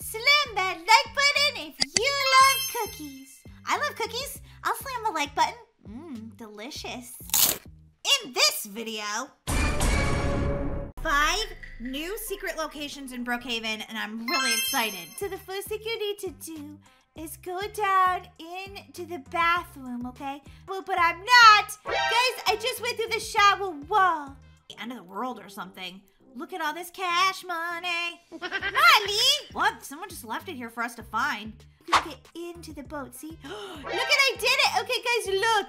Slam that like button if you love cookies. I love cookies. I'll slam the like button. Mmm, delicious. In this video, five new secret locations in Brookhaven, and I'm really excited. So the first thing you need to do is go down into the bathroom, okay? Well, but I'm not. Guys, I just went through the shower wall. The end of the world or something. Look at all this cash money. Molly! What? Someone just left it here for us to find. Get into the boat, see? look at I did it! Okay, guys, look.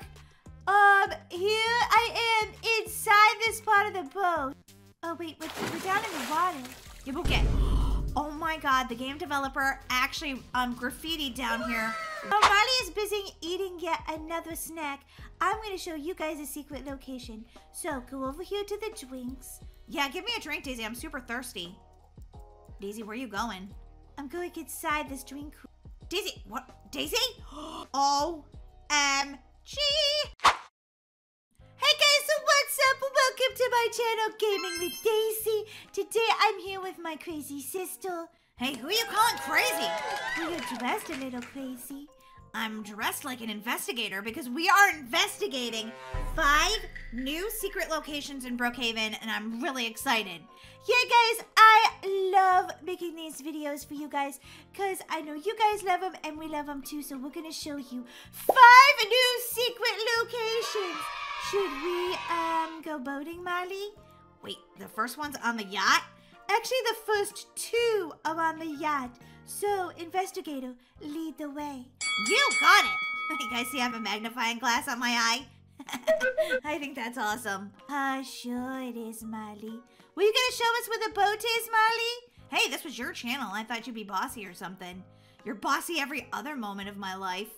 Um, here I am inside this part of the boat. Oh, wait, but we're down in the water. Yeah, okay. Oh my god, the game developer actually um graffiti down here. Riley is busy eating yet another snack, I'm going to show you guys a secret location. So, go over here to the drinks. Yeah, give me a drink, Daisy. I'm super thirsty. Daisy, where are you going? I'm going inside this drink. Daisy, what? Daisy? O-M-G! Hey guys, so what's up? Welcome to my channel, Gaming with Daisy. Today I'm here with my crazy sister. Hey, who are you calling crazy? You're dressed a little crazy. I'm dressed like an investigator because we are investigating five new secret locations in Brookhaven and I'm really excited. Yeah, guys, I love making these videos for you guys because I know you guys love them and we love them too. So we're going to show you five new secret locations. Should we um go boating, Molly? Wait, the first one's on the yacht? Actually, the first two are on the yacht. So, investigator, lead the way. You got it! You guys see I have a magnifying glass on my eye? I think that's awesome. Uh, sure it is, Molly. Were you gonna show us where the boat is, Molly? Hey, this was your channel. I thought you'd be bossy or something. You're bossy every other moment of my life.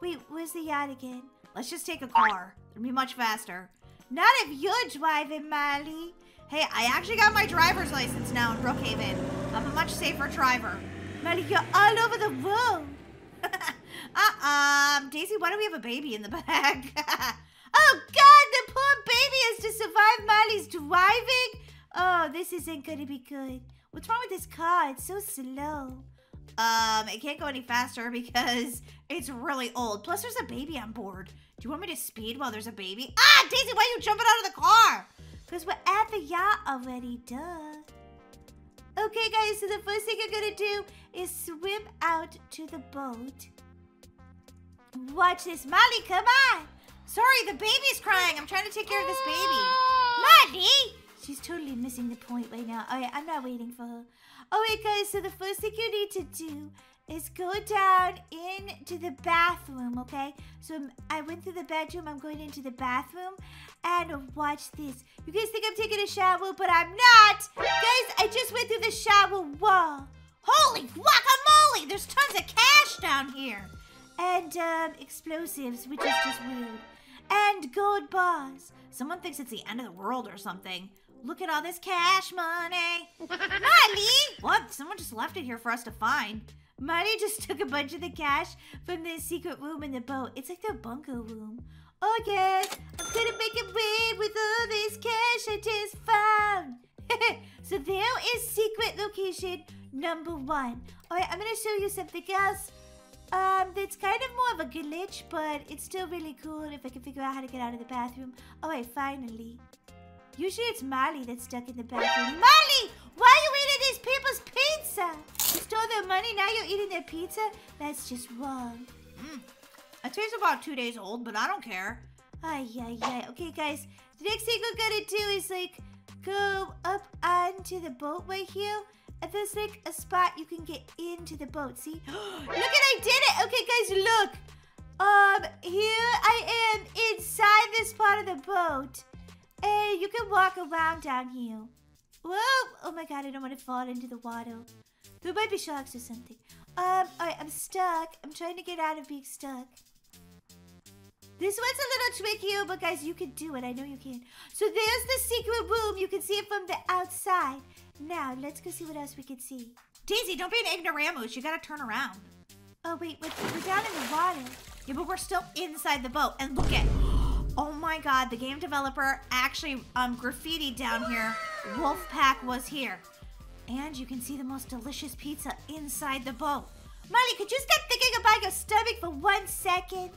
Wait, where's the yacht again? Let's just take a car. It'll be much faster. Not if you're driving, Molly. Hey, I actually got my driver's license now in Brookhaven. I'm a much safer driver. Molly, you're all over the world. uh-uh. Daisy, why don't we have a baby in the back? oh, God, the poor baby has to survive Molly's driving. Oh, this isn't going to be good. What's wrong with this car? It's so slow. Um, it can't go any faster because it's really old. Plus, there's a baby on board. Do you want me to speed while there's a baby? Ah, Daisy, why are you jumping out of the car? Because we're at the yacht already, duh. Okay, guys, so the first thing you're gonna do is swim out to the boat. Watch this. Molly, come on. Sorry, the baby's crying. I'm trying to take care of this baby. Molly! She's totally missing the point right now. Oh, yeah, I'm not waiting for her. All right, guys, so the first thing you need to do is go down into the bathroom, okay? So I went through the bedroom. I'm going into the bathroom. And watch this. You guys think I'm taking a shower, but I'm not. Guys, I just went through the shower wall. Holy guacamole! There's tons of cash down here. And um, explosives, which is just weird. And gold bars. Someone thinks it's the end of the world or something. Look at all this cash money. Molly! What? Someone just left it here for us to find. Marty just took a bunch of the cash from the secret room in the boat. It's like the bunker room. Oh yes, I'm gonna make it rain with all this cash I just found. so there is secret location number one. Alright, I'm gonna show you something else. Um, that's kind of more of a glitch, but it's still really cool if I can figure out how to get out of the bathroom. Alright, finally. Usually it's Molly that's stuck in the bathroom. Molly! Why are you eating these people's pizza? You stole their money, now you're eating their pizza? That's just wrong. Mm. It tastes about two days old, but I don't care. Ay, ay, ay. Okay, guys. The next thing we're gonna do is, like, go up onto the boat right here. And there's, like, a spot you can get into the boat. See? look at I did it! Okay, guys, look. Um, here I am inside this part of the boat. And you can walk around down here. Whoa! Oh my god, I don't want to fall into the water. There might be sharks or something. Um, alright, I'm stuck. I'm trying to get out of being stuck. This one's a little trickier, but guys, you can do it. I know you can. So there's the secret room. You can see it from the outside. Now, let's go see what else we can see. Daisy, don't be an ignoramus. You gotta turn around. Oh, wait, we're, we're down in the water. Yeah, but we're still inside the boat. And look at... Oh my god, the game developer actually um, graffitied down here. Wolfpack was here. And you can see the most delicious pizza inside the boat. Molly, could you stop thinking about your stomach for one second?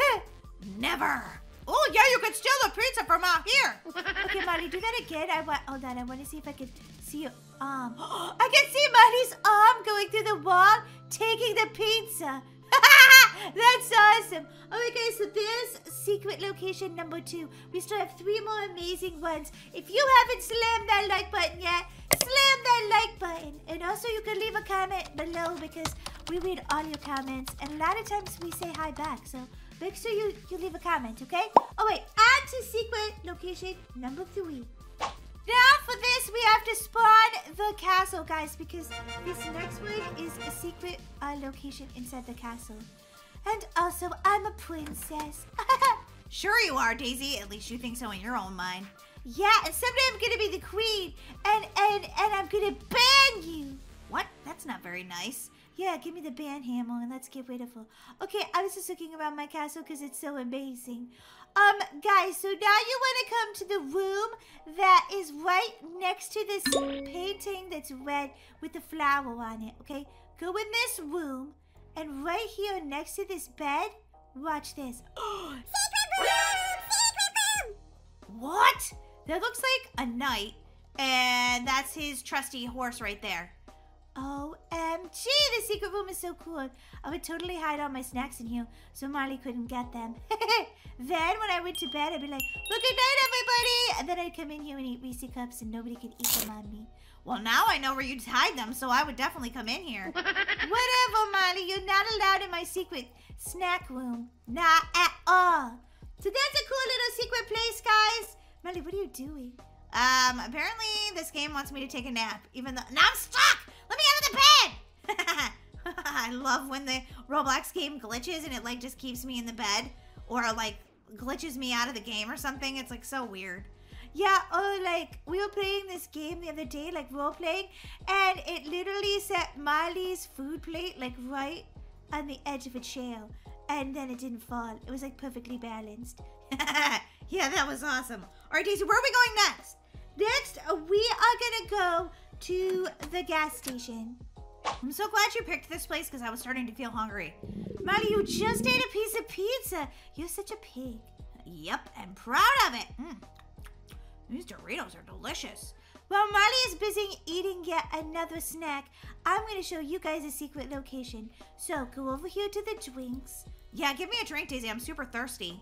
Never. Oh, yeah, you can steal the pizza from out here. okay, Molly, do that again. I want, hold on, I want to see if I can see your arm. I can see Molly's arm going through the wall, taking the pizza. That's awesome. Okay, so there's secret location number two. We still have three more amazing ones. If you haven't slammed that like button yet, slam that like button. And also you can leave a comment below because we read all your comments. And a lot of times we say hi back. So make sure you, you leave a comment, okay? Oh, wait. Add to secret location number three. Now the castle, guys, because this next one is a secret uh, location inside the castle. And also, I'm a princess. sure you are, Daisy. At least you think so in your own mind. Yeah, and someday I'm gonna be the queen, and and and I'm gonna ban you. What? That's not very nice. Yeah, give me the ban hammer and let's get rid of her. Okay, I was just looking around my castle because it's so amazing. Um, guys, so now you want to come to the room that is right next to this painting that's red with the flower on it, okay? Go in this room, and right here next to this bed, watch this. What? That looks like a knight, and that's his trusty horse right there. OMG, the secret room is so cool. I would totally hide all my snacks in here so Marley couldn't get them. then when I went to bed, I'd be like, well, good night, everybody. And then I'd come in here and eat Reese cups and nobody could eat them on me. Well, now I know where you'd hide them, so I would definitely come in here. Whatever, Molly. You're not allowed in my secret snack room. Not at all. So that's a cool little secret place, guys. Molly, what are you doing? Um, apparently this game wants me to take a nap, even though- Now I'm stuck! Bed! I love when the Roblox game glitches and it, like, just keeps me in the bed. Or, like, glitches me out of the game or something. It's, like, so weird. Yeah, oh, like, we were playing this game the other day, like, role-playing, and it literally set Miley's food plate, like, right on the edge of a chair. And then it didn't fall. It was, like, perfectly balanced. yeah, that was awesome. All right, Daisy, where are we going next? Next, we are gonna go to the gas station. I'm so glad you picked this place because I was starting to feel hungry. Molly, you just ate a piece of pizza. You're such a pig. Yep, I'm proud of it. Mm. These Doritos are delicious. While Molly is busy eating yet another snack, I'm going to show you guys a secret location. So go over here to the drinks. Yeah, give me a drink, Daisy. I'm super thirsty.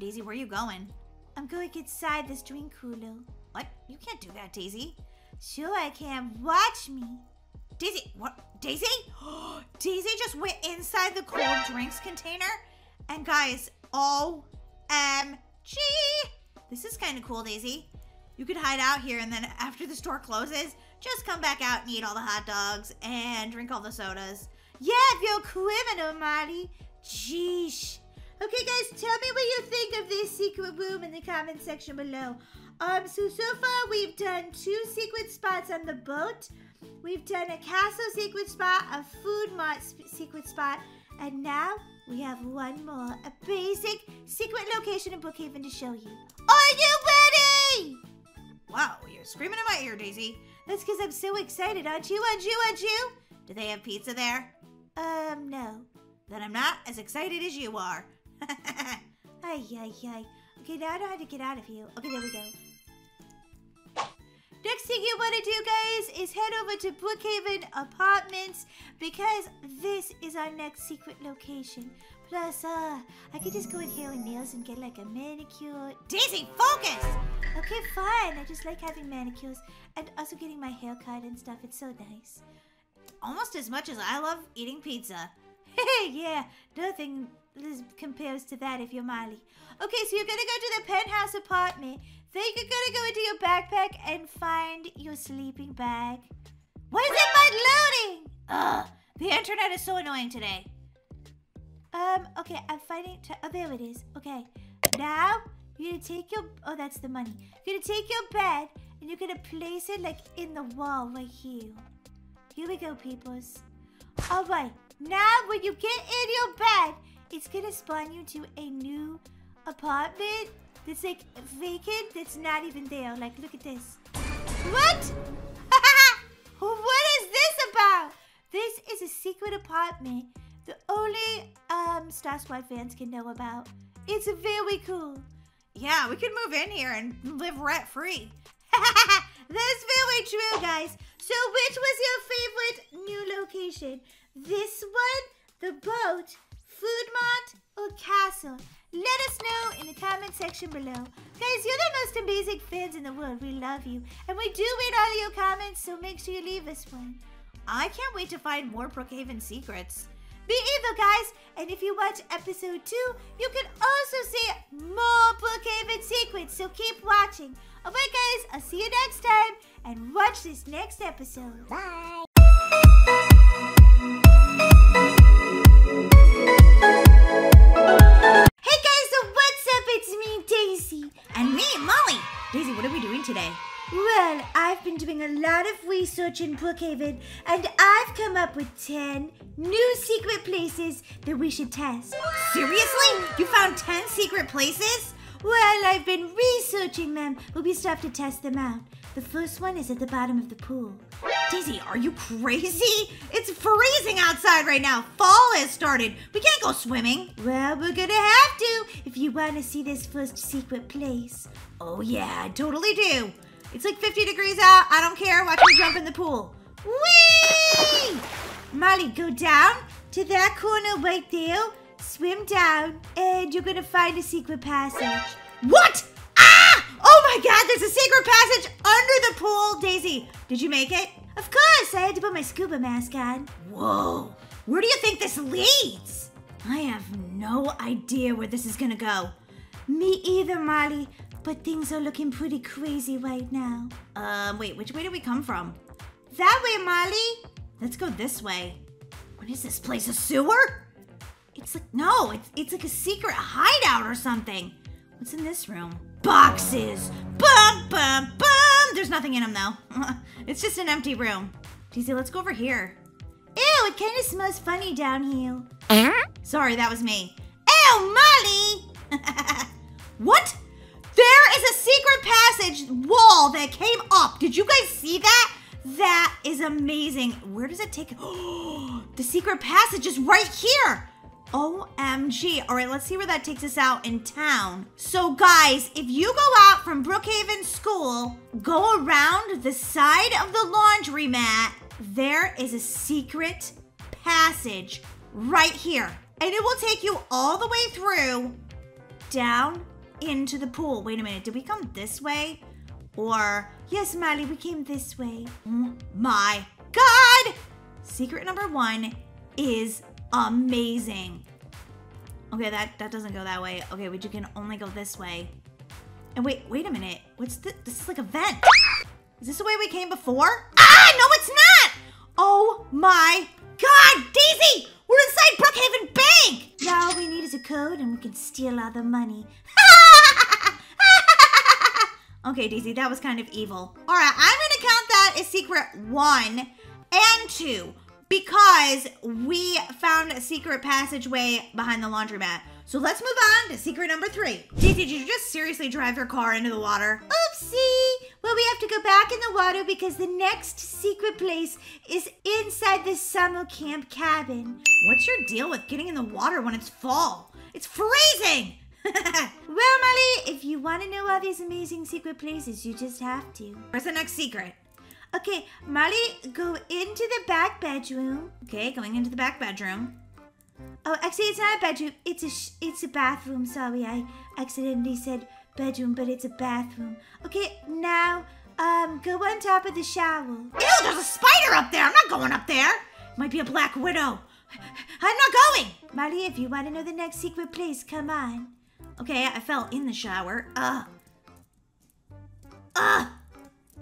Daisy, where are you going? I'm going inside this drink cooler. What? You can't do that, Daisy. Sure I can. Watch me. Daisy, what? Daisy? Daisy just went inside the cold drinks container. And guys, OMG. This is kind of cool, Daisy. You could hide out here and then after the store closes, just come back out and eat all the hot dogs and drink all the sodas. Yeah, if you're a criminal, Marty. Jeesh. Okay, guys, tell me what you think of this secret room in the comment section below. Um, so, so far we've done two secret spots on the boat. We've done a castle secret spot, a food mart secret spot, and now we have one more, a basic secret location in Brookhaven to show you. Are you ready? Wow, you're screaming in my ear, Daisy. That's because I'm so excited, aren't you, aren't you, aren't you? Do they have pizza there? Um, no. Then I'm not as excited as you are. ay, ay, ay. Okay, now I know how to get out of here. Okay, there we go. Next thing you want to do, guys, is head over to Brookhaven Apartments because this is our next secret location. Plus, uh, I could just go in here with nails and get like a manicure. Daisy, focus! Okay, fine. I just like having manicures and also getting my hair cut and stuff. It's so nice. Almost as much as I love eating pizza. Hey, yeah, nothing compares to that if you're Miley. Okay, so you're gonna go to the penthouse apartment. Then you're gonna go into your backpack and find your sleeping bag. Why is it loading? Ugh, the internet is so annoying today. Um, okay, I'm finding, oh, there it is. Okay, now you're gonna take your, oh, that's the money. You're gonna take your bed and you're gonna place it like in the wall right here. Here we go, peoples. All right, now when you get in your bed, it's gonna spawn you to a new apartment that's like vacant that's not even there. Like, look at this. What? what is this about? This is a secret apartment The only um, Star Squad fans can know about. It's very cool. Yeah, we could move in here and live rent free. That's very true, guys. So, which was your favorite new location? This one, the boat, food mart, or castle? Let us know in the comment section below. Guys, you're the most amazing fans in the world. We love you. And we do read all your comments, so make sure you leave us one. I can't wait to find more Brookhaven secrets. Be evil, guys. And if you watch episode 2, you can also see more Brookhaven secrets, so keep watching. Alright, guys, I'll see you next time, and watch this next episode. Bye. Today? Well, I've been doing a lot of research in Brookhaven, and I've come up with 10 new secret places that we should test. Seriously? You found 10 secret places? Well, I've been researching them, but we still have to test them out. The first one is at the bottom of the pool. Daisy, are you crazy? It's freezing outside right now. Fall has started. We can't go swimming. Well, we're gonna have to if you want to see this first secret place. Oh, yeah, I totally do. It's like 50 degrees out. I don't care. Watch me jump in the pool. Whee! Molly, go down to that corner right there, swim down, and you're gonna find a secret passage. What? My god, there's a secret passage under the pool. Daisy, did you make it? Of course, I had to put my scuba mask on. Whoa. Where do you think this leads? I have no idea where this is gonna go. Me either, Molly, but things are looking pretty crazy right now. Um, wait, which way did we come from? That way, Molly. Let's go this way. What is this place? A sewer? It's like no, it's it's like a secret hideout or something. What's in this room? Boxes. Bum bum bum. There's nothing in them though. it's just an empty room. Daisy, let's go over here. Ew, it kind of smells funny down here. Sorry, that was me. Ew, Molly! what? There is a secret passage wall that came up. Did you guys see that? That is amazing. Where does it take? The secret passage is right here. OMG. All right, let's see where that takes us out in town. So, guys, if you go out from Brookhaven School, go around the side of the laundromat, there is a secret passage right here. And it will take you all the way through down into the pool. Wait a minute, did we come this way? Or, Yes, Molly, we came this way. oh my God! Secret number one is amazing. Okay, that, that doesn't go that way. Okay, but you can only go this way. And wait, wait a minute. What's this? This is like a vent. Is this the way we came before? Ah, no, it's not! Oh my God, Daisy! We're inside Brookhaven Bank! Now all we need is a code and we can steal all the money. okay, Daisy, that was kind of evil. All right, I'm gonna count that as secret one and two because we found a secret passageway behind the laundromat. So let's move on to secret number three. Did you just seriously drive your car into the water? Oopsie! Well, we have to go back in the water because the next secret place is inside the summer camp cabin. What's your deal with getting in the water when it's fall? It's freezing! Well, Molly, if you want to know all these amazing secret places, you just have to. Where's the next secret? Okay, Molly, go into the back bedroom. Okay, going into the back bedroom. Oh, actually, it's not a bedroom. It's a sh- it's a bathroom. Sorry, I accidentally said bedroom, but it's a bathroom. Okay, now um, go on top of the shower. Ew, there's a spider up there. I'm not going up there. Might be a black widow. I'm not going. Molly, if you want to know the next secret place, come on. Okay, I fell in the shower. Ugh. Ugh.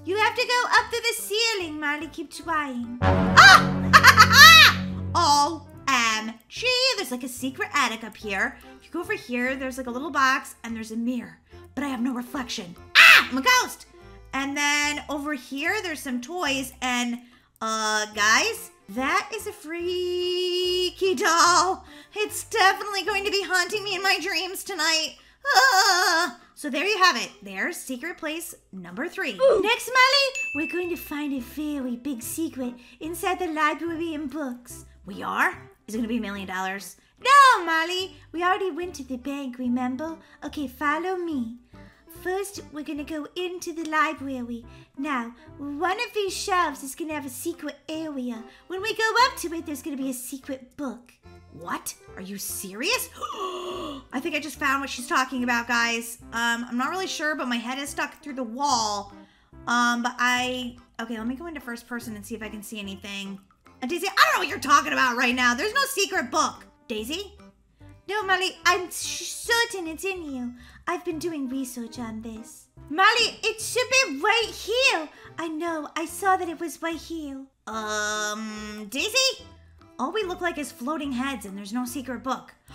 You have to go up to the ceiling, Molly. Keep trying. Ah! OMG! There's like a secret attic up here. If you go over here, there's like a little box and there's a mirror, but I have no reflection. Ah! I'm a ghost! And then over here, there's some toys and, uh, guys, that is a freaky doll. It's definitely going to be haunting me in my dreams tonight. Ah! So there you have it. There's secret place number three. Next, Molly, we're going to find a very big secret inside the library and books. We are? Is it gonna be a million dollars? No, Molly. We already went to the bank, remember? Okay, follow me. First, we're gonna go into the library. Now, one of these shelves is gonna have a secret area. When we go up to it, there's gonna be a secret book. What? Are you serious? I think I just found what she's talking about, guys. Um, I'm not really sure, but my head is stuck through the wall. Um, but I... Okay, let me go into first person and see if I can see anything. Uh, Daisy, I don't know what you're talking about right now. There's no secret book. Daisy? No, Molly, I'm certain it's in you. I've been doing research on this. Molly, it should be right here. I know, I saw that it was right here. Um, Daisy? All we look like is floating heads and there's no secret book.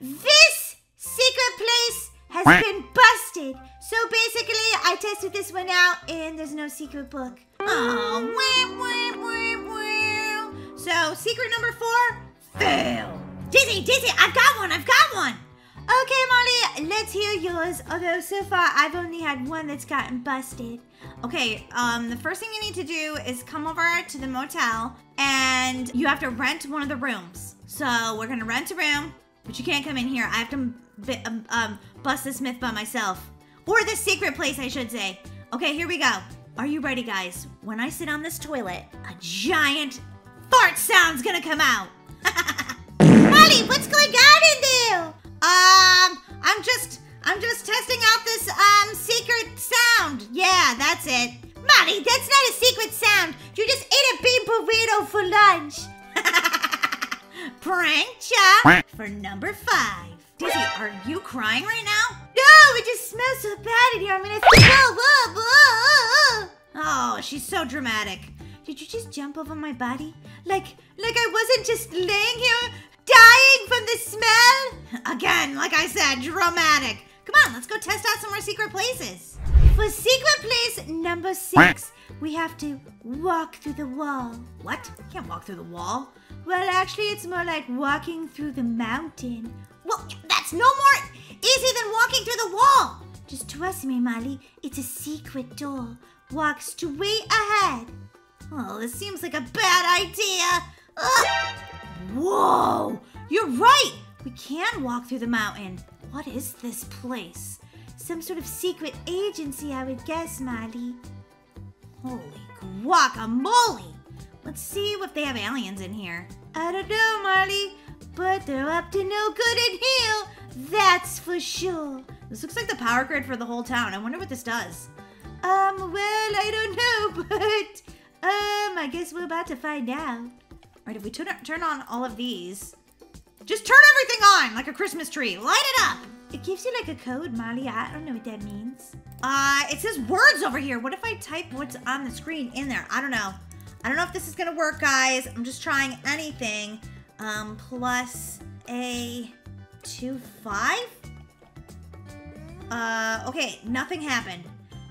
This secret place has been busted. So basically, I tested this one out and there's no secret book. Oh, wah, wah, wah. So, secret number four, fail. Daisy, Daisy, I've got one, I've got one. Okay, Molly, let's hear yours. Although so far I've only had one that's gotten busted. Okay, um, the first thing you need to do is come over to the motel and you have to rent one of the rooms. So we're gonna rent a room, but you can't come in here. I have to um, um, bust this myth by myself. Or the secret place, I should say. Okay, here we go. Are you ready, guys? When I sit on this toilet, a giant fart sound's gonna come out. Molly, what's going on in there? Um, I'm just, I'm just testing out this, um, secret sound. Yeah, that's it. Molly, that's not a secret sound. You just ate a bean burrito for lunch. Prank chat for number five. Dizzy, are you crying right now? No, it just smells so bad in here. Gonna whoa, whoa, whoa. Oh, she's so dramatic. Did you just jump over my body? Like, like I wasn't just laying here dying from the smell? Again, like I said, dramatic. On, let's go test out some more secret places. For secret place number six, we have to walk through the wall. What? Can't walk through the wall. Well, actually, it's more like walking through the mountain. Well, that's no more easy than walking through the wall. Just trust me, Molly. It's a secret door. Walk straight ahead. Oh, this seems like a bad idea. Ugh. Whoa, you're right. We can walk through the mountain. What is this place? Some sort of secret agency, I would guess, Molly. Holy guacamole! Let's see if they have aliens in here. I don't know, Molly, but they're up to no good in here. That's for sure. This looks like the power grid for the whole town. I wonder what this does. Um, well, I don't know, but um, I guess we're about to find out. All right, if we turn, turn on all of these, just turn everything on like a Christmas tree. Light it up. It gives you like a code, Molly. I don't know what that means. Uh, it says words over here. What if I type what's on the screen in there? I don't know. I don't know if this is gonna work, guys. I'm just trying anything. Um, plus a two five. Uh, okay, nothing happened.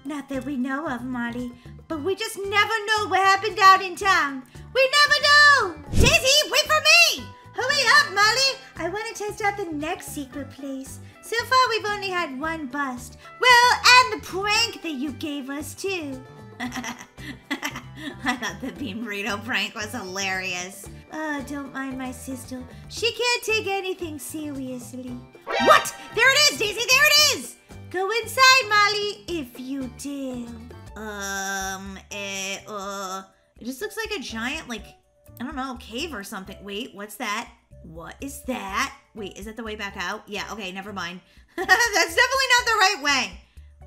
Not that we know of, Molly, but we just never know what happened out in town. We never know! Daisy, wait for me! Hurry up, Molly! I want to test out the next secret place. So far, we've only had one bust. Well, and the prank that you gave us, too. I thought the bean burrito prank was hilarious. Oh, don't mind my sister. She can't take anything seriously. What? There it is, Daisy, there it is! Go inside, Molly, if you dare. Um, it, uh, it just looks like a giant, like, I don't know, cave or something. Wait, what's that? What is that? Wait, is that the way back out? Yeah, okay, never mind. That's definitely not the right way.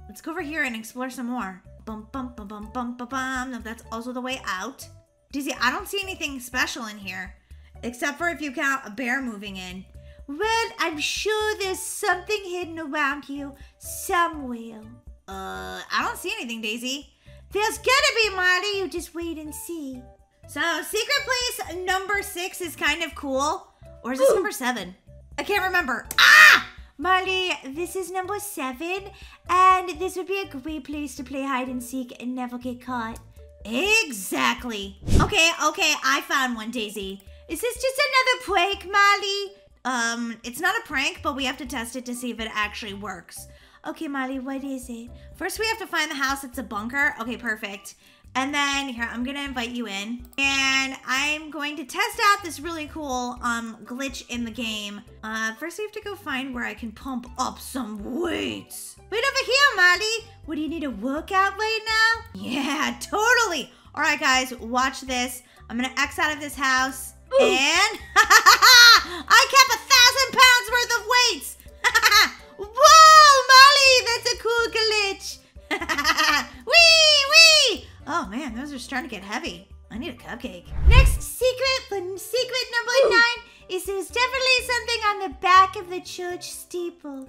Let's go over here and explore some more. Bum, bum, bum, bum, bum, bum, bum. That's also the way out. Dizzy, I don't see anything special in here. Except for if you count a bear moving in. Well, I'm sure there's something hidden around here somewhere. Uh, I don't see anything, Daisy. There's gonna be, Molly. You just wait and see. So, secret place number six is kind of cool. Or is this Ooh. number seven? I can't remember. Ah! Molly, this is number seven, and this would be a great place to play hide and seek and never get caught. Exactly. Okay, okay, I found one, Daisy. Is this just another prank, Molly? Um, it's not a prank, but we have to test it to see if it actually works. Okay, Molly, what is it? First, we have to find the house. It's a bunker. Okay, perfect. And then here, I'm gonna invite you in. And I'm going to test out this really cool um glitch in the game. Uh first we have to go find where I can pump up some weights. Wait over here, Molly. What do you need a workout right now? Yeah, totally. All right, guys, watch this. I'm gonna X out of this house. Ooh. And I kept a thousand pounds worth of weights. Whoa, Molly, that's a cool glitch. wee, wee. Oh man, those are starting to get heavy. I need a cupcake. Next secret from secret number Ooh. nine is there's definitely something on the back of the church steeple.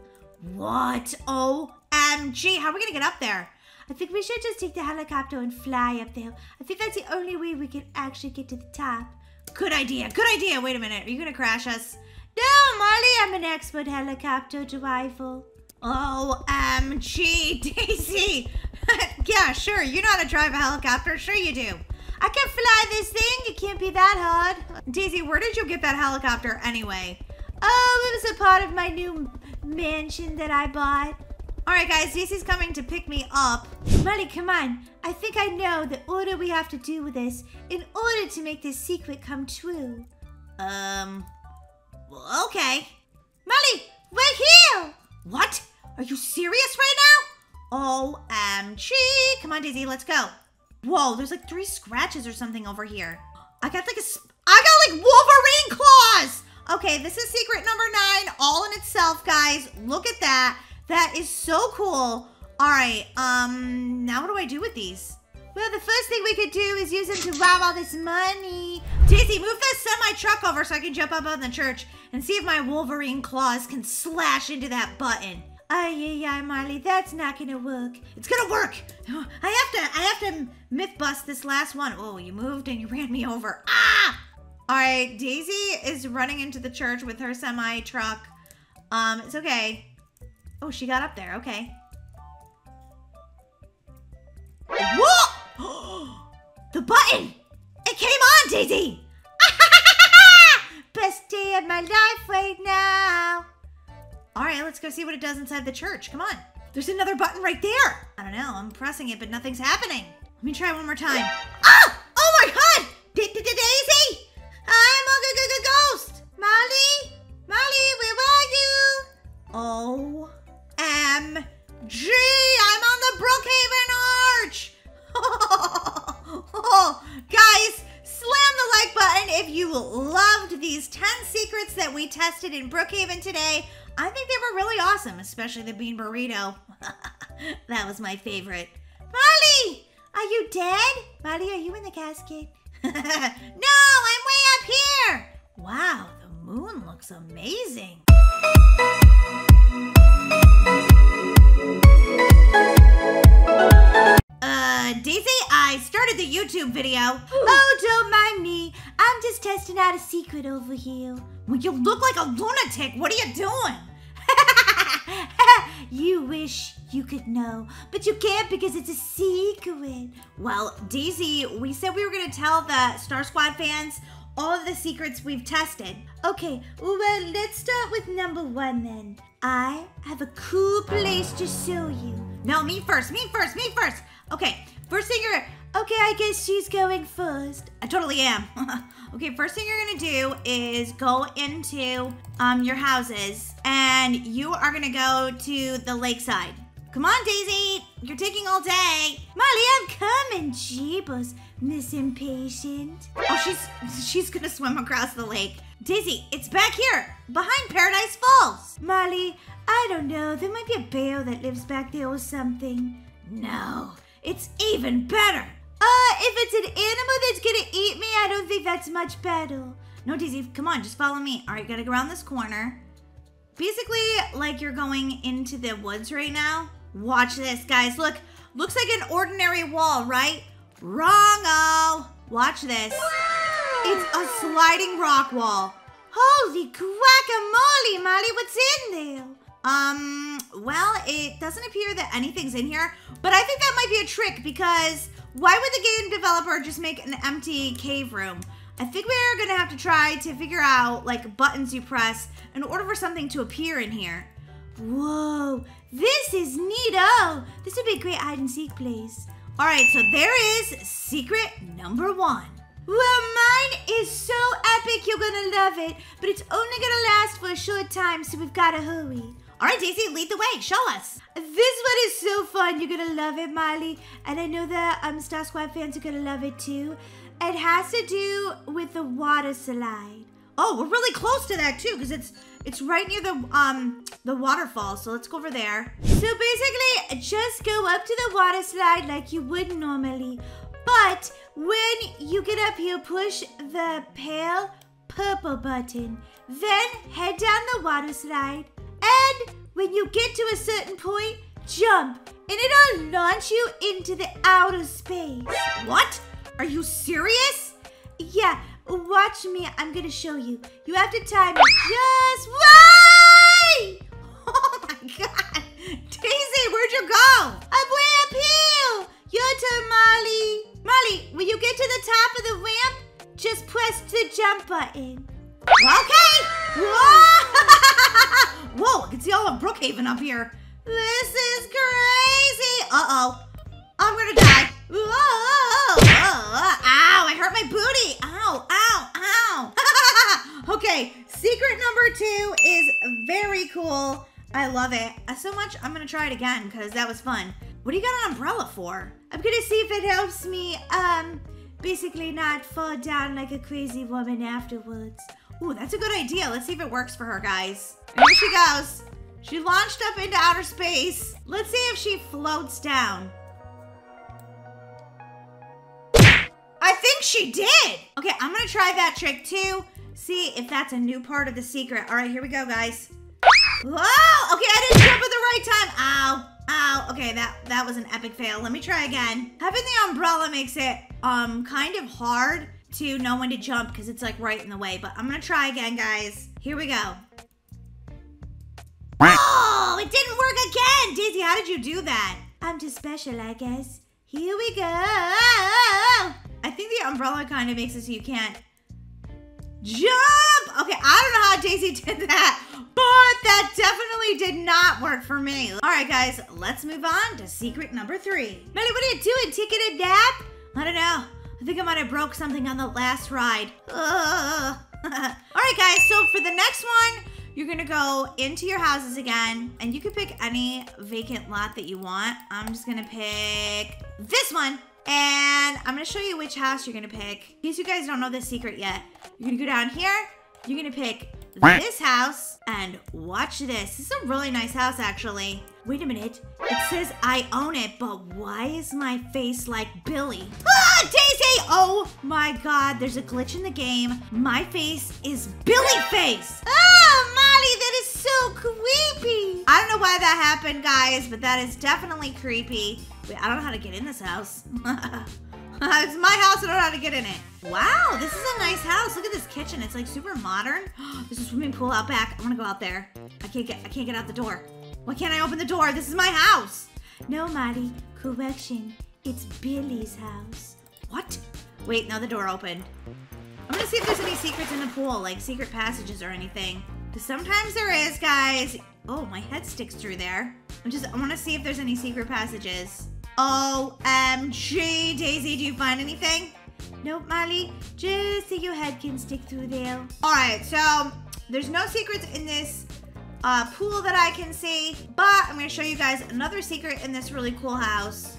What? OMG, how are we gonna get up there? I think we should just take the helicopter and fly up there. I think that's the only way we can actually get to the top. Good idea, good idea. Wait a minute, are you gonna crash us? No, Molly, I'm an expert helicopter driver. OMG, Daisy! yeah, sure, you know how to drive a helicopter. Sure you do. I can fly this thing. It can't be that hard. Daisy, where did you get that helicopter anyway? Oh, it was a part of my new mansion that I bought. All right, guys, Daisy's coming to pick me up. Molly, come on. I think I know the order we have to do with this in order to make this secret come true. Um, okay. Molly, we're here. What? Are you serious right now? OMG. Come on, Daisy, let's go. Whoa, there's like three scratches or something over here. I got like a, I got like Wolverine claws. Okay, this is secret number nine, all in itself, guys. Look at that. That is so cool. All right, um, now what do I do with these? Well, the first thing we could do is use them to rob all this money. Daisy, move this semi-truck over so I can jump up on the church and see if my Wolverine claws can slash into that button. Ay, yeah, yeah, Marley, that's not gonna work. It's gonna work. I have to, I have to myth bust this last one. Oh, you moved and you ran me over. Ah! All right, Daisy is running into the church with her semi truck. Um, it's okay. Oh, she got up there. Okay. Whoa! the button! It came on, Daisy! Best day of my life right now. All right, let's go see what it does inside the church. Come on. There's another button right there. I don't know. I'm pressing it, but nothing's happening. Let me try one more time. Ah! Oh my god! D -d -d Daisy! I'm a g -g ghost! Molly? Molly, where are you? Oh. M-G! I'm on the Brookhaven Arch! oh, guys, slam the like button if you loved these 10 secrets that we tested in Brookhaven today. I think they were really awesome, especially the bean burrito. that was my favorite. Molly, are you dead? Molly, are you in the casket? no, I'm way up here. Wow, the moon looks amazing. Uh, Daisy, I started the YouTube video. Oh, don't mind me. I'm just testing out a secret over here. Well, you look like a lunatic. What are you doing? you wish you could know, but you can't because it's a secret. Well, Daisy, we said we were going to tell the Star Squad fans all of the secrets we've tested. Okay, well, let's start with number one then. I have a cool place to show you. No, me first, me first, me first. Okay, first thing you're, okay, I guess she's going first. I totally am. okay, first thing you're gonna do is go into um, your houses and you are gonna go to the lakeside. Come on, Daisy. You're taking all day. Molly, I'm coming. Jeebus, Miss Impatient. Oh, she's she's gonna swim across the lake. Daisy, it's back here, behind Paradise Falls. Molly, I don't know. There might be a bear that lives back there or something. No, it's even better. Uh, if it's an animal that's gonna eat me, I don't think that's much better. No, Daisy, come on, just follow me. All right, gotta go around this corner. Basically, like you're going into the woods right now. Watch this, guys. Look, looks like an ordinary wall, right? Wrong-o. Watch this. It's a sliding rock wall. Holy guacamole, Molly, what's in there? Um, well, it doesn't appear that anything's in here, but I think that might be a trick because why would the game developer just make an empty cave room? I think we're gonna have to try to figure out like buttons you press in order for something to appear in here. Whoa, this is neato. This would be a great hide and seek place. All right, so there is secret number one. Well, mine is so epic you're gonna love it, but it's only gonna last for a short time, so we've gotta hurry. All right, Daisy, lead the way. Show us. This one is so fun. You're gonna love it, Molly. And I know that um, Star Squad fans are gonna love it too. It has to do with the water slide. Oh, we're really close to that too, because it's it's right near the um the waterfall. So let's go over there. So basically, just go up to the water slide like you would normally. But when you get up here, push the pale purple button. Then head down the water slide. And when you get to a certain point, jump. And it'll launch you into the outer space. What? Are you serious? Yeah, watch me. I'm gonna show you. You have to time it just right. Oh my god. Daisy, where'd you go? I'm way up here. Your turn, Molly. Molly, when you get to the top of the ramp, just press the jump button. Okay. Whoa! Whoa, I can see all of Brookhaven up here. This is crazy. Uh-oh. I'm gonna die. Whoa! Ow, I hurt my booty. Ow, ow, ow. okay, secret number two is very cool. I love it uh, so much. I'm gonna try it again because that was fun. What do you got an umbrella for? I'm gonna see if it helps me, um, basically not fall down like a crazy woman afterwards. Ooh, that's a good idea. Let's see if it works for her, guys. Here she goes. She launched up into outer space. Let's see if she floats down. I think she did. Okay, I'm gonna try that trick too. See if that's a new part of the secret. All right, here we go, guys. Whoa! Okay, I didn't jump at the right time. Ow. Ow. Okay, that, that was an epic fail. Let me try again. Having the umbrella makes it um kind of hard to know when to jump because it's like right in the way. But I'm gonna try again, guys. Here we go. Oh, it didn't work again. Daisy, how did you do that? I'm just special, I guess. Here we go. I think the umbrella kind of makes it so you can't jump. Okay, I don't know how Daisy did that, but that definitely did not work for me. All right, guys, let's move on to secret number three. Melly, what are you doing? Taking a nap? I don't know. I think I might have broke something on the last ride. All right, guys, so for the next one, you're gonna go into your houses again, and you can pick any vacant lot that you want. I'm just gonna pick this one. And I'm gonna show you which house you're gonna pick. In case you guys don't know the secret yet. You're gonna go down here. You're gonna pick this house and watch this. This is a really nice house, actually. Wait a minute. It says I own it, but why is my face like Billy? Ah, Daisy! Oh my god, there's a glitch in the game. My face is Billy face. Oh, Molly, that is so creepy. I don't know why that happened, guys, but that is definitely creepy. Wait, I don't know how to get in this house. it's my house. I don't know how to get in it. Wow, this is a nice house. Look at this kitchen. It's like super modern. There's a swimming pool out back. I want to go out there. I can't get. I can't get out the door. Why can't I open the door? This is my house. No, Molly. Correction. It's Billy's house. What? Wait, no, the door opened. I'm gonna see if there's any secrets in the pool, like secret passages or anything. Sometimes there is, guys. Oh, my head sticks through there. I'm just, I want to see if there's any secret passages. OMG, Daisy, do you find anything? Nope, Molly. Just so your head can stick through there. All right, so there's no secrets in this uh, pool that I can see, but I'm gonna show you guys another secret in this really cool house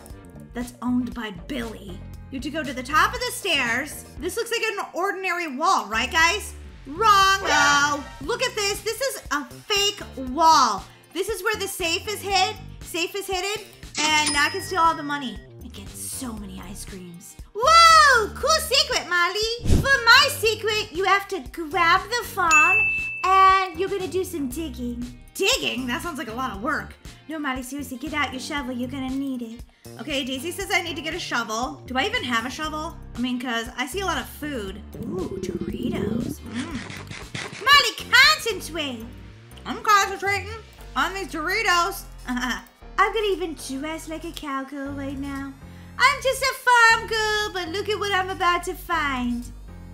that's owned by Billy. You have to go to the top of the stairs. This looks like an ordinary wall, right guys? Wrong, no. Look at this, this is a fake wall. This is where the safe is hid, safe is hidden, and I can steal all the money and get so many ice creams. Whoa! Cool secret, Molly. For my secret, you have to grab the farm and you're gonna do some digging. Digging? That sounds like a lot of work. No, Molly, seriously, get out your shovel. You're gonna need it. Okay, Daisy says I need to get a shovel. Do I even have a shovel? I mean, because I see a lot of food. Ooh, Doritos. Mm. Molly, concentrate. I'm concentrating on these Doritos. I'm gonna even dress like a cowgirl right now. I'm just a farm girl, but look at what I'm about to find.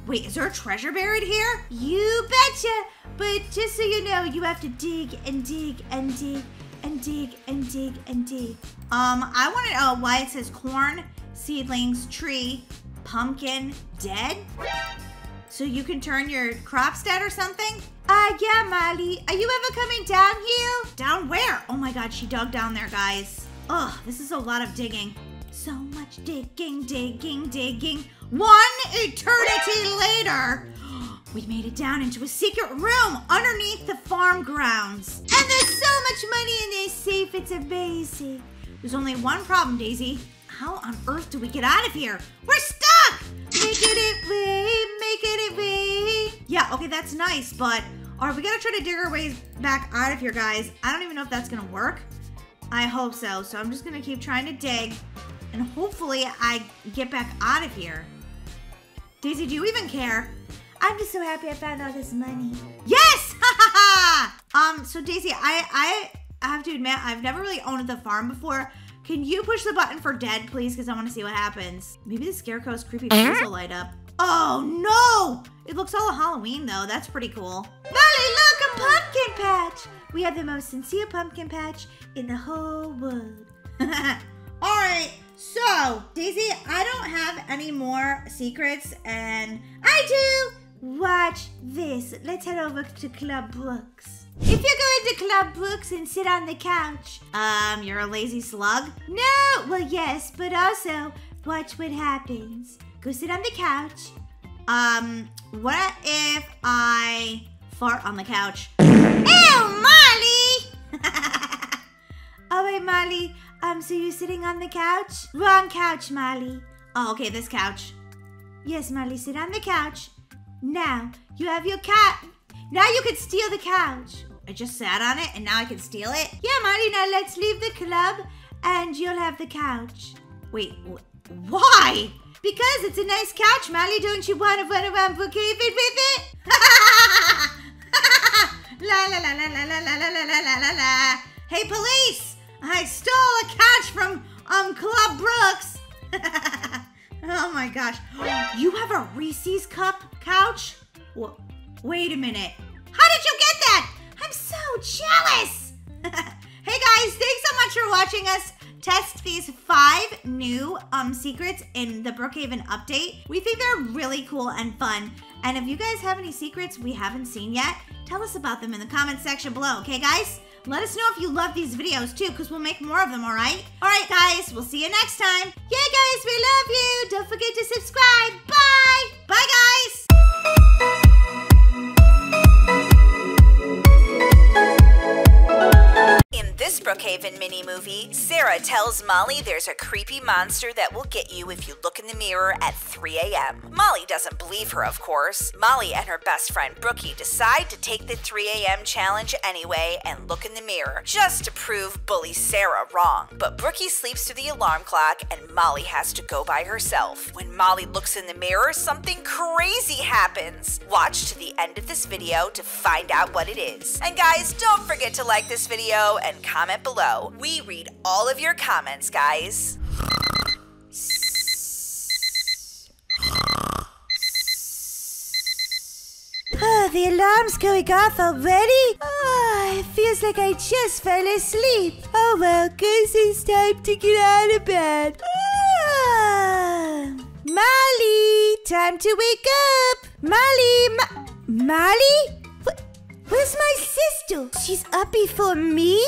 Wait, is there a treasure buried here? You betcha! But just so you know, you have to dig and dig and dig and dig and dig and dig. Um, I want to know why it says corn, seedlings, tree, pumpkin, dead. So you can turn your crops dead or something? Uh, yeah, Molly. Are you ever coming down here? Down where? Oh my god, she dug down there, guys. Ugh, this is a lot of digging. So much digging, digging, digging. One eternity later, we made it down into a secret room underneath the farm grounds. And there's so much money in this safe, it's amazing. There's only one problem, Daisy. How on earth do we get out of here? We're stuck! Make it way, make it way. Yeah, okay, that's nice, but are we gonna try to dig our ways back out of here, guys? I don't even know if that's gonna work. I hope so. So I'm just gonna keep trying to dig, and hopefully I get back out of here. Daisy, do you even care? I'm just so happy I found all this money. Yes! Ha ha ha! Um, so Daisy, I I have to admit I've never really owned the farm before. Can you push the button for dead, please? Because I want to see what happens. Maybe the scarecrow's creepy face will light up. Oh no! It looks all Halloween though. That's pretty cool. Molly, look, a pumpkin patch! We have the most sincere pumpkin patch in the whole world. all right, so Daisy, I don't have any more secrets, and I do. Watch this. Let's head over to Club Brooks. If you're going to Club Brooks and sit on the couch, um, you're a lazy slug. No, well, yes, but also watch what happens. Go sit on the couch. Um, what if I fart on the couch? Ew, Molly! All right, Molly. Um, so you're sitting on the couch? Wrong couch, Molly. Oh, okay, this couch. Yes, Molly, sit on the couch. Now, you have your cat. Now you can steal the couch. I just sat on it and now I can steal it? Yeah, Molly, now let's leave the club and you'll have the couch. Wait, wh why? Because it's a nice couch, Molly. Don't you want to run around Brookhaven with it? la la la la la la la la la la la la. Hey, police! I stole a couch from um Club Brooks. oh my gosh. You have a Reese's cup couch? Wait a minute. How did you get that? I'm so jealous. hey guys, thanks so much for watching us test these five new um secrets in the Brookhaven update. We think they're really cool and fun. And if you guys have any secrets we haven't seen yet, tell us about them in the comment section below, okay guys? Let us know if you love these videos too, because we'll make more of them, alright? Alright guys, we'll see you next time. Yeah guys, we love you. Don't forget to subscribe. Bye. Bye guys. In this Brookhaven mini movie, Sarah tells Molly there's a creepy monster that will get you if you look in the mirror at 3 a.m. Molly doesn't believe her, of course. Molly and her best friend Brookie decide to take the 3 a.m. challenge anyway and look in the mirror, just to prove bully Sarah wrong. But Brookie sleeps through the alarm clock and Molly has to go by herself. When Molly looks in the mirror, something crazy happens. Watch to the end of this video to find out what it is. And guys, don't forget to like this video and comment below. We read all of your comments, guys. Oh, the alarm's going off already? Oh, it feels like I just fell asleep. Oh well, guess it's time to get out of bed. Ah. Molly, time to wake up. Molly, Ma- Molly? Where's my sister? She's up before me?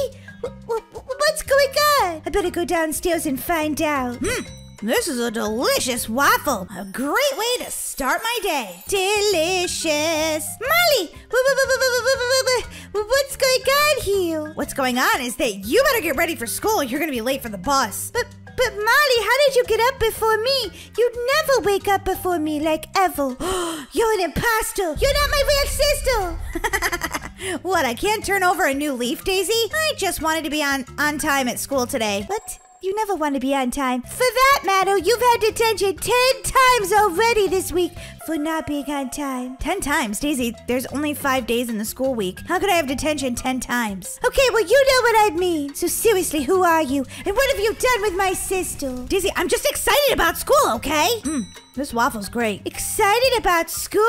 Wh- wh- what's going on? I better go downstairs and find out. Hmm, this is a delicious waffle. A great way to start my day. Delicious. Molly, wh- wh- wh- wh- wh- wh- wh- what's going on here? What's going on is that you better get ready for school. You're gonna be late for the bus. But, but Molly, how did you get up before me? You'd never wake up before me, like ever. You're an imposter. You're not my real sister. what? I can't turn over a new leaf, Daisy. I just wanted to be on on time at school today. What? You never want to be on time. For that matter, you've had detention ten times already this week for not being on time. Ten times, Daisy. There's only five days in the school week. How could I have detention ten times? Okay, well, you know what I mean. So seriously, who are you? And what have you done with my sister? Daisy, I'm just excited about school, okay? Hmm. This waffle's great. Excited about school?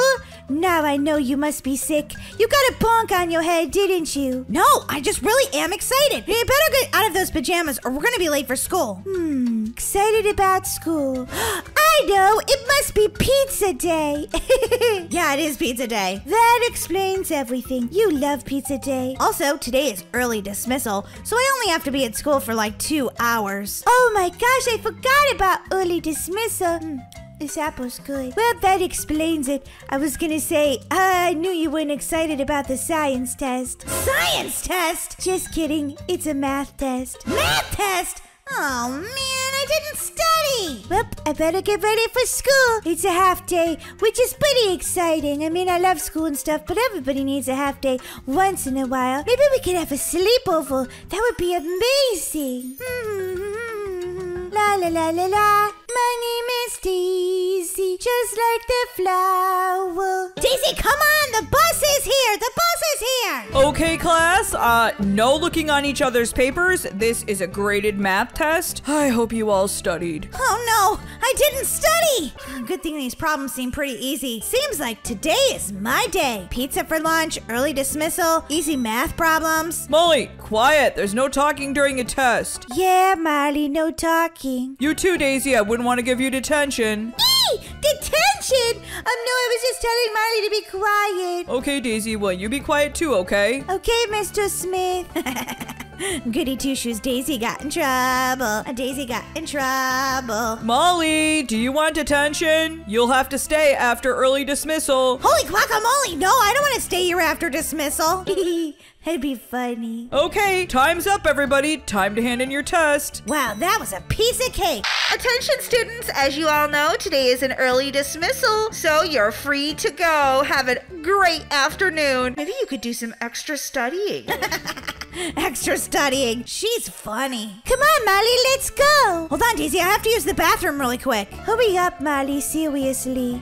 Now I know you must be sick. You got a bonk on your head, didn't you? No, I just really am excited. You better get out of those pajamas or we're gonna be late for school. Hmm, excited about school. I know, it must be pizza day. yeah, it is pizza day. That explains everything. You love pizza day. Also, today is early dismissal, so I only have to be at school for like two hours. Oh my gosh, I forgot about early dismissal. Hmm. This apple's good. Well, that explains it. I was gonna say, I knew you weren't excited about the science test. Science test? Just kidding. It's a math test. Math test? Oh man, I didn't study. Well, I better get ready for school. It's a half day, which is pretty exciting. I mean, I love school and stuff, but everybody needs a half day once in a while. Maybe we could have a sleepover. That would be amazing. la la la la la. My name is Daisy, just like the flower. Daisy, come on! The bus is here! The bus is here! Okay, class. Uh, no looking on each other's papers. This is a graded math test. I hope you all studied. Oh no, I didn't study! Good thing these problems seem pretty easy. Seems like today is my day. Pizza for lunch, early dismissal, easy math problems. Molly, quiet. There's no talking during a test. Yeah, Molly, no talking. You too, Daisy. I wouldn't want to give you detention. Eee! Detention! Um, no, I was just telling Marley to be quiet. Okay, Daisy, well, you be quiet too, okay? Okay, Mr. Smith. Goody two shoes, Daisy got in trouble. Daisy got in trouble. Molly, do you want detention? You'll have to stay after early dismissal. Holy guacamole! No, I don't want to stay here after dismissal. That'd be funny. Okay, time's up, everybody. Time to hand in your test. Wow, that was a piece of cake. Attention, students. As you all know, today is an early dismissal, so you're free to go. Have a great afternoon. Maybe you could do some extra studying. extra studying. She's funny. Come on, Molly, let's go. Hold on, Daisy. I have to use the bathroom really quick. Hurry up, Molly. Seriously.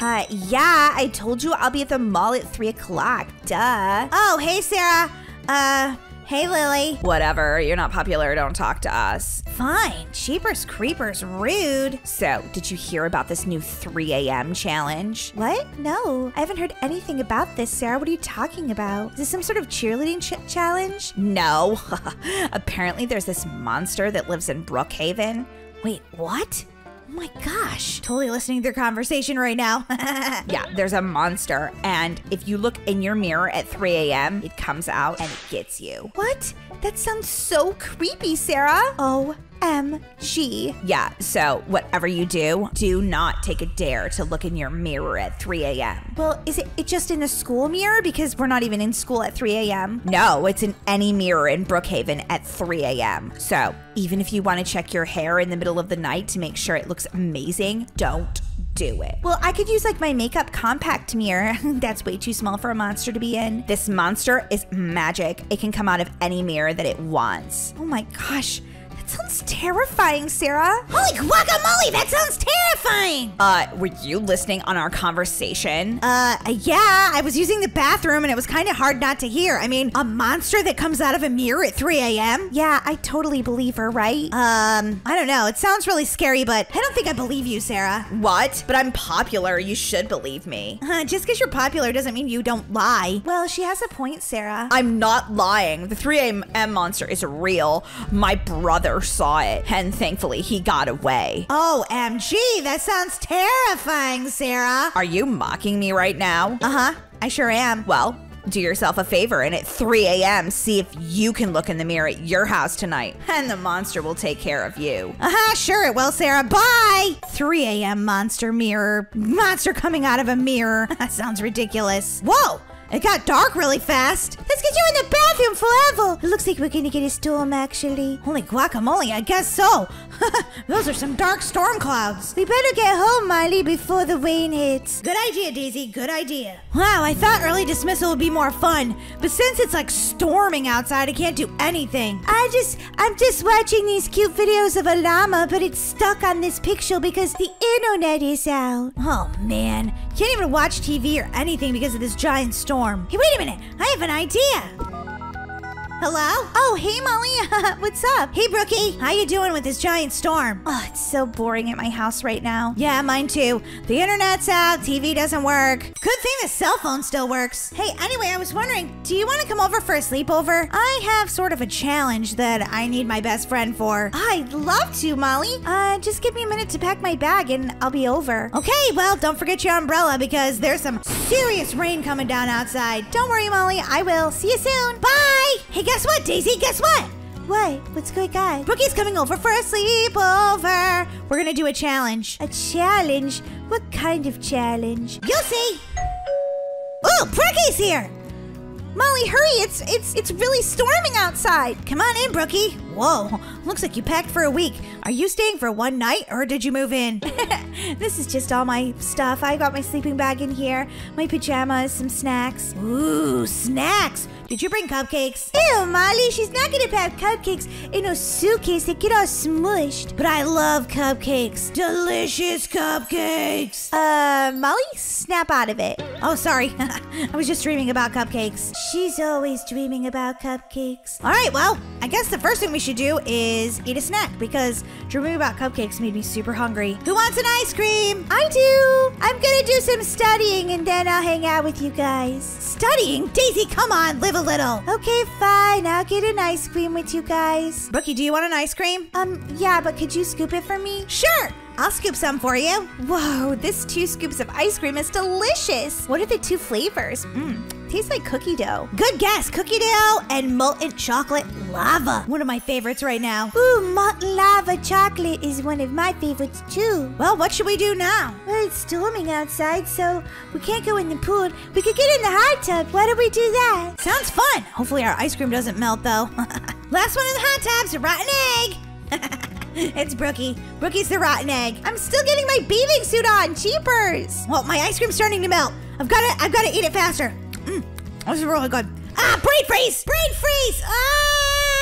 Uh, yeah, I told you I'll be at the mall at 3 o'clock. Duh. Oh, hey, Sarah. Uh, hey, Lily. Whatever, you're not popular, don't talk to us. Fine. Cheapers Creepers, rude. So, did you hear about this new 3 a.m. challenge? What? No, I haven't heard anything about this, Sarah. What are you talking about? Is this some sort of cheerleading ch- challenge? No. Apparently, there's this monster that lives in Brookhaven. Wait, what? Oh my gosh. Totally listening to their conversation right now. yeah, there's a monster, and if you look in your mirror at 3 a.m., it comes out and it gets you. What? That sounds so creepy, Sarah. Oh, MG. Yeah, so whatever you do, do not take a dare to look in your mirror at 3 a.m. Well, is it, it just in a school mirror? Because we're not even in school at 3 a.m. No, it's in any mirror in Brookhaven at 3 a.m. So even if you want to check your hair in the middle of the night to make sure it looks amazing, don't do it. Well, I could use like my makeup compact mirror. That's way too small for a monster to be in. This monster is magic. It can come out of any mirror that it wants. Oh my gosh sounds terrifying, Sarah. Holy guacamole, that sounds terrifying. Uh, were you listening on our conversation? Uh, yeah, I was using the bathroom and it was kind of hard not to hear. I mean, a monster that comes out of a mirror at 3 a.m.? Yeah, I totally believe her, right? Um, I don't know. It sounds really scary, but I don't think I believe you, Sarah. What? But I'm popular. You should believe me. Uh, just because you're popular doesn't mean you don't lie. Well, she has a point, Sarah. I'm not lying. The 3 a.m. monster is real. My brother saw it, and thankfully he got away. Oh, MG, that sounds terrifying, Sarah. Are you mocking me right now? Uh huh, I sure am. Well, do yourself a favor and at 3 a.m. see if you can look in the mirror at your house tonight, and the monster will take care of you. Uh huh, sure it will, Sarah. Bye! 3 a.m. monster mirror. Monster coming out of a mirror. that sounds ridiculous. Whoa! It got dark really fast. Let's get you in the bathroom forever. It looks like we're gonna get a storm, actually. Holy guacamole, I guess so. Those are some dark storm clouds. We better get home, Miley, before the rain hits. Good idea, Daisy. Good idea. Wow, I thought early dismissal would be more fun, but since it's like storming outside, I can't do anything. I just, I'm just watching these cute videos of a llama, but it's stuck on this picture because the internet is out. Oh man, can't even watch TV or anything because of this giant storm. Hey, wait a minute. I have an idea. Hello? Oh, hey, Molly. What's up? Hey, Brookie. How you doing with this giant storm? Oh, it's so boring at my house right now. Yeah, mine too. The internet's out, TV doesn't work. Good thing the cell phone still works. Hey, anyway, I was wondering, do you want to come over for a sleepover? I have sort of a challenge that I need my best friend for. I'd love to, Molly. Uh, just give me a minute to pack my bag and I'll be over. Okay, well, don't forget your umbrella because there's some serious rain coming down outside. Don't worry, Molly. I will. See you soon. Bye! Hey, guess what, Daisy? Guess what? What? What's going on? Brookie's coming over for a sleepover. We're gonna do a challenge. A challenge? What kind of challenge? You'll see. Oh, Brookie's here. Molly, hurry! It's it's it's really storming outside. Come on in, Brookie. Whoa, looks like you packed for a week. Are you staying for one night or did you move in? this is just all my stuff. I got my sleeping bag in here, my pajamas, some snacks. Ooh, snacks. Did you bring cupcakes? Ew, Molly, she's not gonna pack cupcakes in a suitcase. They get all smushed. But I love cupcakes. Delicious cupcakes. Uh, Molly, snap out of it. Oh, sorry. I was just dreaming about cupcakes. She's always dreaming about cupcakes. All right, well, I guess the first thing we should do is eat a snack because dreaming about cupcakes made me super hungry. Who wants an ice cream? I do. I'm gonna do some studying and then I'll hang out with you guys. Studying? Daisy, come on, live a little. Okay, fine. I'll get an ice cream with you guys. Brookie, do you want an ice cream? Um, yeah, but could you scoop it for me? Sure. I'll scoop some for you. Whoa, this two scoops of ice cream is delicious. What are the two flavors? Mmm, tastes like cookie dough. Good guess. Cookie dough and molten chocolate lava. One of my favorites right now. Ooh, molten lava chocolate is one of my favorites too. Well, what should we do now? Well, it's storming outside, so we can't go in the pool. We could get in the hot tub. Why don't we do that? Sounds fun. Hopefully our ice cream doesn't melt though. Last one in the hot tub's a rotten egg. it's Brookie. Brookie's the rotten egg. I'm still getting my bathing suit on. Cheapers. Well, my ice cream's starting to melt. I've got to. I've got to eat it faster. Mm, this is really good. Ah, brain freeze! Brain freeze! Ah!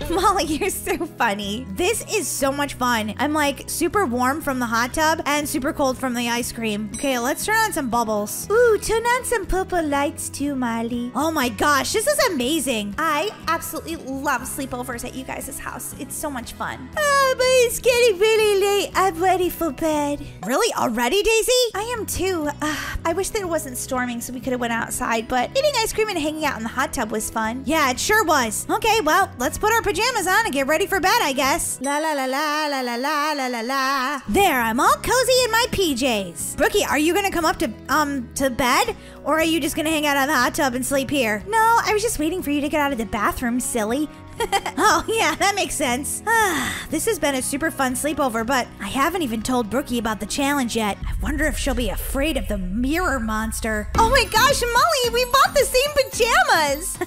Molly, you're so funny. This is so much fun. I'm like super warm from the hot tub and super cold from the ice cream. Okay, let's turn on some bubbles. Ooh, turn on some purple lights too, Molly. Oh my gosh, this is amazing. I absolutely love sleepovers at you guys' house. It's so much fun. Oh, but it's getting really late. I'm ready for bed. Really? Already, Daisy? I am too. Uh, I wish that it wasn't storming so we could have went outside, but eating ice cream and hanging out in the hot tub was fun. Yeah, it sure was. Okay, well, let's put our pajamas on and get ready for bed, I guess. La la la la la la la la la la. There, I'm all cozy in my PJs. Brookie, are you gonna come up to um to bed, or are you just gonna hang out in the hot tub and sleep here? No, I was just waiting for you to get out of the bathroom, silly. oh, yeah, that makes sense. this has been a super fun sleepover, but I haven't even told Brookie about the challenge yet. I wonder if she'll be afraid of the mirror monster. Oh my gosh, Molly, we bought the same pajamas.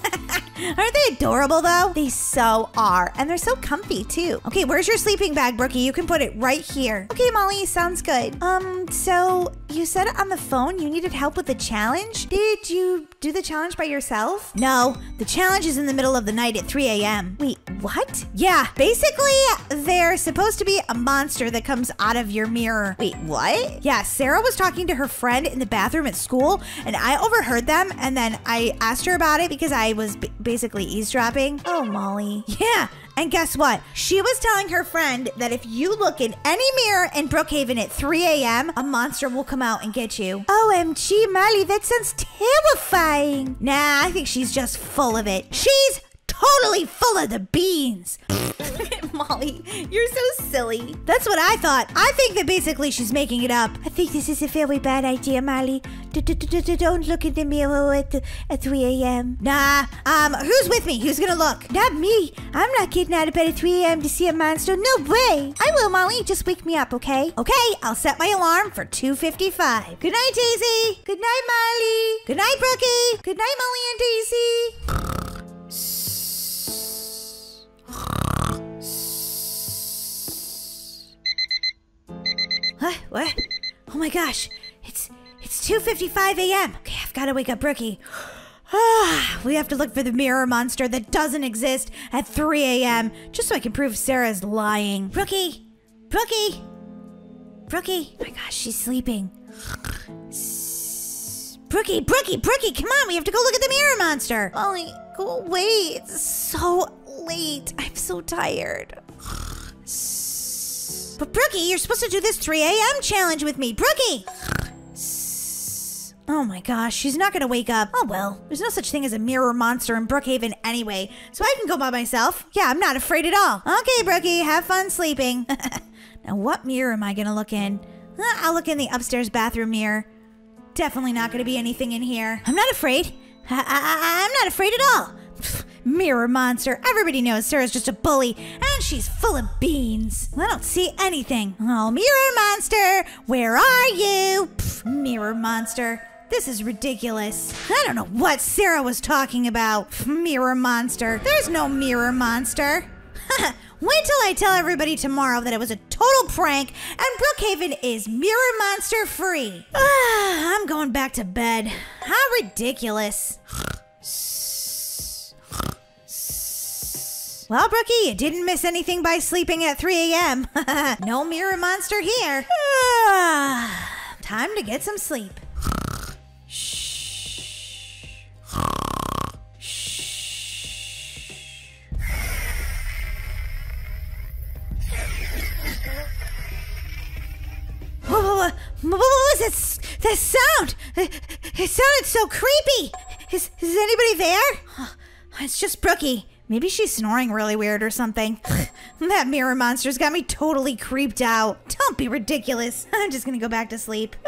Aren't they adorable, though? They so are, and they're so comfy, too. Okay, where's your sleeping bag, Brookie? You can put it right here. Okay, Molly, sounds good. Um, so you said on the phone you needed help with the challenge? Did you do the challenge by yourself? No, the challenge is in the middle of the night at 3 a.m. Wait, what? Yeah, basically, there's supposed to be a monster that comes out of your mirror. Wait, what? Yeah, Sarah was talking to her friend in the bathroom at school, and I overheard them, and then I asked her about it because I was basically eavesdropping. Oh, Molly. Yeah, and guess what? She was telling her friend that if you look in any mirror in Brookhaven at 3 a.m., a monster will come out and get you. OMG, Molly, that sounds terrifying. Nah, I think she's just full of it. She's totally full of the beans. Molly, you're so silly. That's what I thought. I think that basically she's making it up. I think this is a very bad idea, Molly. Don't look in the mirror at, at 3 a.m. Nah, um, who's with me? Who's gonna look? Not me. I'm not getting out of bed at 3 a.m. to see a monster. No way. I will, Molly. Just wake me up, okay? Okay, I'll set my alarm for 2.55. Good night, Daisy. Good night, Molly. Good night, Brookie. Good night, Molly and Daisy. What? What? Oh my gosh. It's it's 2:55 a.m. Okay, I've got to wake up Brookie. Ah, we have to look for the mirror monster that doesn't exist at 3 a.m. just so I can prove Sarah's lying. Brookie! Brookie! Brookie! Oh my gosh, she's sleeping. Brookie, Brookie, Brookie, come on, we have to go look at the mirror monster. Molly, go away. It's so late. I'm so tired. But Brookie, you're supposed to do this 3 a.m. challenge with me. Brookie! Oh my gosh, she's not gonna wake up. Oh well, there's no such thing as a mirror monster in Brookhaven anyway, so I can go by myself. Yeah, I'm not afraid at all. Okay, Brookie, have fun sleeping. now, what mirror am I gonna look in? I'll look in the upstairs bathroom mirror. Definitely not gonna be anything in here. I'm not afraid. I, I'm not afraid at all. Mirror monster. Everybody knows Sarah's just a bully, and she's full of beans. I don't see anything. Oh, mirror monster, where are you? Mirror monster. This is ridiculous. I don't know what Sarah was talking about. Mirror monster. There's no mirror monster. Wait till I tell everybody tomorrow that it was a total prank and Brookhaven is mirror monster free. Ah, I'm going back to bed. How ridiculous. Well, Brookie, you didn't miss anything by sleeping at 3 a.m. no mirror monster here. Time to get some sleep. Creepy. Is, is anybody there? It's just Brookie. Maybe she's snoring really weird or something. that mirror monster's got me totally creeped out. Don't be ridiculous. I'm just gonna go back to sleep.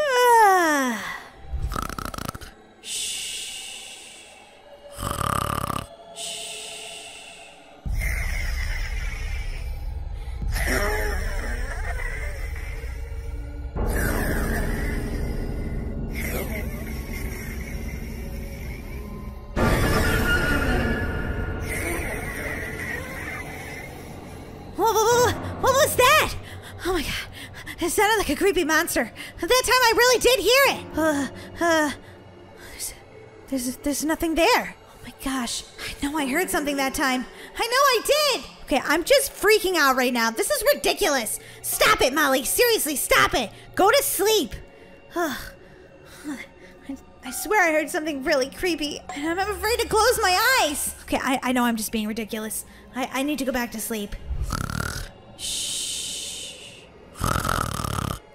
Ah. Creepy monster. That time I really did hear it. Uh, uh, there's, there's, there's nothing there. Oh my gosh. I know I heard something that time. I know I did. Okay, I'm just freaking out right now. This is ridiculous. Stop it, Molly. Seriously, stop it. Go to sleep. Ugh. I, swear I heard something really creepy, I'm afraid to close my eyes. Okay, I, I know I'm just being ridiculous. I, I need to go back to sleep. Oh boy, it's time to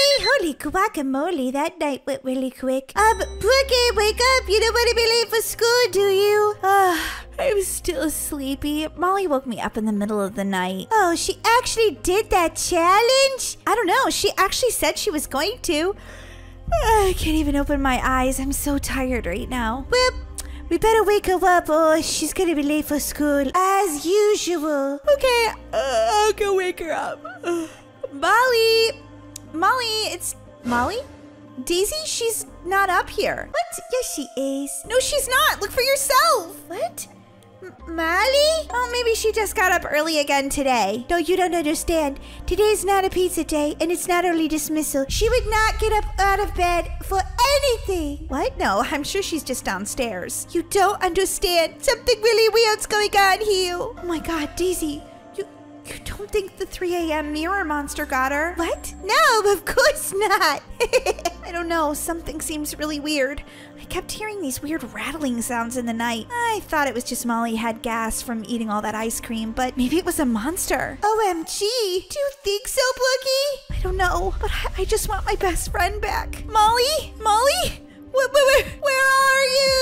Holy guacamole, that night went really quick. Um, Brookie, wake up. You don't want to be late for school, do you? Ah, I'm still sleepy. Molly woke me up in the middle of the night. Oh, she actually did that challenge? I don't know. She actually said she was going to. I can't even open my eyes. I'm so tired right now. Well, we better wake her up or she's gonna be late for school. As usual. Okay, uh, I'll go wake her up. Molly! Molly, it's Molly? Daisy, she's not up here. What? Yes, she is. No, she's not. Look for yourself. What? M- Molly? Oh, maybe she just got up early again today. No, you don't understand. Today's not a pizza day, and it's not early dismissal. She would not get up out of bed for anything. What? No, I'm sure she's just downstairs. You don't understand. Something really weird's going on here. Oh my god, Daisy. You don't think the 3 a.m. mirror monster got her? What? No, of course not. I don't know. Something seems really weird. I kept hearing these weird rattling sounds in the night. I thought it was just Molly had gas from eating all that ice cream, but maybe it was a monster. OMG. Do you think so, Boogie? I don't know, but I, I just want my best friend back. Molly? Molly? Where, where, where are you?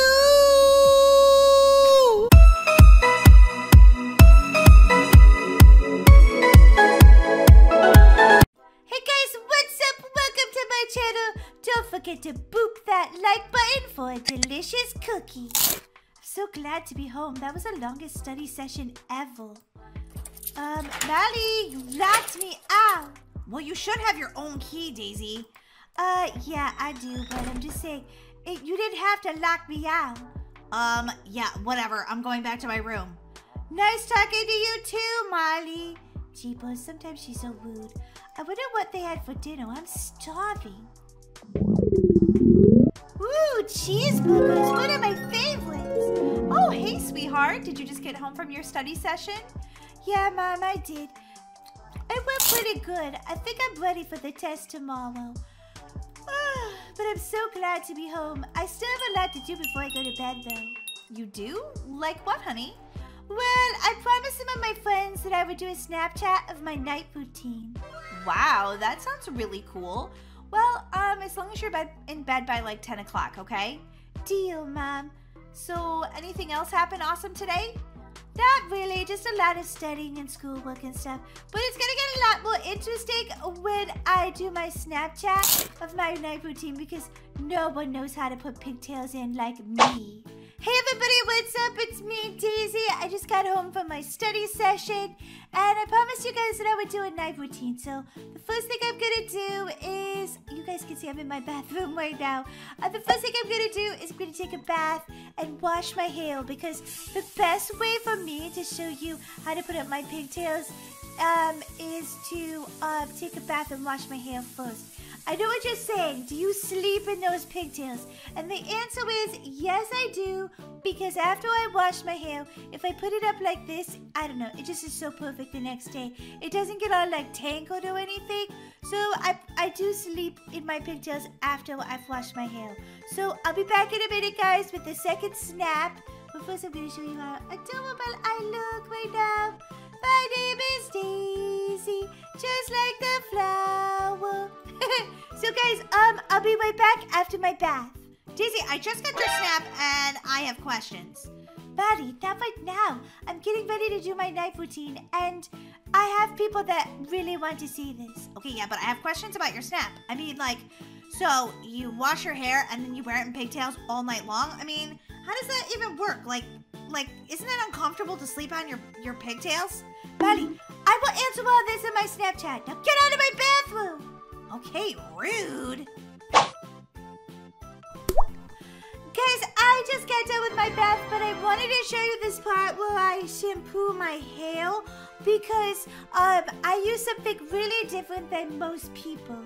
To my channel. Don't forget to boop that like button for a delicious cookie. I'm so glad to be home. That was the longest study session ever. Um, Mally, you locked me out. Well, you should have your own key, Daisy. Uh, yeah, I do, but I'm just saying, it, you didn't have to lock me out. Um, yeah, whatever. I'm going back to my room. Nice talking to you too, Molly. Jeepos, sometimes she's so rude. I wonder what they had for dinner. I'm starving. Ooh, cheeseburgers. One of my favorites. Oh, hey, sweetheart. Did you just get home from your study session? Yeah, Mom, I did. It went pretty good. I think I'm ready for the test tomorrow. Ah, but I'm so glad to be home. I still have a lot to do before I go to bed, though. You do? Like what, honey? Well, I promised some of my friends that I would do a Snapchat of my night routine. Wow, that sounds really cool. Well, um, as long as you're in bed by like 10 o'clock, okay? Deal, Mom. So, anything else happen awesome today? Not really, just a lot of studying and schoolwork and stuff. But it's gonna get a lot more interesting when I do my Snapchat of my night routine because no one knows how to put pigtails in like me. Hey everybody, what's up? It's me, Daisy. I just got home from my study session and I promised you guys that I would do a night routine. So the first thing I'm gonna do is, you guys can see I'm in my bathroom right now. Uh, the first thing I'm gonna do is I'm gonna take a bath and wash my hair because the best way for me to show you how to put up my pigtails um, is to uh, take a bath and wash my hair first. I know what you're saying. Do you sleep in those pigtails? And the answer is yes, I do. Because after I wash my hair, if I put it up like this, I don't know, it just is so perfect the next day. It doesn't get all like tangled or anything. So I, I do sleep in my pigtails after I've washed my hair. So I'll be back in a minute, guys, with the second snap. But first, I'm going to show you how adorable I look right now. My name is Daisy, just like the flower. so guys, um, I'll be right back after my bath. Daisy, I just got your snap and I have questions. Buddy, not right now. I'm getting ready to do my night routine and I have people that really want to see this. Okay, yeah, but I have questions about your snap. I mean, like, so you wash your hair and then you wear it in pigtails all night long? I mean, how does that even work? Like, like, isn't it uncomfortable to sleep on your, your pigtails? Buddy, I will answer all this in my Snapchat. Now get out of my bathroom. Okay, rude. Guys, I just got done with my bath, but I wanted to show you this part where I shampoo my hair because um, I use something really different than most people.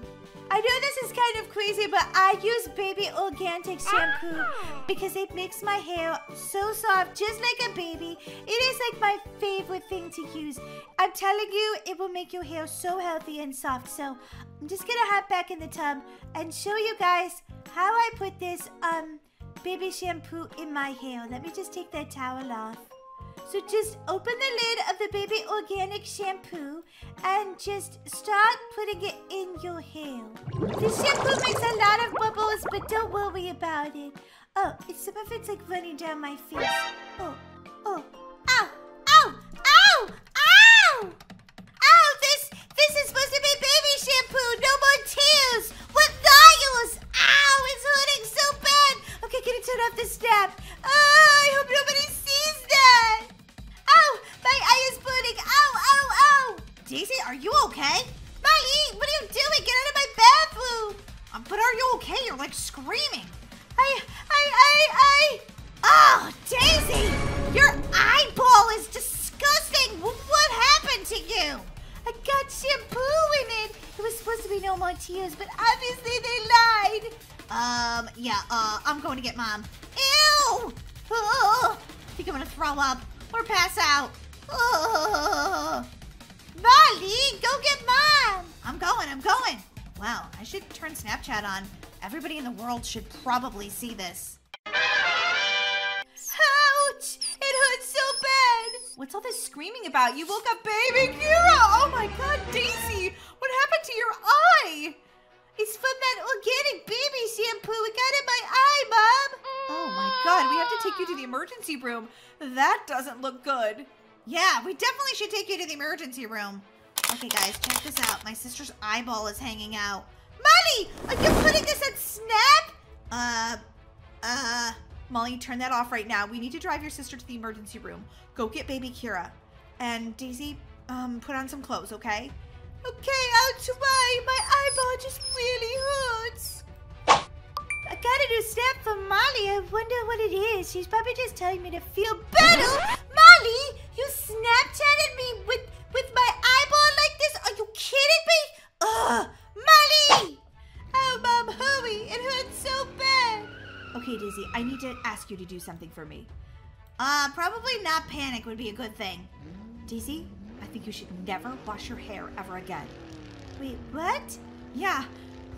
I know this is kind of crazy, but I use Baby Organic shampoo because it makes my hair so soft, just like a baby. It is like my favorite thing to use. I'm telling you, it will make your hair so healthy and soft. So I'm just gonna hop back in the tub and show you guys how I put this um baby shampoo in my hair. Let me just take that towel off. So just open the lid of the baby organic shampoo and just start putting it in your hair. The shampoo makes a lot of bubbles, but don't worry about it. Oh, it's, some of it's like running down my face. Oh, oh, ow, ow, ow, ow! Ow, this, this is supposed to be baby shampoo. No more tears. What values? Ow, it's hurting so bad. Okay, can you turn off the snap? Oh, I hope nobody sees that. My eye is burning. Ow, ow, ow. Daisy, are you okay? Molly, what are you doing? Get out of my bathroom. Um, but are you okay? You're like screaming. I, I, I, I. Oh, Daisy, your eyeball is disgusting. What happened to you? I got shampoo in it. It was supposed to be no more tears, but obviously they lied. Um, yeah, uh, I'm going to get mom. Ew! Oh, I think I'm gonna throw up or pass out. Molly, go get mom. I'm going, I'm going. Wow, I should turn Snapchat on. Everybody in the world should probably see this. Ouch! It hurts so bad. What's all this screaming about? You woke up baby Kira! Oh my god, Daisy! What happened to your eye? It's from that organic baby shampoo. It got in my eye, Mom. Oh my god, we have to take you to the emergency room. That doesn't look good. Yeah, we definitely should take you to the emergency room. Okay, guys, check this out. My sister's eyeball is hanging out. Molly, are you putting this on Snap? Uh, uh, Molly, turn that off right now. We need to drive your sister to the emergency room. Go get baby Kira. And Daisy, um, put on some clothes, okay? Okay, I'll try. My eyeball just really hurts. I got a new snap from Molly. I wonder what it is. She's probably just telling me to feel better. Molly, you Snapchatted me with with my eyeball like this? Are you kidding me? Ugh, Molly! Oh, Mom, hurry! It hurts so bad. Okay, Daisy, I need to ask you to do something for me. Uh, probably not panic would be a good thing. Daisy, I think you should never wash your hair ever again. Wait, what? Yeah,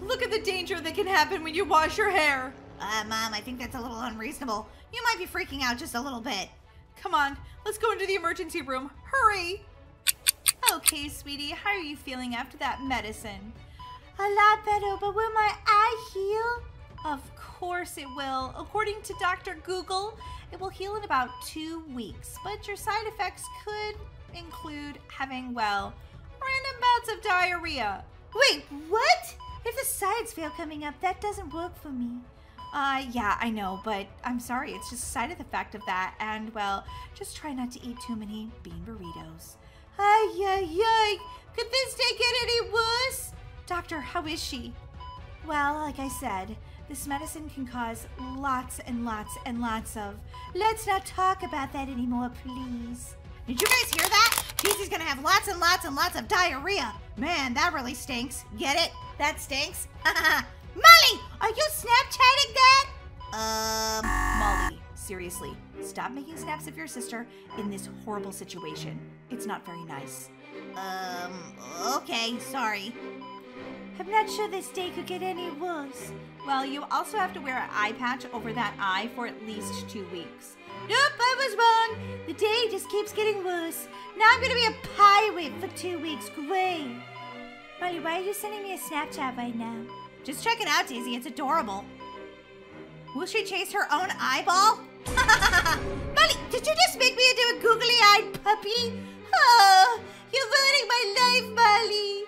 look at the danger that can happen when you wash your hair. Uh, Mom, I think that's a little unreasonable. You might be freaking out just a little bit. Come on, let's go into the emergency room. Hurry! Okay, sweetie, how are you feeling after that medicine? A lot better, but will my eye heal? Of course it will. According to Dr. Google, it will heal in about two weeks, but your side effects could include having, well, random bouts of diarrhea. Wait, what? If the sides fail coming up, that doesn't work for me. Uh, yeah, I know, but I'm sorry. It's just a side effect of that. And, well, just try not to eat too many bean burritos. Ay, ay, ay. Could this day get any worse? Doctor, how is she? Well, like I said, this medicine can cause lots and lots and lots of. Let's not talk about that anymore, please. Did you guys hear that? Daisy's gonna have lots and lots and lots of diarrhea. Man, that really stinks. Get it? That stinks. Molly, are you Snapchatting that? Um, Molly, seriously, stop making snaps of your sister in this horrible situation. It's not very nice. um, okay, sorry. I'm not sure this day could get any worse. Well, you also have to wear an eye patch over that eye for at least two weeks. Nope, I was wrong. The day just keeps getting worse. Now I'm gonna be a pirate for two weeks. Great. Molly, why are you sending me a Snapchat right now? Just check it out, Daisy. It's adorable. Will she chase her own eyeball? Molly, did you just make me into a googly-eyed puppy? Oh, you're ruining my life, Molly.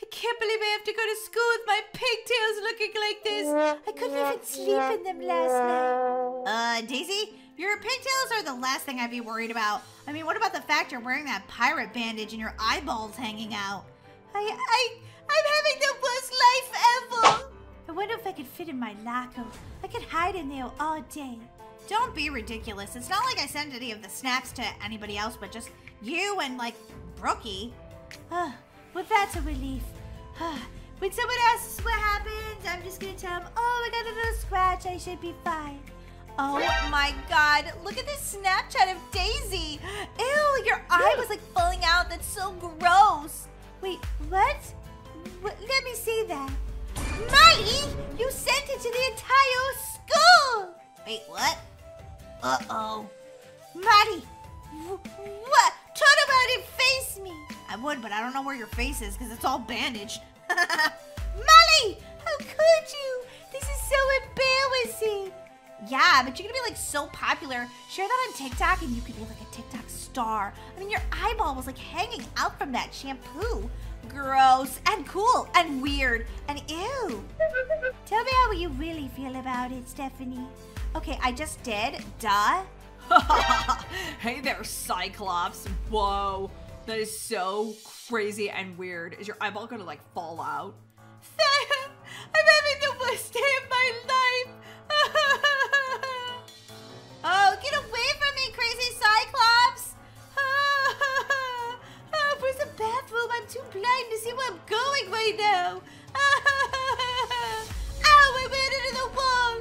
I can't believe I have to go to school with my pigtails looking like this. I couldn't even sleep in them last night. Uh, Daisy, your pigtails are the last thing I'd be worried about. I mean, what about the fact you're wearing that pirate bandage and your eyeballs hanging out? I, I, I'm having the worst life ever. I wonder if I could fit in my locker. I could hide in there all day. Don't be ridiculous. It's not like I sent any of the snaps to anybody else, but just you and, like, Brookie. Ah, well, that's a relief. When someone asks what happened, I'm just gonna tell them, oh, I got a little scratch. I should be fine. Oh my god, look at this Snapchat of Daisy. Ew, your eye was like falling out. That's so gross. Wait, what? what? Let me see that. Molly, you sent it to the entire school. Wait, what? Uh-oh. Molly, What? Turn around and face me. I would, but I don't know where your face is because it's all bandaged. Molly, how could you? This is so embarrassing. Yeah, but you're gonna be like so popular. Share that on TikTok and you could be like a TikTok star. I mean, your eyeball was like hanging out from that shampoo. Gross and cool and weird and ew. tell me how you really feel about it, Stephanie. Okay, I just did. Duh. hey there, Cyclops. Whoa. That is so crazy and weird. Is your eyeball gonna like fall out? I'm having the worst day of my life. oh, get away from me, crazy Cyclops. oh, where's the bathroom? I'm too blind to see where I'm going right now. Ow, I ran into the wall.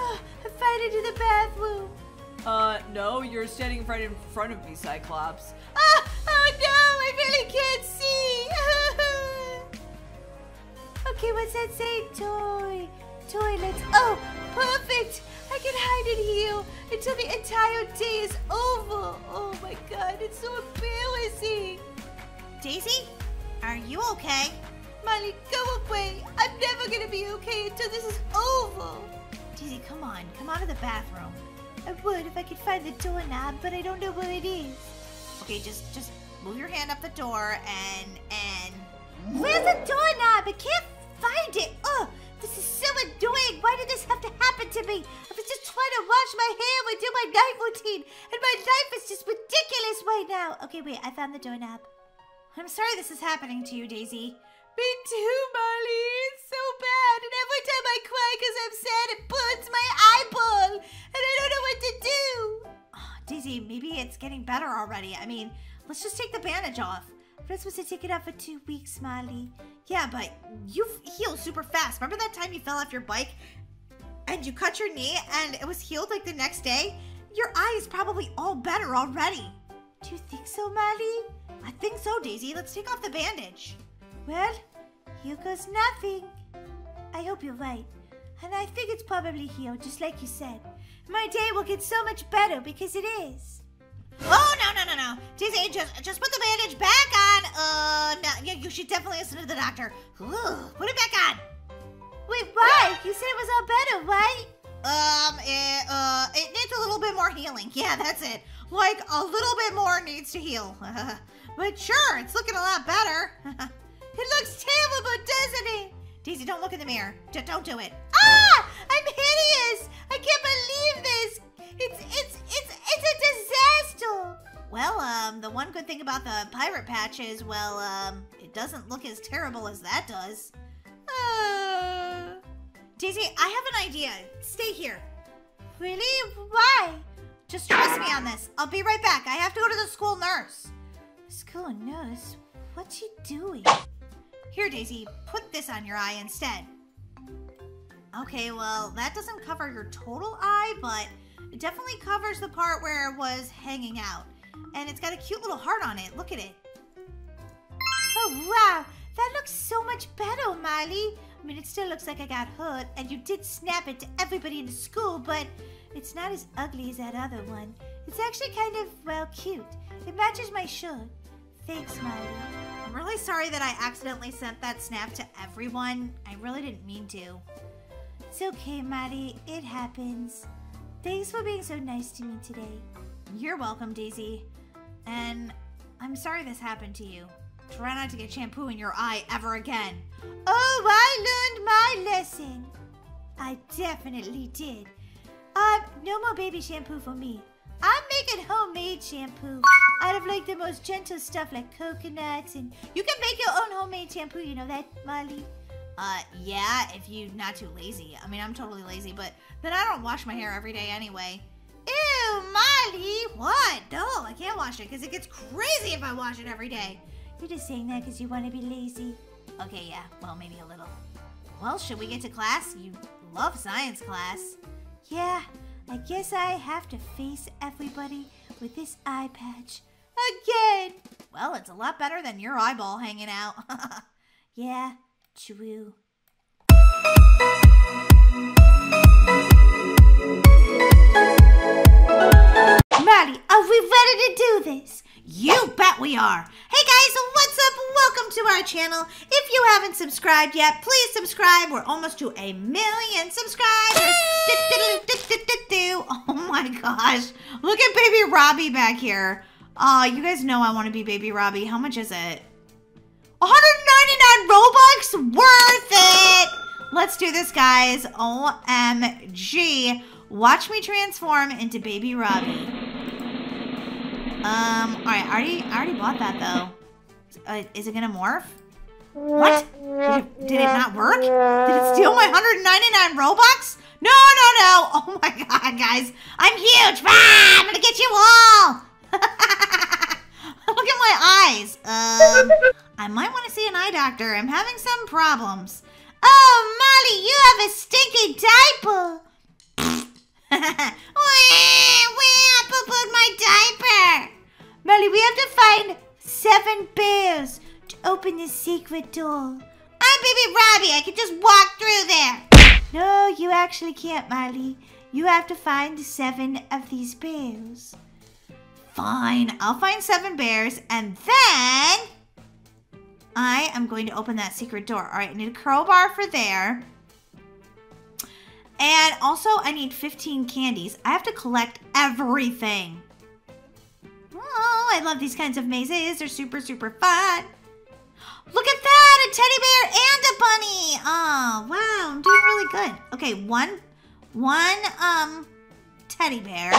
oh, I'm fine into the bathroom. Uh, no, you're standing right in front of me, Cyclops. Oh, oh no, I really can't see. Okay, what's that say? Toy. Toilets. Oh, perfect. I can hide in here until the entire day is over. Oh my god, it's so embarrassing. Daisy, are you okay? Molly, go away. I'm never gonna be okay until this is over. Daisy, come on, come out of the bathroom. I would if I could find the doorknob, but I don't know where it is. Okay, just just move your hand up the door and and Where's the doorknob? I can't find it. Oh, this is so annoying. Why did this have to happen to me? I was just trying to wash my hair and do my night routine, and my life is just ridiculous right now. Okay, wait, I found the doorknob. I'm sorry this is happening to you, Daisy. Me too, Molly. It's so bad. And every time I cry because I'm sad, it burns my eyeball. And I don't know what to do. Oh, Daisy, maybe it's getting better already. I mean, let's just take the bandage off. We're supposed to take it off for two weeks, Molly. Yeah, but you heal super fast. Remember that time you fell off your bike and you cut your knee and it was healed like the next day? Your eye is probably all better already. Do you think so, Molly? I think so, Daisy. Let's take off the bandage. Well, here goes nothing. I hope you're right. And I think it's probably healed, just like you said. My day will get so much better because it is. Oh no no no no, Daisy, just just put the bandage back on. Uh, no, yeah, you should definitely listen to the doctor. Ooh, put it back on. Wait, why? You said it was all better, right? Um, it, uh, it needs a little bit more healing. Yeah, that's it. Like a little bit more needs to heal. but sure, it's looking a lot better. it looks terrible, doesn't it? Daisy, don't look in the mirror. D- don't do it. Ah! I'm hideous! I can't believe this! It's it's it's it's a disaster! Well, um, the one good thing about the pirate patch is, well, um, it doesn't look as terrible as that does. Uh, Daisy, I have an idea. Stay here. Really? Why? Just trust me on this. I'll be right back. I have to go to the school nurse. School nurse? What's she doing? Here, Daisy, put this on your eye instead. Okay, well, that doesn't cover your total eye, but it definitely covers the part where it was hanging out. And it's got a cute little heart on it. Look at it. Oh, wow. That looks so much better, Miley. I mean, it still looks like I got hurt, and you did snap it to everybody in the school, but it's not as ugly as that other one. It's actually kind of, well, cute. It matches my shirt. Thanks, Miley. I'm really sorry that I accidentally sent that snap to everyone. I really didn't mean to. It's okay, Maddie. It happens. Thanks for being so nice to me today. You're welcome, Daisy. And I'm sorry this happened to you. Try not to get shampoo in your eye ever again. Oh, I learned my lesson. I definitely did. Um, no more baby shampoo for me. I'm making homemade shampoo out of like the most gentle stuff like coconuts and you can make your own homemade shampoo, you know that, Molly? Uh, yeah, if you're not too lazy. I mean, I'm totally lazy, but then I don't wash my hair every day anyway. Ew, Molly! What? No, I can't wash it because it gets crazy if I wash it every day. You're just saying that because you want to be lazy. Okay, yeah, well, maybe a little. Well, should we get to class? You love science class. Yeah, I guess I have to face everybody with this eye patch. Again! Well, it's a lot better than your eyeball hanging out. yeah, true. Maddie, are we ready to do this? You bet we are. Hey guys, what's up? Welcome to our channel. If you haven't subscribed yet, please subscribe. We're almost to a million subscribers. oh my gosh. Look at baby Robbie back here. Oh, you guys know I want to be baby Robbie. How much is it? 199 Robux? Worth it! Let's do this, guys. OMG. Watch me transform into baby Robbie. Um, alright, I already, I already bought that, though. Uh, is it gonna morph? What? Did it, did it not work? Did it steal my 199 Robux? No, no, no! Oh my god, guys. I'm huge! Ah, I'm gonna get you all! Look at my eyes. Um, I might want to see an eye doctor. I'm having some problems. Oh, Molly, you have a stinky diaper. where, poo-pooed my diaper. Molly, we have to find seven bears to open this secret door. I'm Baby Robbie. I can just walk through there. No, you actually can't, Molly. You have to find seven of these bears. Fine, I'll find seven bears and then I am going to open that secret door. All right, I need a crowbar for there. And also I need 15 candies. I have to collect everything. Oh, I love these kinds of mazes. They're super, super fun. Look at that, a teddy bear and a bunny. Oh, wow, I'm doing really good. Okay, one, one, um, teddy bear.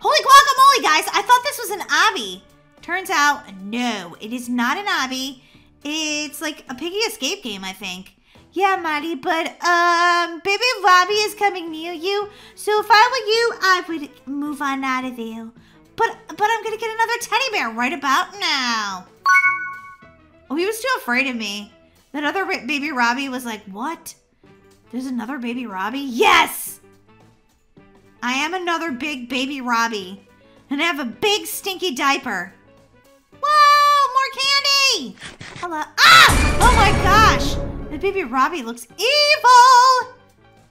Holy guacamole, guys. I thought this was an obby. Turns out, no, it is not an obby. It's like a piggy escape game, I think. Yeah, Molly, but, um, baby Robbie is coming near you. So if I were you, I would move on out of there. But, but I'm gonna get another teddy bear right about now. Oh, he was too afraid of me. That other baby Robbie was like, what? There's another baby Robbie? Yes! I am another big baby Robbie. And I have a big stinky diaper. Whoa, more candy! Hello. Ah! Oh my gosh! The baby Robbie looks evil!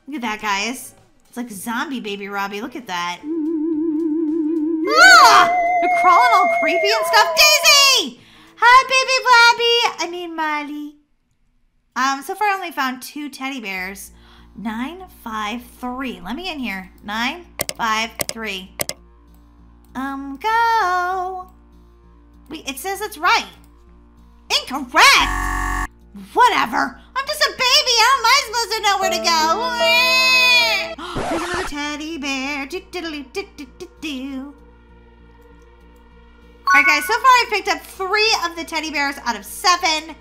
Look at that, guys. It's like zombie baby Robbie. Look at that. Ah! They're crawling all creepy and stuff. Daisy! Hi, baby Bobby. I mean, Molly. Um, so far I only found two teddy bears. Nine, five, three. Let me in here. Nine, five, three. Um, go. Wait, it says it's right. Incorrect. Whatever. I'm just a baby. How am I supposed to know where to go? There's another teddy bear. Do, do, do, do, do, do, do. All right, guys. So far, I picked up three of the teddy bears out of seven.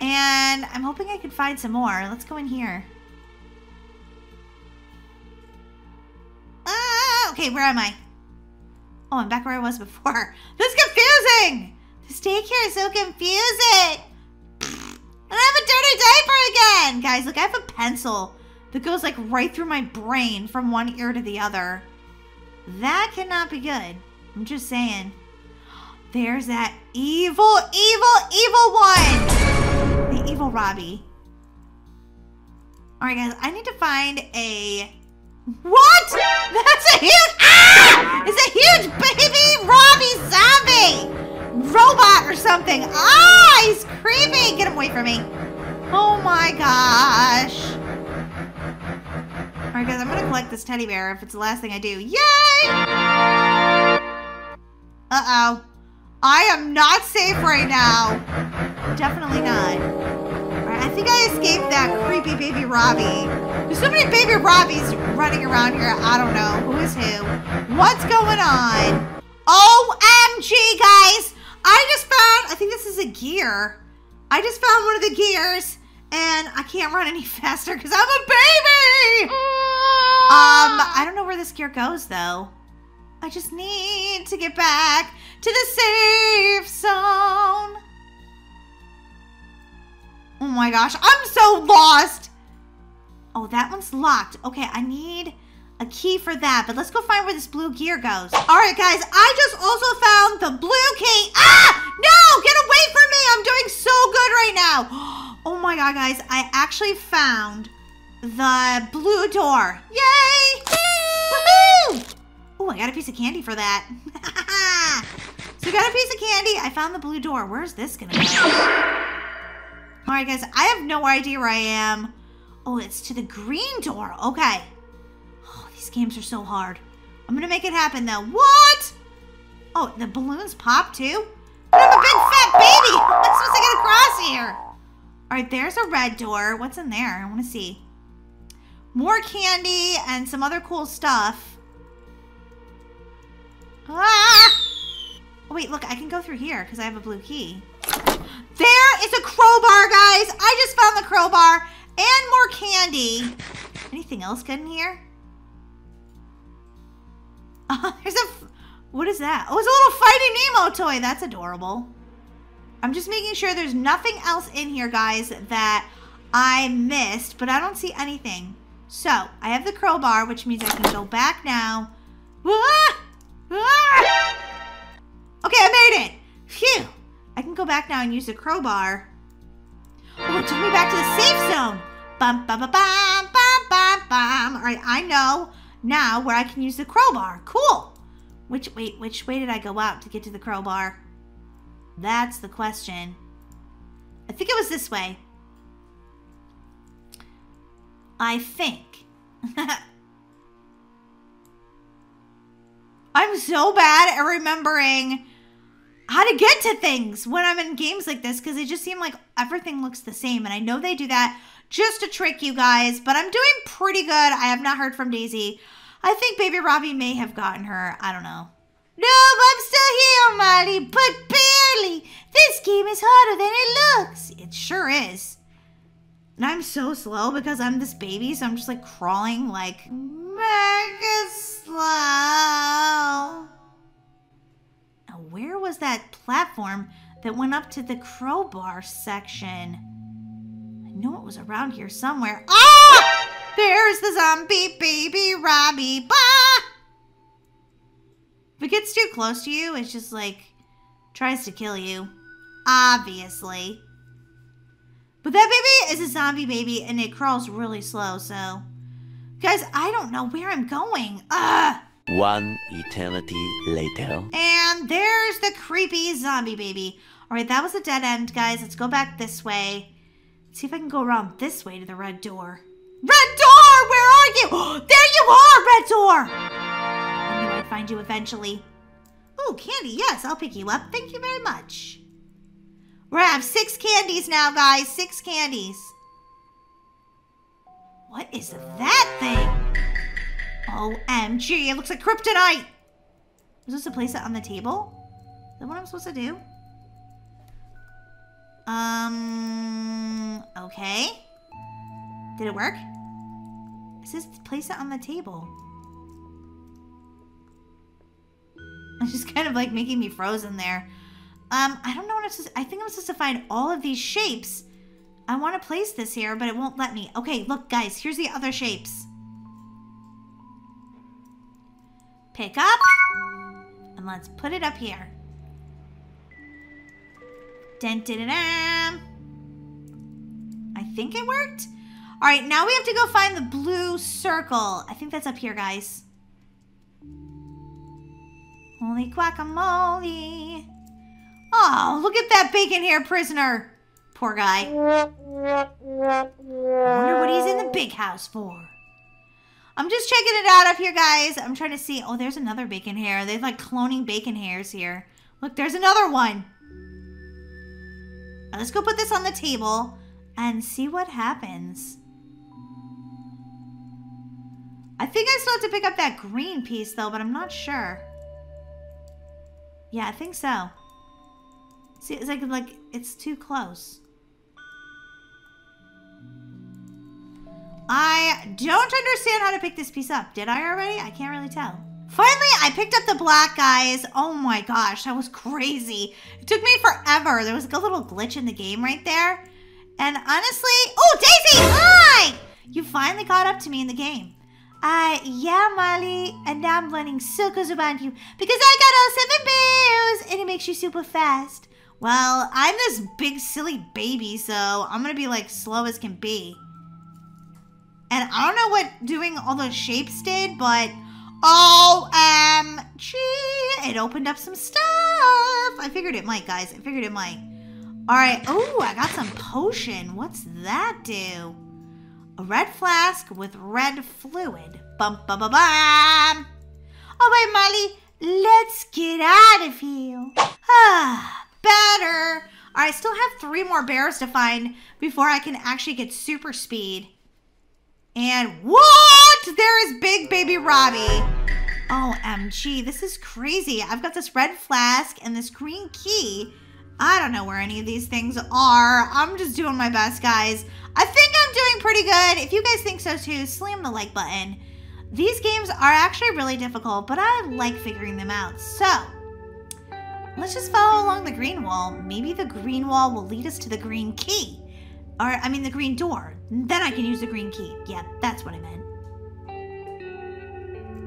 And I'm hoping I can find some more. Let's go in here. Okay, where am I? Oh, I'm back where I was before. This is confusing! This daycare is so confusing! And I have a dirty diaper again! Guys, look, I have a pencil that goes like right through my brain from one ear to the other. That cannot be good. I'm just saying. There's that evil, evil, evil one! The evil Robbie. Alright, guys, I need to find a. What? That's a huge. Ah! It's a huge baby Robbie zombie! Robot or something. Ah! He's creepy! Get him away from me. Oh my gosh. Alright, guys, I'm gonna collect this teddy bear if it's the last thing I do. Yay! Uh oh. I am not safe right now. Definitely not. I think I escaped that creepy baby Robbie. There's so many baby Robbies running around here. I don't know who is who. What's going on? OMG, guys! I just found, I think this is a gear. I just found one of the gears and I can't run any faster because I'm a baby! Um, I don't know where this gear goes though. I just need to get back to the safe zone. Oh my gosh, I'm so lost. Oh, that one's locked. Okay, I need a key for that, but let's go find where this blue gear goes. All right, guys, I just also found the blue key. Ah, no, get away from me. I'm doing so good right now. Oh my God, guys, I actually found the blue door. Yay! Woohoo! Oh, I got a piece of candy for that. so I got a piece of candy. I found the blue door. Where's this gonna go? All right, guys, I have no idea where I am. Oh, it's to the green door. Okay. Oh, these games are so hard. I'm gonna make it happen though. What? Oh, the balloons pop too? But I'm a big fat baby. How am I supposed to get across here? All right, there's a red door. What's in there? I want to see. More candy and some other cool stuff. Ah! Oh, wait, look, I can go through here because I have a blue key. There is a crowbar, guys. I just found the crowbar and more candy. Anything else good in here? Uh, there's a, what is that? Oh, it's a little Finding Nemo toy. That's adorable. I'm just making sure there's nothing else in here, guys, that I missed, but I don't see anything. So, I have the crowbar, which means I can go back now. Ah! Ah! Okay, I made it. Phew. I can go back now and use the crowbar. Oh, it took me back to the safe zone. Bum, bum, bum, bum, bum, bum, bum. All right, I know now where I can use the crowbar. Cool. Which, wait, which way did I go out to get to the crowbar? That's the question. I think it was this way. I think. I'm so bad at remembering how to get to things when I'm in games like this because they just seem like everything looks the same. And I know they do that just to trick you guys, but I'm doing pretty good. I have not heard from Daisy. I think Baby Robbie may have gotten her. I don't know. No, I'm still here, Molly, but barely. This game is harder than it looks. It sure is. And I'm so slow because I'm this baby, so I'm just like crawling like mega slow. Where was that platform that went up to the crowbar section. I know it was around here somewhere. Ah! There's the zombie baby Robbie. Bah! If it gets too close to you, it's just like tries to kill you. Obviously. But that baby is a zombie baby and it crawls really slow, so. Guys, I don't know where I'm going. Ugh! One eternity later. And there's the creepy zombie baby. All right, that was a dead end, guys. Let's go back this way. see if I can go around this way to the red door. Red door, where are you? there you are, red door. I knew I'd find you eventually. Oh, candy, yes, I'll pick you up. Thank you very much. We have six candies now, guys. Six candies. What is that thing? OMG, it looks like kryptonite. Was this to place it on the table? Is that what I'm supposed to do? Um, okay. Did it work? It says place it on the table. It's just kind of like making me frozen there. Um, I don't know what I'm supposed to, I think I'm supposed to find all of these shapes. I want to place this here, but it won't let me. Okay, look, guys, here's the other shapes. Pick up, and let's put it up here. Dun, dun, dun, dun. I think it worked. All right, now we have to go find the blue circle. I think that's up here, guys. Holy guacamole. Oh, look at that bacon hair prisoner. Poor guy. I wonder what he's in the big house for. I'm just checking it out up here, guys. I'm trying to see. Oh, there's another bacon hair. They're like cloning bacon hairs here. Look, there's another one. Let's go put this on the table and see what happens. I think I still have to pick up that green piece, though, but I'm not sure. Yeah, I think so. See, it's like, like it's too close. I don't understand how to pick this piece up. Did I already? I can't really tell. Finally, I picked up the black guys. Oh my gosh, that was crazy. It took me forever. There was like a little glitch in the game right there. And honestly, oh, Daisy, hi! You finally caught up to me in the game. Uh, yeah, Molly, and now I'm running circles around you because I got all seven bills and it makes you super fast. Well, I'm this big silly baby, so I'm gonna be like slow as can be. And I don't know what doing all those shapes did, but OMG, it opened up some stuff. I figured it might, guys. I figured it might. All right. Oh, I got some potion. What's that do? A red flask with red fluid. Bum, bum, bum, bum. All right, Molly, let's get out of here. Ah, better. All right, I still have three more bears to find before I can actually get super speed. And what? There is Big Baby Robbie. OMG, this is crazy. I've got this red flask and this green key. I don't know where any of these things are. I'm just doing my best, guys. I think I'm doing pretty good. If you guys think so too, slam the like button. These games are actually really difficult, but I like figuring them out. So, let's just follow along the green wall. Maybe the green wall will lead us to the green key. Or, I mean, the green door. Then I can use the green key. Yeah, that's what I meant.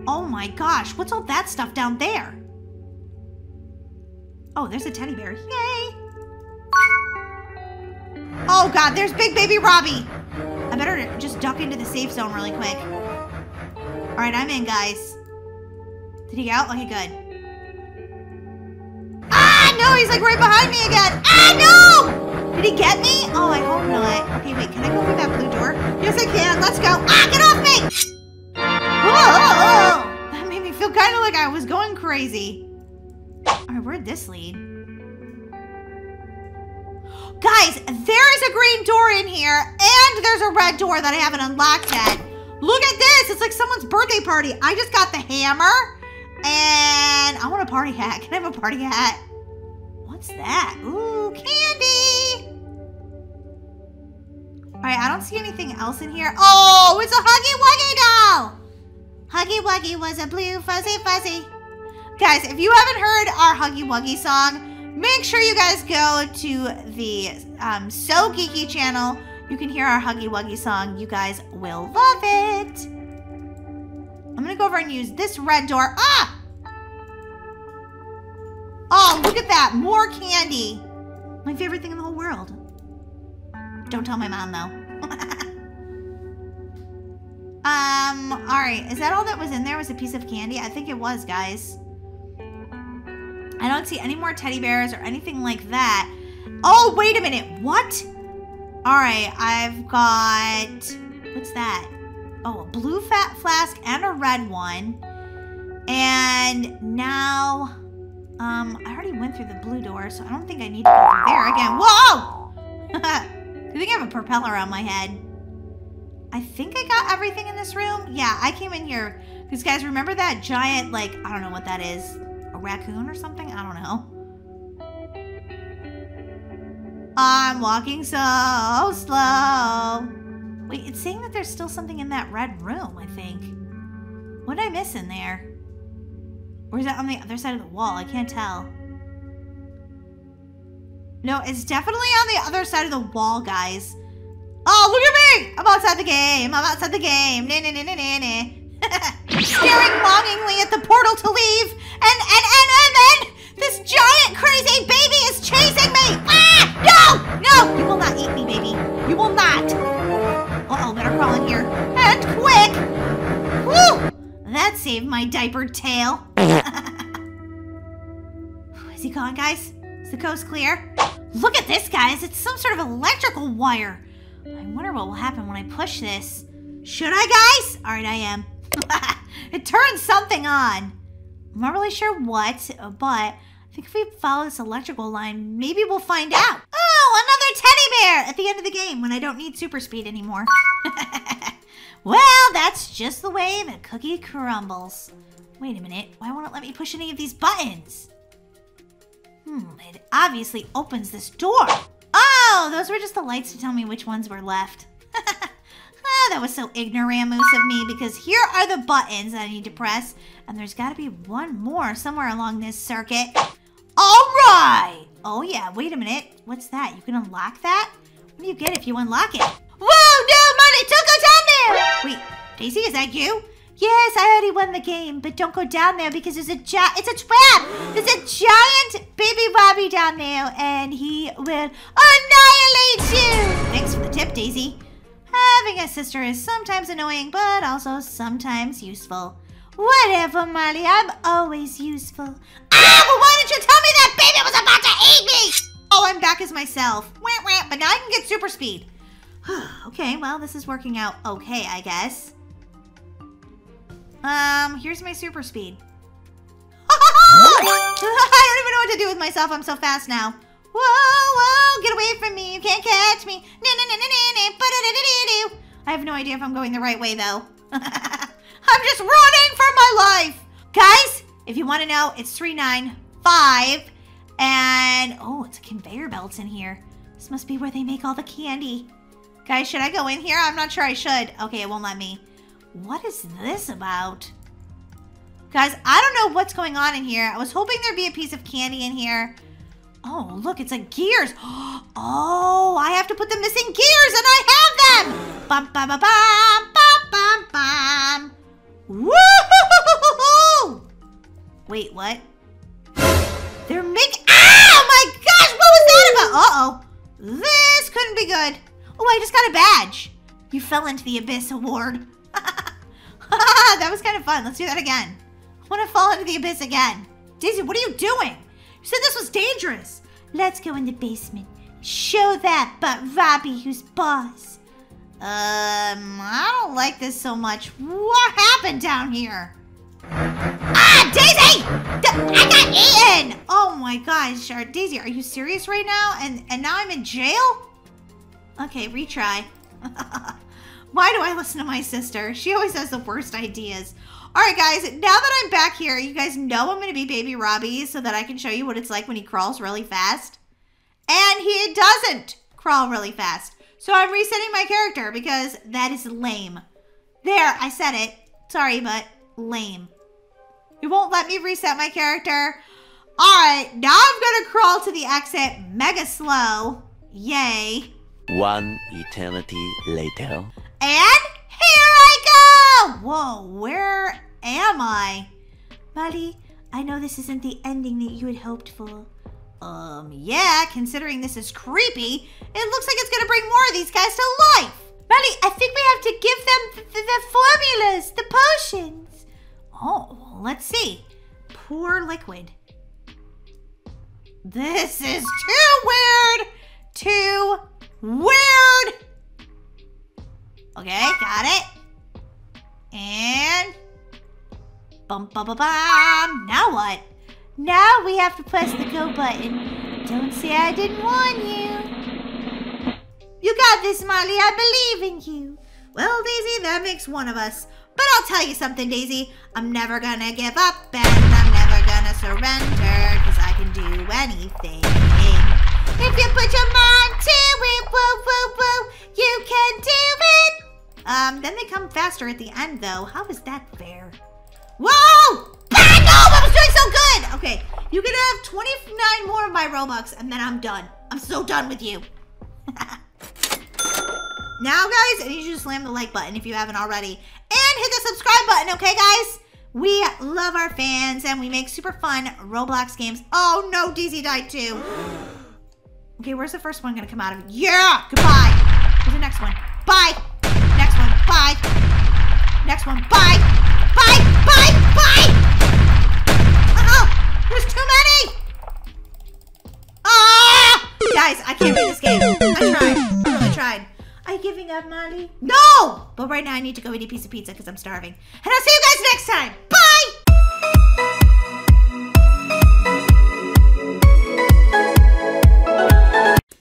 Oh my gosh, what's all that stuff down there? Oh, there's a teddy bear. Yay! Oh god, there's big baby Robbie! I better just duck into the safe zone really quick. Alright, I'm in, guys. Did he out? Okay, good. Ah, no, he's like right behind me again. Ah, no! Did he get me? Oh, I hope not. Okay, wait, can I go through that blue door? Yes, I can. Let's go. Ah, get off me! Whoa! That made me feel kind of like I was going crazy. Alright, where'd this lead? Guys, there is a green door in here, and there's a red door that I haven't unlocked yet. Look at this. It's like someone's birthday party. I just got the hammer, and I want a party hat. Can I have a party hat? What's that? Ooh, candy. All right, I don't see anything else in here. Oh, it's a Huggy Wuggy doll. Huggy Wuggy was a blue fuzzy fuzzy. Guys, if you haven't heard our Huggy Wuggy song, Make sure you guys go to the um, So Geeky channel. You can hear our Huggy Wuggy song. You guys will love it. I'm gonna go over and use this red door. Ah! Oh, look at that. More candy. My favorite thing in the whole world. Don't tell my mom, though. um, all right. Is that all that was in there was a piece of candy? I think it was, guys. I don't see any more teddy bears or anything like that. Oh, wait a minute. What? All right. I've got... What's that? Oh, a blue fat flask and a red one. And now... Um, I already went through the blue door, so I don't think I need to go through there again. Whoa! I think I have a propeller on my head. I think I got everything in this room. Yeah, I came in here. Because, guys, remember that giant, like, I don't know what that is. A raccoon or something? I don't know. I'm walking so slow. Wait, it's saying that there's still something in that red room, I think. What did I miss in there? Or is that on the other side of the wall? I can't tell. No, it's definitely on the other side of the wall, guys. Oh, look at me! I'm outside the game. I'm outside the game. Nah, nah, nah, nah, nah, nah. Staring longingly at the portal to leave. And, and, and, and then this giant crazy baby is chasing me. Ah! No! No! You will not eat me, baby. You will not. Uh-oh, better crawl in here. And quick! Woo! That saved my diapered tail. Is he gone, guys? The coast clear? Look at this, guys. It's some sort of electrical wire. I wonder what will happen when I push this. Should I, guys? All right, I am. it turns something on. I'm not really sure what, but I think if we follow this electrical line, maybe we'll find out. Oh, another teddy bear at the end of the game when I don't need super speed anymore. well, that's just the way the cookie crumbles. Wait a minute. Why won't it let me push any of these buttons? Hmm, it obviously opens this door. Oh, those were just the lights to tell me which ones were left. oh, that was so ignoramus of me because here are the buttons that I need to press. And there's got to be one more somewhere along this circuit. All right. Oh, yeah. Wait a minute. What's that? You can unlock that? What do you get if you unlock it? Whoa, no, money. There. Wait, Daisy, is that you? Yes, I already won the game, but don't go down there because there's a gi- it's a trap. There's a giant baby Bobby down there, and he will annihilate you. Thanks for the tip, Daisy. Having a sister is sometimes annoying, but also sometimes useful. Whatever, Molly. I'm always useful. Ah, why didn't you tell me that baby was about to eat me? Oh, I'm back as myself. Wah, wah, but now I can get super speed. okay, well, this is working out okay, I guess. Um, here's my super speed. I don't even know what to do with myself. I'm so fast now. Whoa, whoa, get away from me. You can't catch me. I have no idea if I'm going the right way, though. I'm just running for my life. Guys, if you want to know, it's 395. And, oh, it's a conveyor belt in here. This must be where they make all the candy. Guys, should I go in here? I'm not sure I should. Okay, it won't let me. What is this about? Guys, I don't know what's going on in here. I was hoping there'd be a piece of candy in here. Oh, look, it's like gears. Oh, I have to put the missing gears and I have them. Bum, bum, bum, bum, bum, bum, bum. Woo! Wait, what? They're making... Oh my gosh, what was that about? Uh-oh. This couldn't be good. Oh, I just got a badge. You fell into the abyss award. that was kind of fun. Let's do that again. I want to fall into the abyss again. Daisy, what are you doing? You said this was dangerous. Let's go in the basement. Show that but Robbie who's boss. Um, I don't like this so much. What happened down here? Ah, Daisy! D I got eaten! Oh my gosh, Daisy, are you serious right now? And and now I'm in jail? Okay, retry. Why do I listen to my sister? She always has the worst ideas. All right, guys, now that I'm back here, you guys know I'm going to be Baby Robbie so that I can show you what it's like when he crawls really fast. And he doesn't crawl really fast. So I'm resetting my character because that is lame. There, I said it. Sorry, but lame. It won't let me reset my character. All right, now I'm going to crawl to the exit mega slow. Yay. One eternity later. And here I go! Whoa, where am I? Molly, I know this isn't the ending that you had hoped for. Um, yeah, considering this is creepy, it looks like it's gonna bring more of these guys to life. Molly, I think we have to give them the, the, formulas, the potions. Oh, well, let's see. Pour liquid. This is too weird! Too weird! Okay, got it. And bum bum bum bum. Now what? Now we have to press the go button. Don't say I didn't warn you. You got this, Molly. I believe in you. Well, Daisy, that makes one of us. But I'll tell you something, Daisy. I'm never gonna give up and I'm never gonna surrender because I can do anything. If you put your mind to it, woo, woo, woo, you can do it. Um, then they come faster at the end, though. How is that fair? Whoa! Ah, no, I was doing so good. Okay, you can have 29 more of my Robux, and then I'm done. I'm so done with you. now, guys, I need you to slam the like button if you haven't already, and hit the subscribe button. Okay, guys? We love our fans, and we make super fun Roblox games. Oh no, DZ died too. Okay, where's the first one gonna come out of? Yeah, goodbye. Where's the next one? Bye. Bye. Next one, bye. Bye, bye, bye. Oh, there's too many. Ah! Guys, I can't beat this game. I tried. I tried. Are you giving up, Molly? No! But right now I need to go eat a piece of pizza because I'm starving. And I'll see you guys next time. Bye!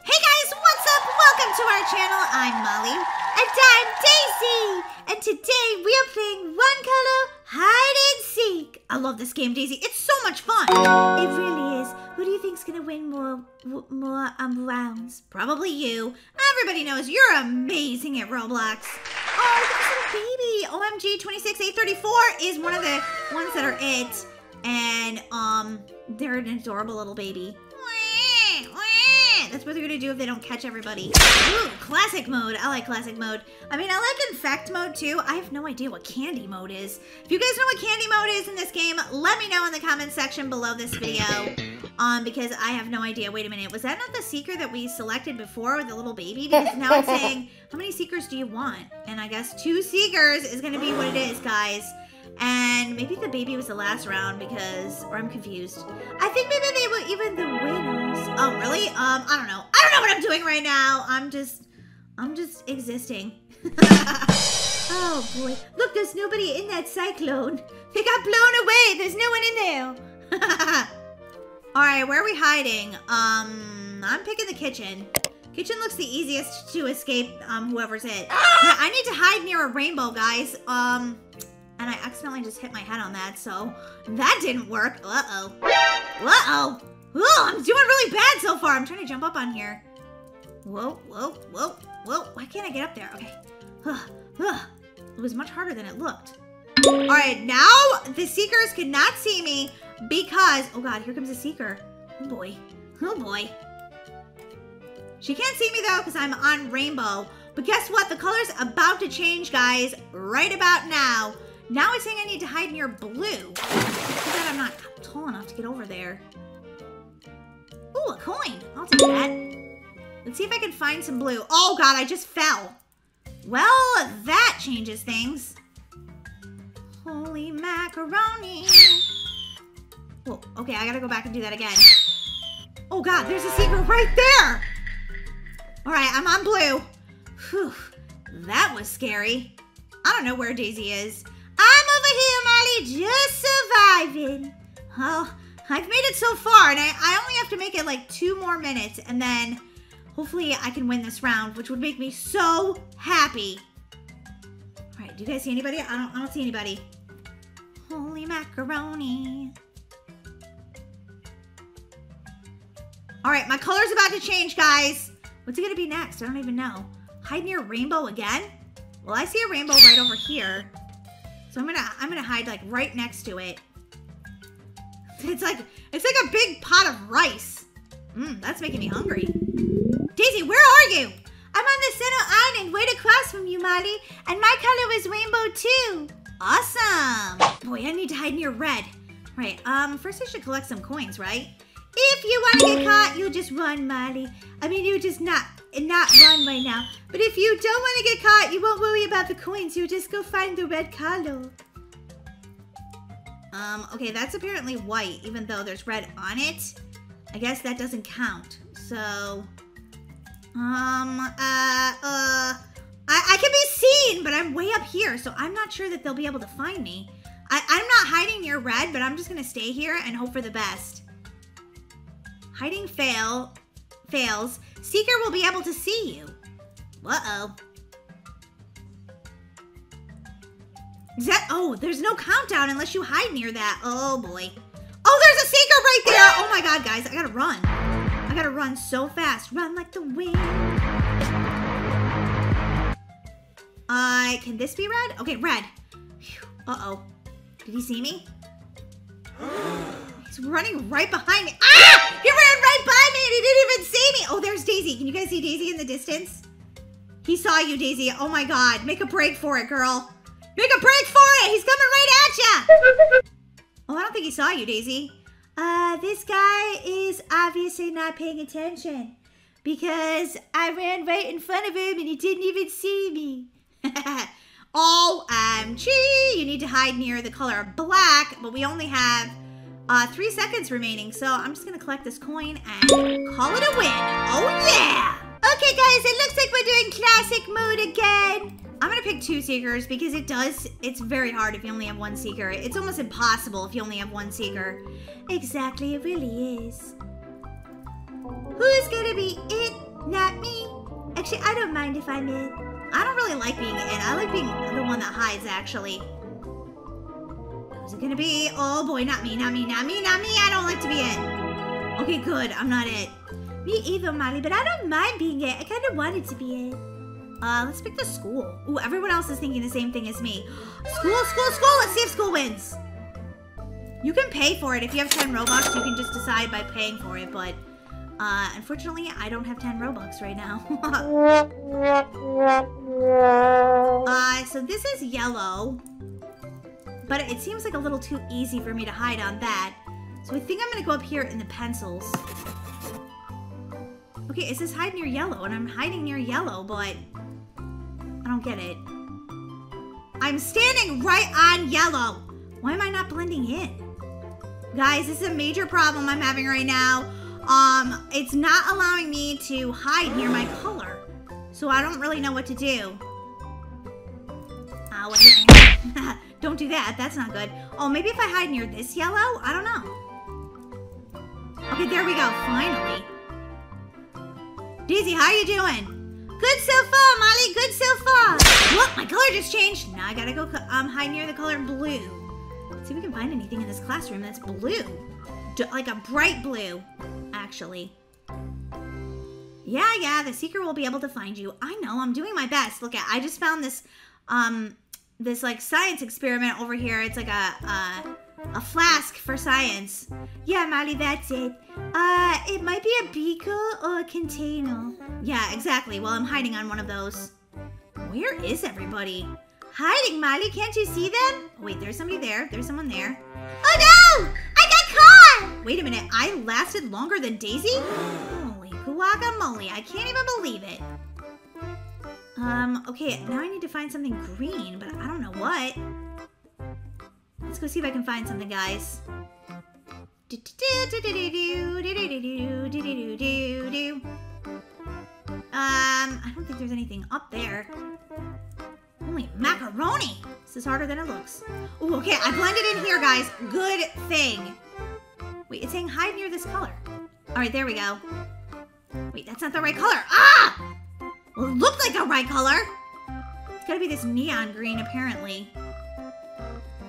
Hey guys, what's up? Welcome to our channel. I'm Molly. And I'm Daisy. And today we are playing One Color Hide and Seek. I love this game, Daisy. It's so much fun. It really is. Who do you think's gonna win more more um rounds? Probably you. Everybody knows you're amazing at Roblox. Oh, look at this little baby. OMG 26834 is one of the ones that are it. And, um, they're an adorable little baby. That's what they're gonna do if they don't catch everybody. Ooh, classic mode. I like classic mode. I mean, I like infect mode too. I have no idea what candy mode is. If you guys know what candy mode is in this game, let me know in the comment section below this video. Um, because I have no idea. Wait a minute. Was that not the seeker that we selected before with the little baby? Because now it's saying, how many seekers do you want? And I guess two seekers is gonna be what it is, guys. And maybe the baby was the last round because, or I'm confused. I think maybe they were even the winners. Oh, really? Um, I don't know. I don't know what I'm doing right now. I'm just, I'm just existing. Oh boy. Look, there's nobody in that cyclone. They got blown away. There's no one in there. All right, where are we hiding? Um, I'm picking the kitchen. Kitchen looks the easiest to escape. Um, whoever's it. I need to hide near a rainbow, guys. Um, and I accidentally just hit my head on that, so that didn't work. Uh oh. Uh oh. I'm doing really bad so far. I'm trying to jump up on here. Whoa, whoa, whoa, whoa. Why can't I get up there? Okay. It was much harder than it looked. All right, now the seekers cannot see me because, oh God, here comes a seeker. Oh boy, oh boy. She can't see me though because I'm on rainbow. But guess what? The color's about to change, guys, right about now. Now it's saying I need to hide near blue. Too bad I'm not tall enough to get over there. Ooh, a coin. I'll take that. Let's see if I can find some blue. Oh God, I just fell. Well, that changes things. Holy macaroni. Whoa, okay, I gotta go back and do that again. Oh God, there's a secret right there. All right, I'm on blue. Whew, that was scary. I don't know where Daisy is. I'm over here, Molly, just surviving. Oh, I've made it so far, and I, I only have to make it like two more minutes, and then hopefully I can win this round, which would make me so happy. All right, do you guys see anybody? I don't, I don't see anybody. Holy macaroni. All right, my color's about to change, guys. What's it gonna be next? I don't even know. Hide near rainbow again? Well, I see a rainbow right over here. So I'm gonna I'm gonna hide like right next to it. It's like it's like a big pot of rice. Mmm, that's making me hungry. Daisy, where are you? I'm on the center island, right across from you, Molly. And my color is rainbow too. Awesome. Boy, I need to hide near red. Right, um, first I should collect some coins, right? If you want to get caught, you'll just run, Molly. I mean, you just not not run right now. But if you don't want to get caught, you won't worry about the coins. You'll just go find the red color. Um, okay, that's apparently white, even though there's red on it. I guess that doesn't count. So, um, uh, uh, I, I can be seen, but I'm way up here, so I'm not sure that they'll be able to find me. I, I'm not hiding near red, but I'm just gonna stay here and hope for the best. Hiding fail, fails. Seeker will be able to see you. Uh-oh. Is that, oh, there's no countdown unless you hide near that. Oh boy. Oh, there's a seeker right there. Oh my God, guys, I gotta run. I gotta run so fast. Run like the wind. Uh, can this be red? Okay, red. Uh-oh. Did he see me? He's running right behind me. Ah! He didn't even see me. Oh, there's Daisy. Can you guys see Daisy in the distance? He saw you, Daisy. Oh my God. Make a break for it, girl. Make a break for it! He's coming right at you! Oh, I don't think he saw you, Daisy. Uh, this guy is obviously not paying attention. Because I ran right in front of him and he didn't even see me. OMG! You need to hide near the color of black, but we only have uh, three seconds remaining, so I'm just gonna collect this coin and call it a win. Oh yeah! Okay, guys, it looks like we're doing classic mode again. I'm gonna pick two seekers because it does, it's very hard if you only have one seeker. It's almost impossible if you only have one seeker. Exactly, it really is. Who's gonna be it? Not me. Actually, I don't mind if I'm it. I don't really like being it. I like being the one that hides, actually. Who's it gonna be? Oh boy, not me, not me, not me, not me. I don't like to be it. Okay, good. I'm not it. Me either, Molly, but I don't mind being it. I kind of wanted to be it. Uh, let's pick the school. Ooh, everyone else is thinking the same thing as me. School, school, school! Let's see if school wins. You can pay for it. If you have 10 Robux, you can just decide by paying for it, but... Uh, unfortunately, I don't have 10 Robux right now. uh, so this is yellow. But it seems like a little too easy for me to hide on that. So I think I'm gonna go up here in the pencils. Okay, it says hide near yellow, and I'm hiding near yellow, but I don't get it. I'm standing right on yellow. Why am I not blending in? Guys, this is a major problem I'm having right now. Um, it's not allowing me to hide near my color. So I don't really know what to do. What don't do that. That's not good. Oh, maybe if I hide near this yellow? I don't know. Okay, there we go. Finally. Daisy, how you doing? Good so far, Molly. Good so far. Look, my color just changed. Now I gotta go um, hide near the color blue. Let's see if we can find anything in this classroom that's blue. Like a bright blue, actually. Yeah, yeah, the seeker will be able to find you. I know, I'm doing my best. Look at, I just found this, um, this like science experiment over here. It's like a, a a flask for science. Yeah, Molly, that's it. Uh, it might be a beaker or a container. Yeah, exactly. Well, I'm hiding on one of those. Where is everybody? Hiding, Molly. Can't you see them? Oh, wait, there's somebody there. There's someone there. Oh, no! I got caught! Wait a minute. I lasted longer than Daisy? Holy guacamole. I can't even believe it. Um, okay, now I need to find something green, but I don't know what. Let's go see if I can find something, guys. Um, I don't think there's anything up there. Holy macaroni! This is harder than it looks. Oh, okay, I blended in here, guys. Good thing. Wait, it's saying hide near this color. All right, there we go. Wait, that's not the right color. Ah! It looked like the right color. It's gotta be this neon green, apparently.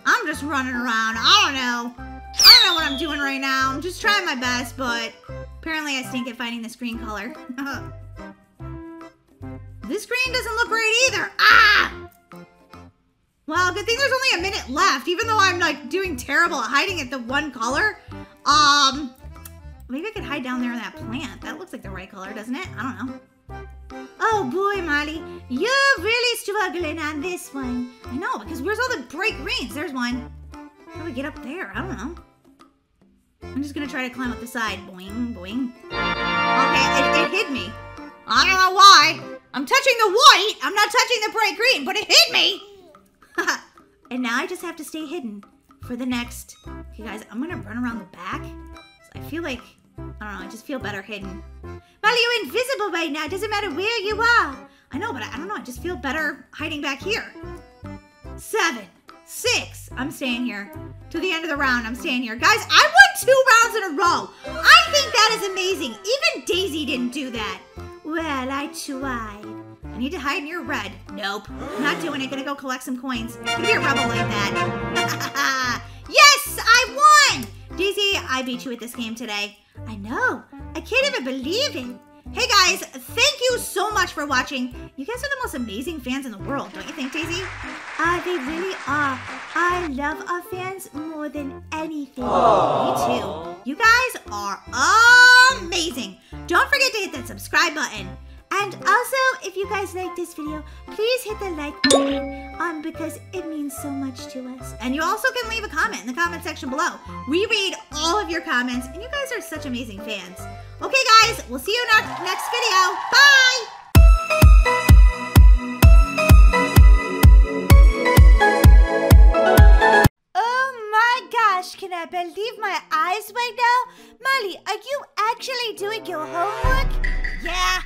I'm just running around. I don't know. I don't know what I'm doing right now. I'm just trying my best, but apparently I stink at finding this green color. this green doesn't look great either. Ah! Well, good thing there's only a minute left, even though I'm like doing terrible at hiding at the one color. Um, maybe I could hide down there in that plant. That looks like the right color, doesn't it? I don't know. Oh boy, Molly, you're really struggling on this one. I know, because where's all the bright greens? There's one. How do we get up there? I don't know. I'm just gonna try to climb up the side. Boing, boing. Okay, it, it hit me. I don't know why. I'm touching the white. I'm not touching the bright green, but it hit me. and now I just have to stay hidden for the next. Okay, guys, I'm gonna run around the back. I feel like I don't know. I just feel better hidden. Well, you're invisible right now. It doesn't matter where you are. I know, but I, I don't know. I just feel better hiding back here. Seven, six. I'm staying here. To the end of the round, I'm staying here. Guys, I won two rounds in a row. I think that is amazing. Even Daisy didn't do that. Well, I tried. I need to hide near red. Nope. Not doing it. Gonna go collect some coins. Gonna be a rebel like that. yes, I won! Daisy, I beat you at this game today. I know. I can't even believe it. Hey guys, thank you so much for watching. You guys are the most amazing fans in the world, don't you think, Daisy? Ah, uh, they really are. I love our fans more than anything. Aww. Me too. You guys are amazing. Don't forget to hit that subscribe button. And also, if you guys like this video, please hit the like button um, because it means so much to us. And you also can leave a comment in the comment section below. We read all of your comments, and you guys are such amazing fans. Okay, guys, we'll see you in our next video. Bye! Oh my gosh, can I believe my eyes right now? Molly, are you actually doing your homework? Yeah,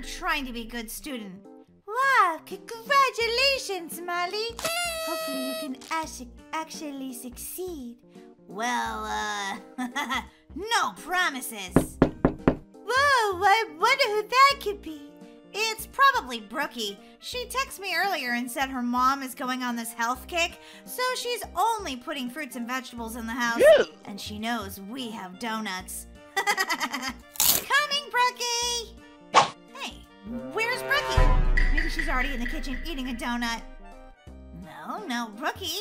I'm trying to be a good student. Wow, congratulations, Molly. Hopefully you can actually succeed. Well, uh, no promises. Whoa, I wonder who that could be. It's probably Brookie. She texted me earlier and said her mom is going on this health kick, so she's only putting fruits and vegetables in the house. Yeah. And she knows we have donuts. Coming, Brookie! Where's Brookie? Maybe she's already in the kitchen eating a donut. No, no, Brookie.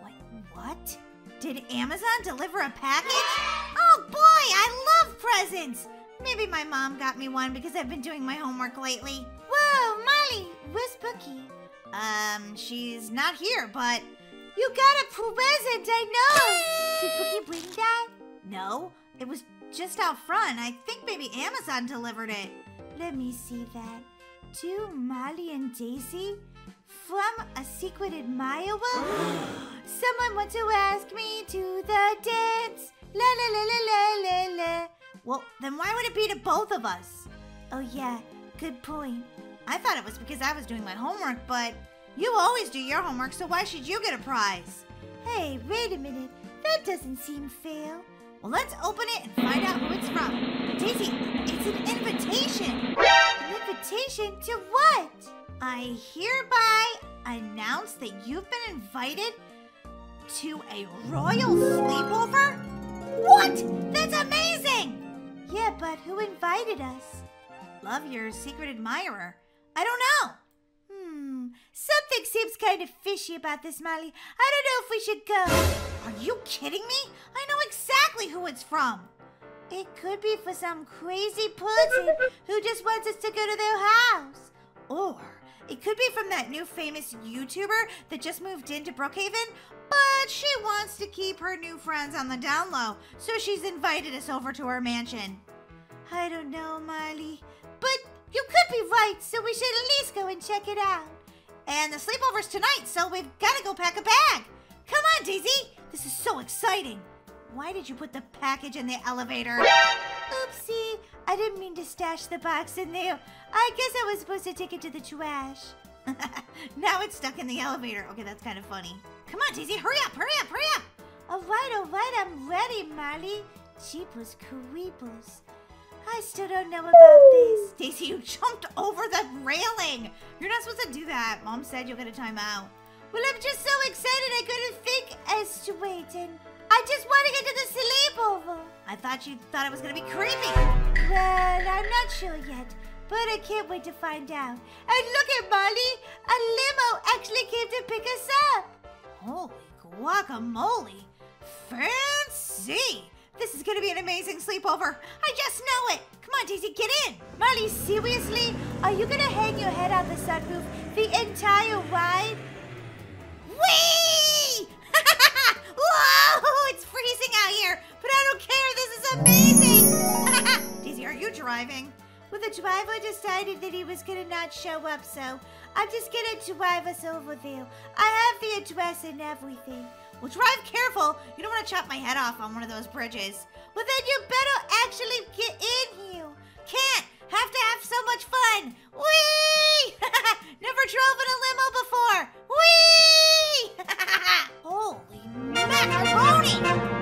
What? What? Did Amazon deliver a package? Oh boy, I love presents! Maybe my mom got me one because I've been doing my homework lately. Whoa, Molly, where's Brookie? Um, she's not here, but... You got a present, I know! Did Brookie bring that? No, it was just out front. I think maybe Amazon delivered it. Let me see that. To Molly and Daisy? From a secret admirer? Someone wants to ask me to the dance. La la la la la la la. Well, then why would it be to both of us? Oh yeah, good point. I thought it was because I was doing my homework, but you always do your homework, so why should you get a prize? Hey, wait a minute. That doesn't seem fair. Well, let's open it and find out who it's from. Daisy, it's an invitation. An invitation to what? I hereby announce that you've been invited to a royal sleepover? What? That's amazing! Yeah, but who invited us? Love your secret admirer. I don't know. Hmm, something seems kind of fishy about this, Molly. I don't know if we should go. Are you kidding me? I know exactly who it's from. It could be for some crazy person who just wants us to go to their house. Or it could be from that new famous YouTuber that just moved into Brookhaven, but she wants to keep her new friends on the down low, so she's invited us over to her mansion. I don't know, Molly, but you could be right, so we should at least go and check it out. And the sleepover's tonight, so we've got to go pack a bag. Come on, Daisy. This is so exciting. Why did you put the package in the elevator? Oopsie. I didn't mean to stash the box in there. I guess I was supposed to take it to the trash. now it's stuck in the elevator. Okay, that's kind of funny. Come on, Daisy. Hurry up, hurry up, hurry up. All right, all right. I'm ready, Molly. Jeepers creepers. I still don't know about this. Daisy, you jumped over the railing. You're not supposed to do that. Mom said you'll get a timeout. Well, I'm just so excited I couldn't think as to waiting. I just want to get to the sleepover. I thought you thought it was going to be creepy. Well, I'm not sure yet, but I can't wait to find out. And look at Molly. A limo actually came to pick us up. Holy guacamole. Fancy. This is gonna be an amazing sleepover. I just know it. Come on, Daisy, get in. Molly, seriously? Are you gonna hang your head out the sunroof the entire ride? Whee! Whoa! It's freezing out here, but I don't care. This is amazing. Daisy, are you driving? Well, the driver decided that he was gonna not show up, so I'm just gonna drive us over there. I have the address and everything. Well, drive careful. You don't want to chop my head off on one of those bridges. Well, then you better actually get in here. Can't. Have to have so much fun. Whee! Never drove in a limo before. Whee! Holy macaroni!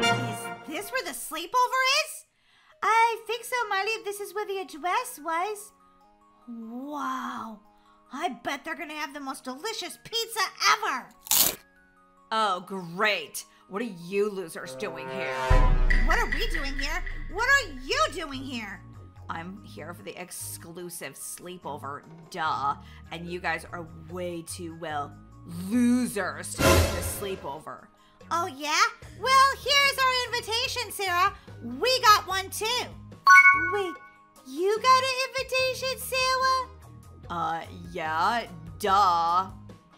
Is this where the sleepover is? I think so, Molly. This is where the address was. Wow. I bet they're gonna have the most delicious pizza ever. Oh, great. What are you losers doing here? What are we doing here? What are you doing here? I'm here for the exclusive sleepover, duh. And you guys are way too, well, losers to the sleepover. Oh, yeah? Well, here's our invitation, Sarah. We got one too. Wait, you got an invitation, Sarah? Uh, yeah, duh.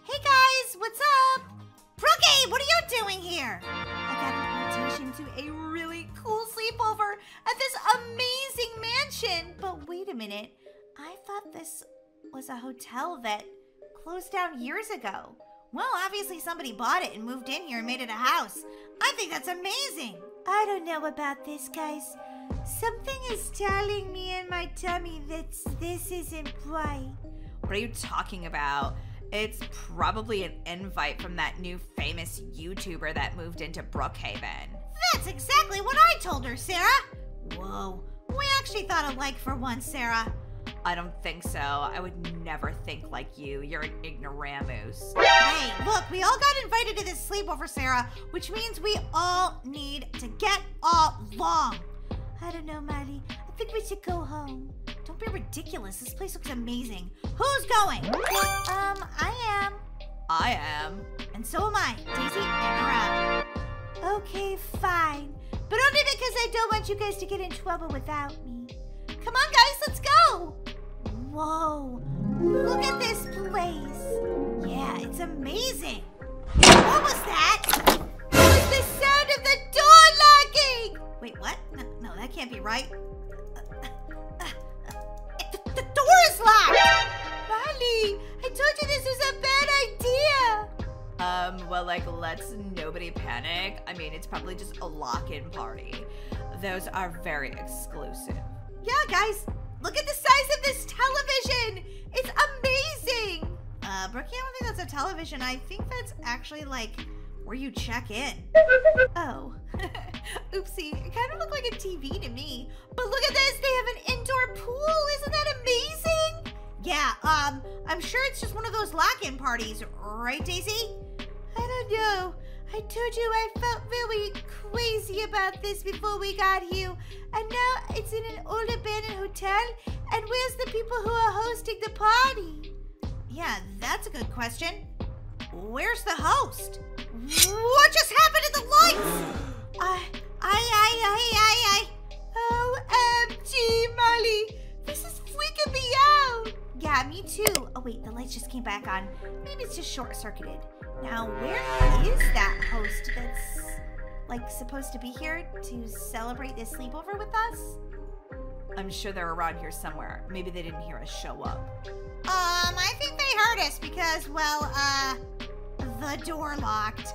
Hey guys, what's up? Brookie, what are you doing here? I got an invitation to a really cool sleepover at this amazing mansion. But wait a minute, I thought this was a hotel that closed down years ago. Well, obviously somebody bought it and moved in here and made it a house. I think that's amazing. I don't know about this, guys. Something is telling me in my tummy that this isn't right. What are you talking about? It's probably an invite from that new famous YouTuber that moved into Brookhaven. That's exactly what I told her, Sarah. Whoa, we actually thought alike for once, Sarah. I don't think so. I would never think like you. You're an ignoramus. Hey, look, we all got invited to this sleepover, Sarah, which means we all need to get along. I don't know, Maddie. I think we should go home. Don't be ridiculous. This place looks amazing. Who's going? Um, I am. I am. And so am I. Daisy, and we're. Okay, fine. But only because I don't want you guys to get in trouble without me. Come on, guys, let's go. Whoa, look at this place. Yeah, it's amazing. What was that? It was the sound of the door locking. Wait, what? No, no that can't be right. the, the door is locked. Molly, I told you this was a bad idea. Um, well, like, let's nobody panic. I mean, it's probably just a lock-in party. Those are very exclusive. Yeah, guys, look at the size of this television. It's amazing. Uh, Brookie, I don't think that's a television. I think that's actually like where you check in. Oh, oopsie. It kind of looked like a TV to me. But look at this. They have an indoor pool. Isn't that amazing? Yeah, um, I'm sure it's just one of those lock-in parties, right, Daisy? I don't know. I told you I felt really crazy about this before we got here. And now it's in an old abandoned hotel. And where's the people who are hosting the party? Yeah, that's a good question. Where's the host? What just happened to the lights? I, I, I, I, I, I. Oh, OMG, Molly. This is freaking me out. Yeah, me too. Oh, wait, the lights just came back on. Maybe it's just short circuited. Now, where is that host that's like supposed to be here to celebrate this sleepover with us? I'm sure they're around here somewhere. Maybe they didn't hear us show up. Um, I think they heard us because, well, uh, the door locked.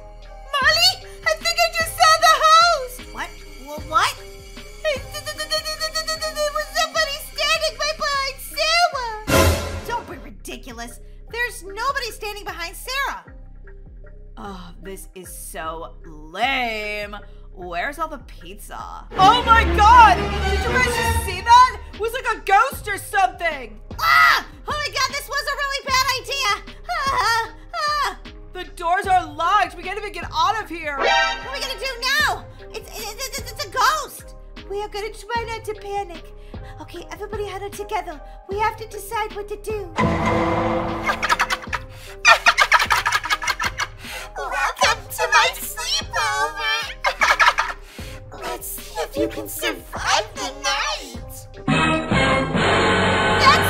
Molly, I think I just saw the host. What? Well, what? There was somebody standing right behind Sarah. Don't be ridiculous. There's nobody standing behind Sarah. Oh, this is so lame. Where's all the pizza? Oh my god! Did you guys just see that? It was like a ghost or something! Ah! Oh my god, this was a really bad idea! Ah! Ah! The doors are locked. We can't even get out of here. What are we gonna do now? It's, it's, it's, it's a ghost! We are gonna try not to panic. Okay, everybody huddle together. We have to decide what to do. if you can survive the night! That's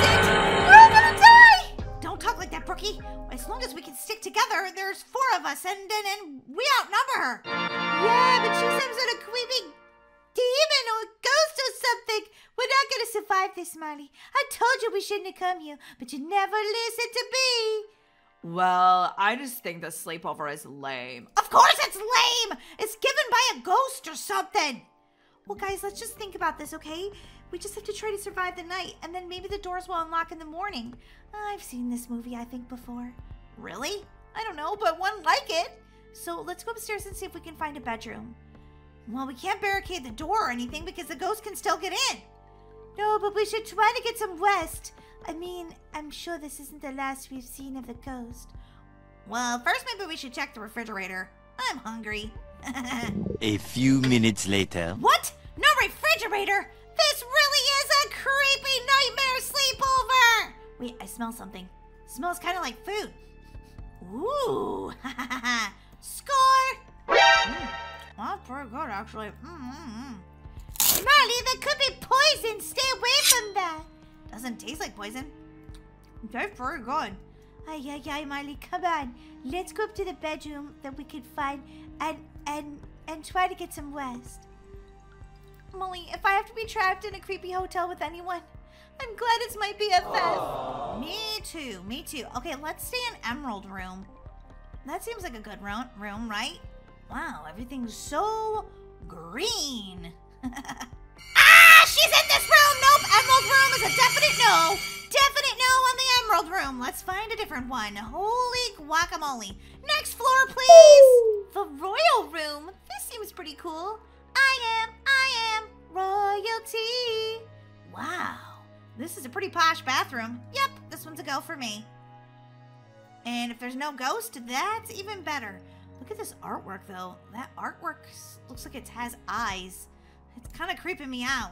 it! We're all gonna die! Don't talk like that, Brookie. As long as we can stick together, there's four of us, and and, and we outnumber her. Yeah, but she's some sort of creepy demon or ghost or something. We're not gonna survive this, Molly. I told you we shouldn't have come here, but you never listened to me. Well, I just think the sleepover is lame. Of course it's lame! It's given by a ghost or something! Well, guys, let's just think about this, okay? We just have to try to survive the night, and then maybe the doors will unlock in the morning. I've seen this movie, I think, before. Really? I don't know, but one like it. So let's go upstairs and see if we can find a bedroom. Well, we can't barricade the door or anything because the ghost can still get in. No, but we should try to get some rest. I mean, I'm sure this isn't the last we've seen of the ghost. Well, first maybe we should check the refrigerator. I'm hungry. A few minutes later. what? No refrigerator? This really is a creepy nightmare sleepover! Wait, I smell something. smells kind of like food. Ooh, score! Mm, that's pretty good, actually. Mm-hmm. Molly, that could be poison. Stay away from that. Doesn't taste like poison. Tastes pretty good. Ay, ay, ay, Molly, come on. Let's go up to the bedroom that we can find and and and try to get some rest. Molly, if I have to be trapped in a creepy hotel with anyone, I'm glad it's my BFF. Me too, me too. Okay, let's stay in Emerald Room. That seems like a good room, room right? Wow, everything's so green. ah, she's in this room! Nope, Emerald Room is a definite no. Definite no on the Emerald Room. Let's find a different one. Holy guacamole. Next floor, please. The Royal Room. This seems pretty cool. I am, I am royalty. Wow, this is a pretty posh bathroom. Yep, this one's a go for me. And if there's no ghost, that's even better. Look at this artwork, though. That artwork looks like it has eyes. It's kind of creeping me out.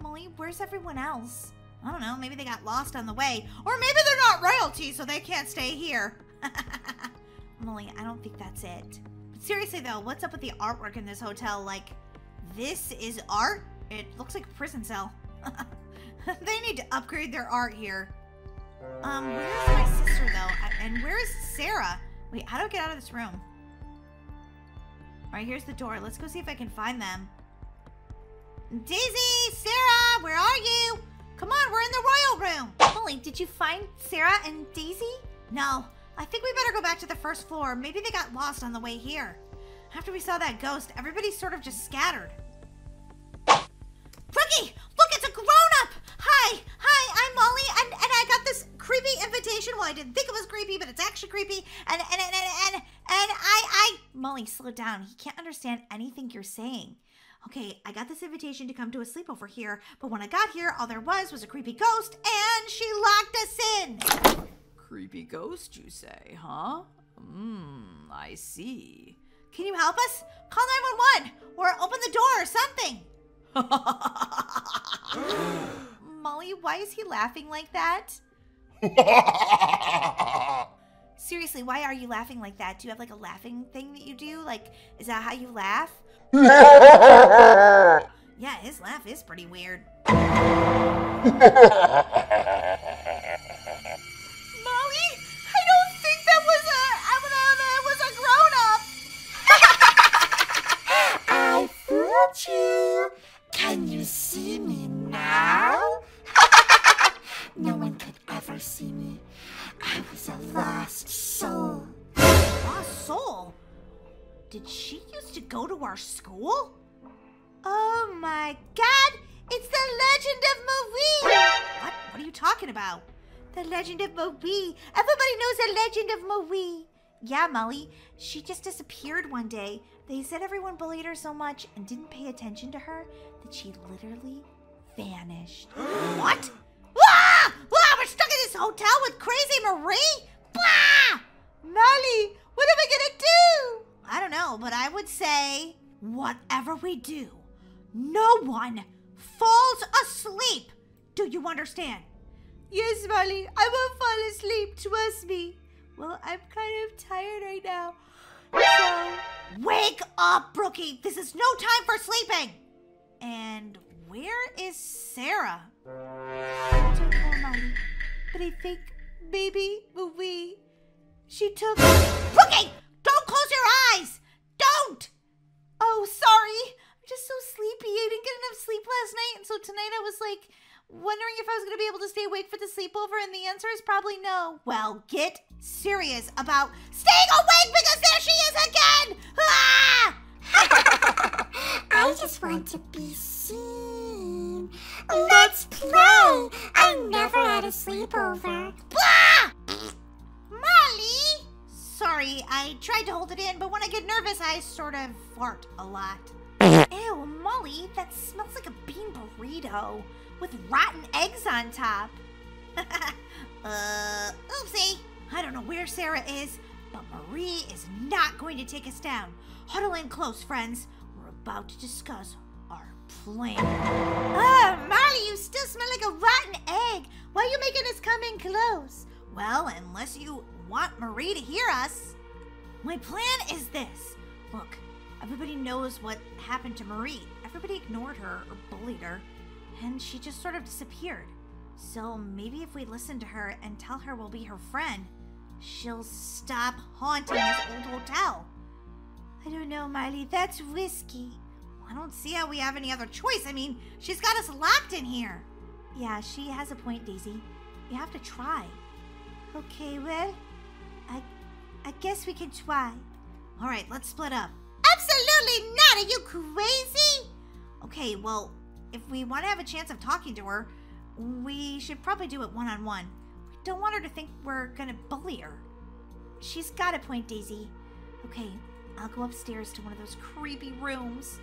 Molly, where's everyone else? I don't know, maybe they got lost on the way. Or maybe they're not royalty, so they can't stay here. Molly, I don't think that's it. Seriously, though, what's up with the artwork in this hotel? Like, this is art? It looks like a prison cell. they need to upgrade their art here. Um, where's my sister, though? And where's Sarah? Wait, how do I get out of this room? All right, here's the door. Let's go see if I can find them. Daisy, Sarah, where are you? Come on, we're in the royal room. Molly, did you find Sarah and Daisy? No, I think we better go back to the first floor. Maybe they got lost on the way here. After we saw that ghost, everybody sort of just scattered. Brookie, look, it's a grown-up. Hi, hi, I'm Molly, and, and I got this creepy invitation. Well, I didn't think it was creepy, but it's actually creepy. And and and and and, and I I Molly, slow down. He can't understand anything you're saying. Okay, I got this invitation to come to a sleepover here, but when I got here, all there was was a creepy ghost, and she locked us in. Creepy ghost, you say, huh? Mmm, I see. Can you help us? Call 911 or open the door or something. Molly, why is he laughing like that? Seriously, why are you laughing like that? Do you have like a laughing thing that you do? Like, is that how you laugh? Yeah, his laugh is pretty weird. Can you see me now? no one could ever see me. I was a lost soul. Lost soul. Did she used to go to our school? Oh my god! It's the Legend of Marie! What? What are you talking about? The Legend of Marie! Everybody knows the Legend of Marie! Yeah, Molly. She just disappeared one day. They said everyone bullied her so much and didn't pay attention to her that she literally vanished. What? Ah! Ah! We're stuck in this hotel with Crazy Marie? Blah! Molly, what am I gonna do? I don't know, but I would say whatever we do, no one falls asleep. Do you understand? Yes, Molly, I won't fall asleep, trust me. Well, I'm kind of tired right now. So, Wake up, Brookie. This is no time for sleeping. And where is Sarah? I don't know, Molly, but I think maybe Marie, she took. Brookie, don't close your eyes. Don't. Oh, sorry. I'm just so sleepy. I didn't get enough sleep last night, and so tonight I was like, Wondering if I was going to be able to stay awake for the sleepover, and the answer is probably no. Well, get serious about staying awake because there she is again! Ah! I just want to be seen. Let's play. I never had a sleepover. Blah! Molly! Sorry, I tried to hold it in, but when I get nervous, I sort of fart a lot. Ew, Molly, that smells like a bean burrito with rotten eggs on top. uh, oopsie. I don't know where Sarah is, but Marie is not going to take us down. Huddle in close, friends. We're about to discuss our plan. Ah, Molly, you still smell like a rotten egg. Why are you making us come in close? Well, unless you want Marie to hear us. My plan is this. Look, everybody knows what happened to Marie. Everybody ignored her or bullied her, and she just sort of disappeared. So maybe if we listen to her and tell her we'll be her friend, she'll stop haunting this old hotel. I don't know, Miley. That's risky. I don't see how we have any other choice. I mean, she's got us locked in here. Yeah, she has a point, Daisy. We have to try. Okay, well, I, I guess we can try. All right, let's split up. Absolutely not! Are you crazy? Okay, well, if we want to have a chance of talking to her, we should probably do it one on one. We don't want her to think we're gonna bully her. She's got a point, Daisy. Okay, I'll go upstairs to one of those creepy rooms.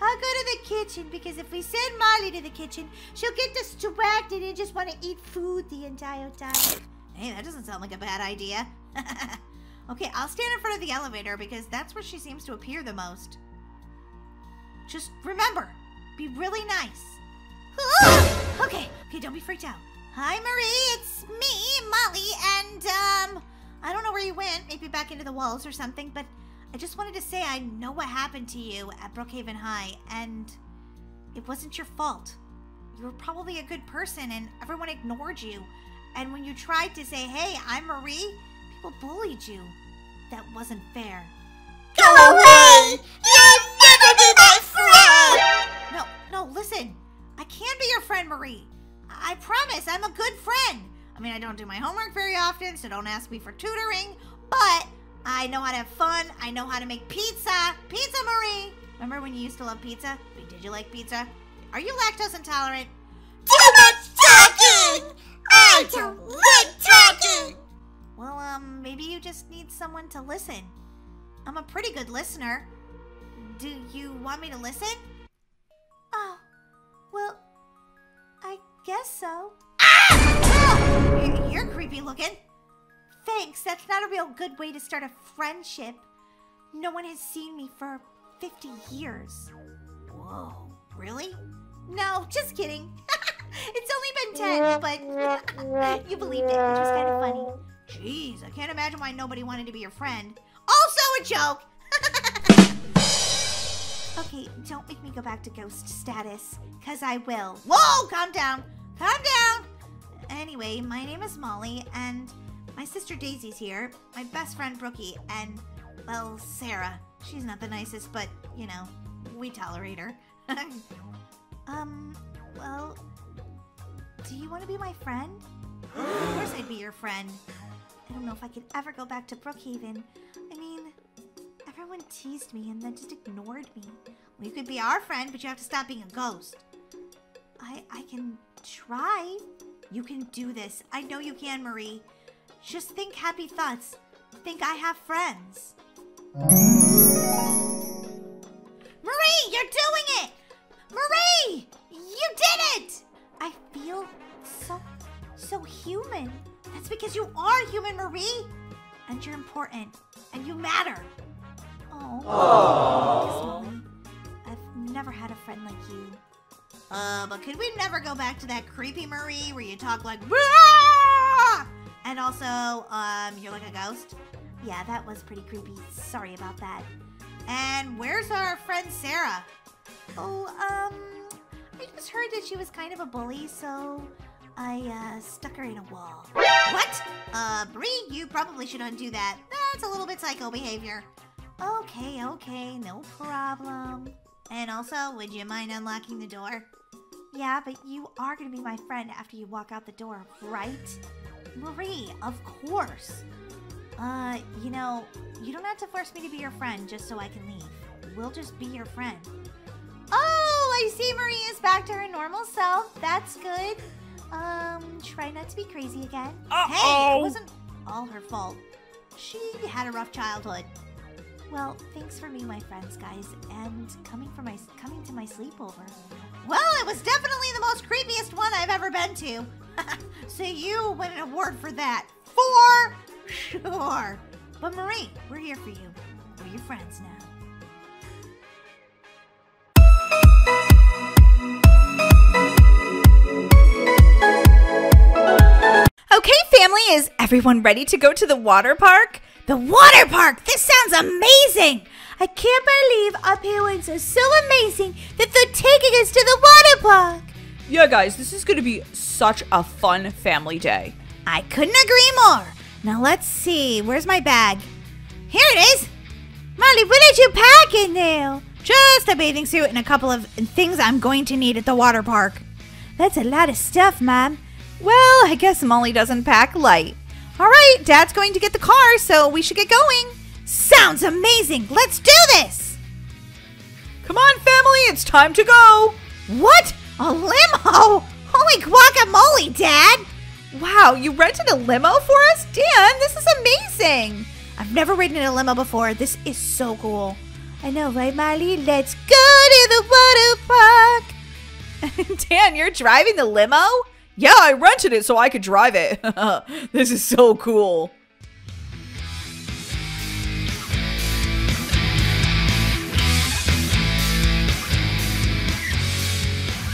I'll go to the kitchen because if we send Molly to the kitchen, she'll get distracted and just want to eat food the entire time. Hey, that doesn't sound like a bad idea. okay, I'll stand in front of the elevator because that's where she seems to appear the most. Just remember, be really nice. Okay, okay, don't be freaked out. Hi, Marie, it's me, Molly, and, um, I don't know where you went, maybe back into the walls or something, but I just wanted to say I know what happened to you at Brookhaven High, and it wasn't your fault. You were probably a good person, and everyone ignored you. And when you tried to say, hey, I'm Marie, people bullied you. That wasn't fair. Go away! No, listen. I can be your friend, Marie. I promise, I'm a good friend. I mean, I don't do my homework very often, so don't ask me for tutoring, but I know how to have fun. I know how to make pizza. Pizza, Marie. Remember when you used to love pizza? Wait, did you like pizza? Are you lactose intolerant? Too much talking! I don't like talking! Well, um, maybe you just need someone to listen. I'm a pretty good listener. Do you want me to listen? Oh, well, I guess so. Ah! You're- You're creepy looking. Thanks, that's not a real good way to start a friendship. No one has seen me for 50 years. Whoa, really? No, just kidding. it's only been 10, but you believed it, which was kind of funny. Jeez, I can't imagine why nobody wanted to be your friend. Also a joke! Okay, don't make me go back to ghost status, because I will. Whoa, calm down. Calm down. Anyway, my name is Molly, and my sister Daisy's here, my best friend Brookie, and, well, Sarah. She's not the nicest, but, you know, we tolerate her. um, well, do you want to be my friend? of course I'd be your friend. I don't know if I could ever go back to Brookhaven. Everyone teased me and then just ignored me. Well, you could be our friend, but you have to stop being a ghost. I I can try. You can do this. I know you can, Marie. Just think happy thoughts. Think I have friends. Marie, you're doing it! Marie! You did it! I feel so, so human. That's because you are human, Marie. And you're important. And you matter. Oh. Thanks, Molly. I've never had a friend like you. Uh, but could we never go back to that creepy Marie where you talk like "Wah!" and also, um, you're like a ghost? Yeah, that was pretty creepy. Sorry about that. And where's our friend Sarah? Oh, um, I just heard that she was kind of a bully, so I, uh, stuck her in a wall. What? Uh, Bree, you probably should undo that. That's a little bit psycho behavior. Okay, okay, no problem. And also, would you mind unlocking the door? Yeah, but you are gonna be my friend after you walk out the door, right? Marie, of course. Uh, you know, you don't have to force me to be your friend just so I can leave. We'll just be your friend. Oh, I see Marie is back to her normal self. That's good. Um, try not to be crazy again. Hey, it wasn't all her fault. She had a rough childhood. Well, thanks for being my friends, guys, and coming for my coming to my sleepover. Well, it was definitely the most creepiest one I've ever been to. so you win an award for that. For sure. But Marie, we're here for you. We're your friends now. Okay, family, is everyone ready to go to the water park? The water park! This sounds amazing! I can't believe our parents are so amazing that they're taking us to the water park. Yeah, guys, this is going to be such a fun family day. I couldn't agree more. Now let's see. Where's my bag? Here it is. Molly, what did you pack in there? Just a bathing suit and a couple of things I'm going to need at the water park. That's a lot of stuff, Mom. Well, I guess Molly doesn't pack light. All right, Dad's going to get the car, so we should get going. Sounds amazing. Let's do this. Come on, family, it's time to go. What? A limo? Holy guacamole, Dad! Wow, you rented a limo for us? Dan, this is amazing. I've never ridden in a limo before. This is so cool. I know, right, Molly? Let's go to the water park. Dan, you're driving the limo? Yeah, I rented it so I could drive it. this is so cool.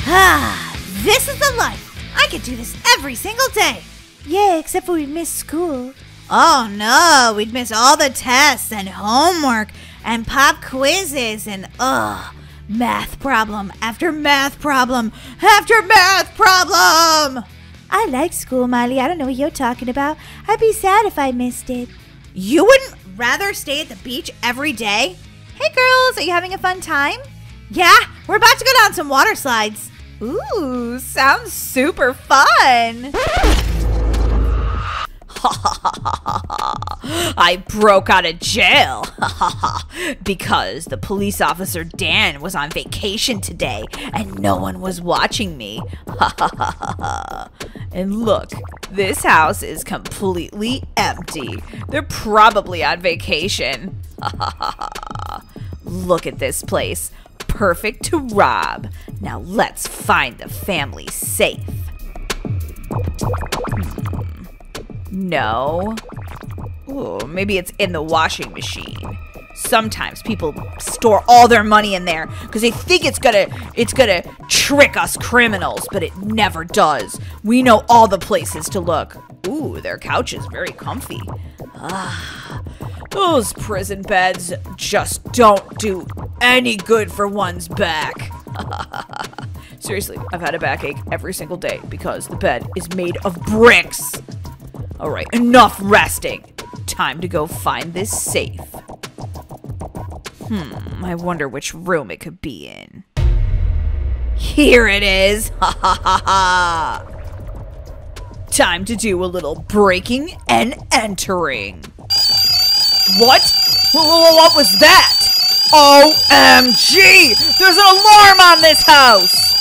Ah, this is the life. I could do this every single day. Yeah, except for we'd miss school. Oh no, we'd miss all the tests and homework and pop quizzes and ugh, math problem after math problem after math problem. I like school, Miley. I don't know what you're talking about. I'd be sad if I missed it. You wouldn't rather stay at the beach every day? Hey girls, are you having a fun time? Yeah, we're about to go down some water slides. Ooh, sounds super fun. I broke out of jail because the police officer Dan was on vacation today and no one was watching me. and look, this house is completely empty. They're probably on vacation. look at this place. Perfect to rob. Now let's find the family safe. No. Ooh, maybe it's in the washing machine. Sometimes people store all their money in there because they think it's gonna it's gonna trick us criminals, but it never does. We know all the places to look. Ooh, their couch is very comfy. Ah, those prison beds just don't do any good for one's back. Seriously, I've had a backache every single day because the bed is made of bricks. All right, enough resting. Time to go find this safe. Hmm, I wonder which room it could be in. Here it is! Ha ha ha ha! Time to do a little breaking and entering. What? What was that? OMG! There's an alarm on this house!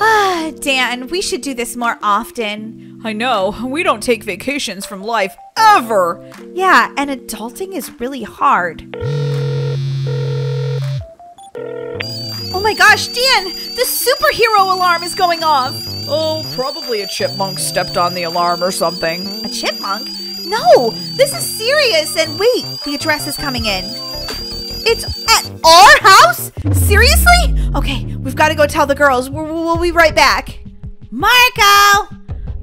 Ah, Dan, we should do this more often. I know, we don't take vacations from life ever! Yeah, and adulting is really hard. Oh my gosh, Dan! The superhero alarm is going off! Oh, probably a chipmunk stepped on the alarm or something. A chipmunk? No! This is serious! And wait, the address is coming in. It's at our house? Seriously? Okay, we've got to go tell the girls. We'll, we'll be right back. Marco!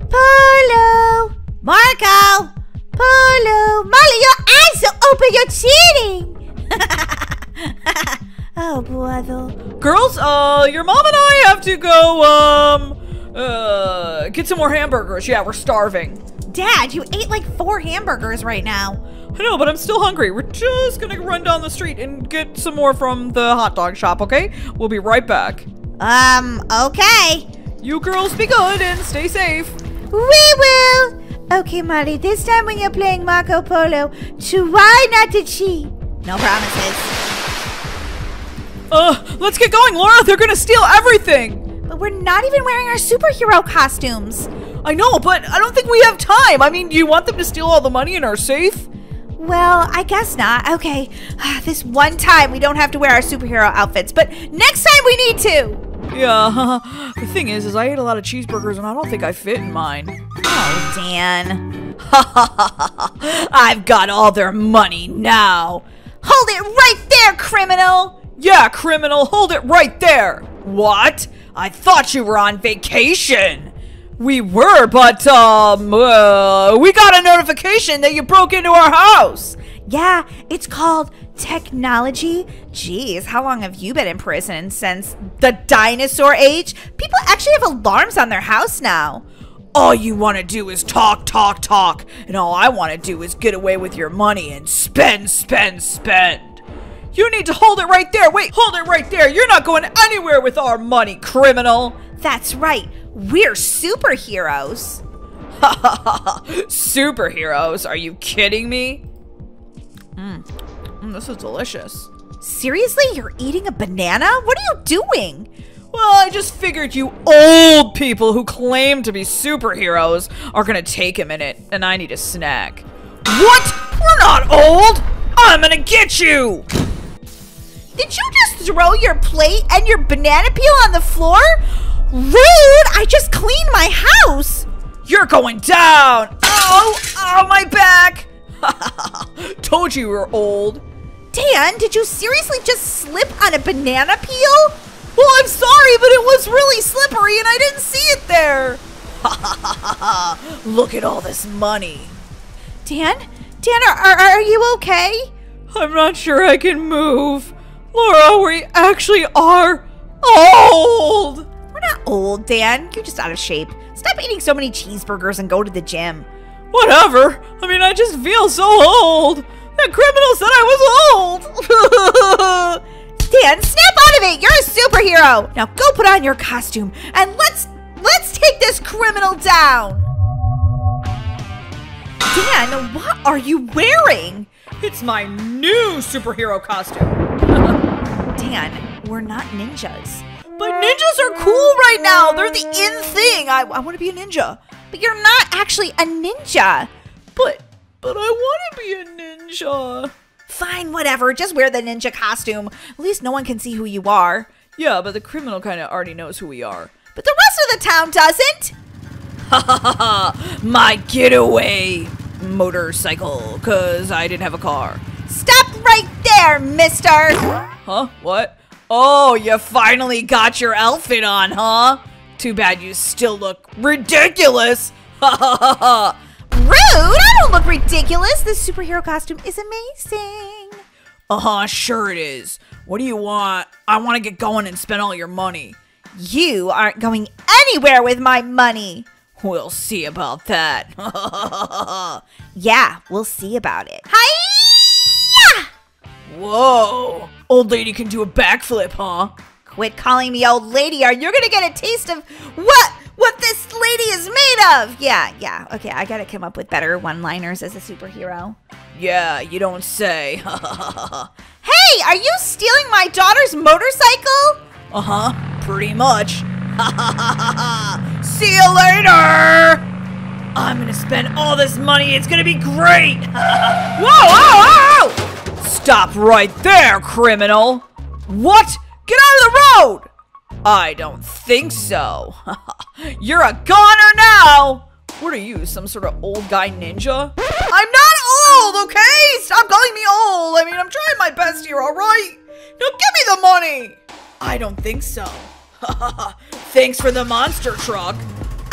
Polo! Marco! Polo! Molly, your eyes are open! You're cheating! oh, brother. Girls, uh, your mom and I have to go, um, uh, get some more hamburgers. Yeah, we're starving. Dad, you ate like four hamburgers right now. I know, but I'm still hungry. We're just gonna run down the street and get some more from the hot dog shop, okay? We'll be right back. Um, okay. You girls be good and stay safe. We will. Okay, Molly, this time when you're playing Marco Polo, try not to cheat. No promises. Uh, let's get going, Laura. They're gonna steal everything. But we're not even wearing our superhero costumes. I know, but I don't think we have time. I mean, do you want them to steal all the money in our safe? Well, I guess not. Okay, this one time we don't have to wear our superhero outfits, but next time we need to. Yeah. the thing is, is I ate a lot of cheeseburgers and I don't think I fit in mine. Oh, Dan. I've got all their money now. Hold it right there, criminal. Yeah, criminal, hold it right there. What? I thought you were on vacation. We were, but, um, uh, we got a notification that you broke into our house. Yeah, it's called technology. Geez, how long have you been in prison? Since the dinosaur age? People actually have alarms on their house now. All you want to do is talk, talk, talk, and all I want to do is get away with your money and spend, spend, spend. You need to hold it right there. Wait, hold it right there. You're not going anywhere with our money, criminal. That's right. We're superheroes. superheroes? Are you kidding me? Mmm, mm, this is delicious. Seriously? You're eating a banana? What are you doing? Well, I just figured you old people who claim to be superheroes are gonna take a minute, and I need a snack. What? We're not old! I'm gonna get you! Did you just throw your plate and your banana peel on the floor? Rude! I just cleaned my house! You're going down! Oh, oh, my back! Told you you were old. Dan, did you seriously just slip on a banana peel? Well, I'm sorry, but it was really slippery and I didn't see it there. Ha ha! Look at all this money. Dan? Dan, are, are, are you okay? I'm not sure I can move. Laura, we actually are old. We're not old, Dan. You're just out of shape. Stop eating so many cheeseburgers and go to the gym. Whatever. I mean, I just feel so old. That criminal said I was old. Dan, snap out of it. You're a superhero. Now go put on your costume and let's let's take this criminal down. Dan, what are you wearing? It's my new superhero costume. Dan, we're not ninjas. But ninjas are cool right now. They're the in thing. I, I want to be a ninja. But you're not actually a ninja. But, but I want to be a ninja. Fine, whatever. Just wear the ninja costume. At least no one can see who you are. Yeah, but the criminal kind of already knows who we are. But the rest of the town doesn't. Ha ha ha ha! My getaway motorcycle, cause I didn't have a car. Stop right there, mister! Huh? What? Oh, you finally got your outfit on, huh? Too bad you still look ridiculous! Ha ha ha ha! Rude! I don't look ridiculous! This superhero costume is amazing! Uh-huh, sure it is. What do you want? I want to get going and spend all your money. You aren't going anywhere with my money! We'll see about that. yeah, we'll see about it. Hiya! Whoa! Old lady can do a backflip, huh? Quit calling me old lady or you're gonna get a taste of what what this lady is made of. Yeah, yeah. Okay, I gotta come up with better one-liners as a superhero. Yeah, you don't say. hey, are you stealing my daughter's motorcycle? Uh-huh, pretty much. See you later! I'm gonna spend all this money. It's gonna be great! whoa, whoa, whoa! Stop right there, criminal! What? Get out of the road! I don't think so. You're a goner now! What are you, some sort of old guy ninja? I'm not old, okay? Stop calling me old. I mean, I'm trying my best here, alright? Now give me the money! I don't think so. Thanks for the monster truck.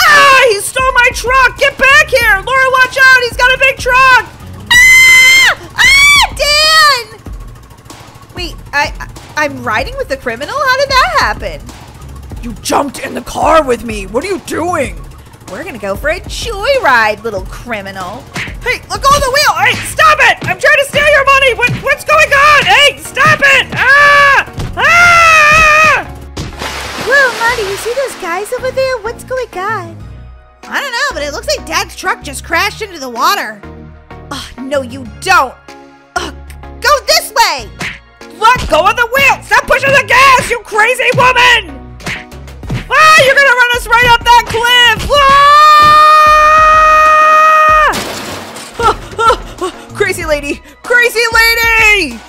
Ah! He stole my truck! Get back here! Laura, watch out! He's got a big truck! Ah! Ah! Dan! Wait, I, I I'm riding with the criminal? How did that happen? You jumped in the car with me. What are you doing? We're gonna go for a joyride, little criminal. Hey, look of the wheel! Hey, stop it! I'm trying to steal your money! What, what's going on? Hey, stop it! Ah! Whoa, Marty, you see those guys over there? What's going on? I don't know, but it looks like Dad's truck just crashed into the water. Oh, no, you don't. Ugh, go this way. Let go of the wheel! Stop pushing the gas, you crazy woman! Ah, you're gonna run us right up that cliff! Ah! crazy lady! Crazy lady!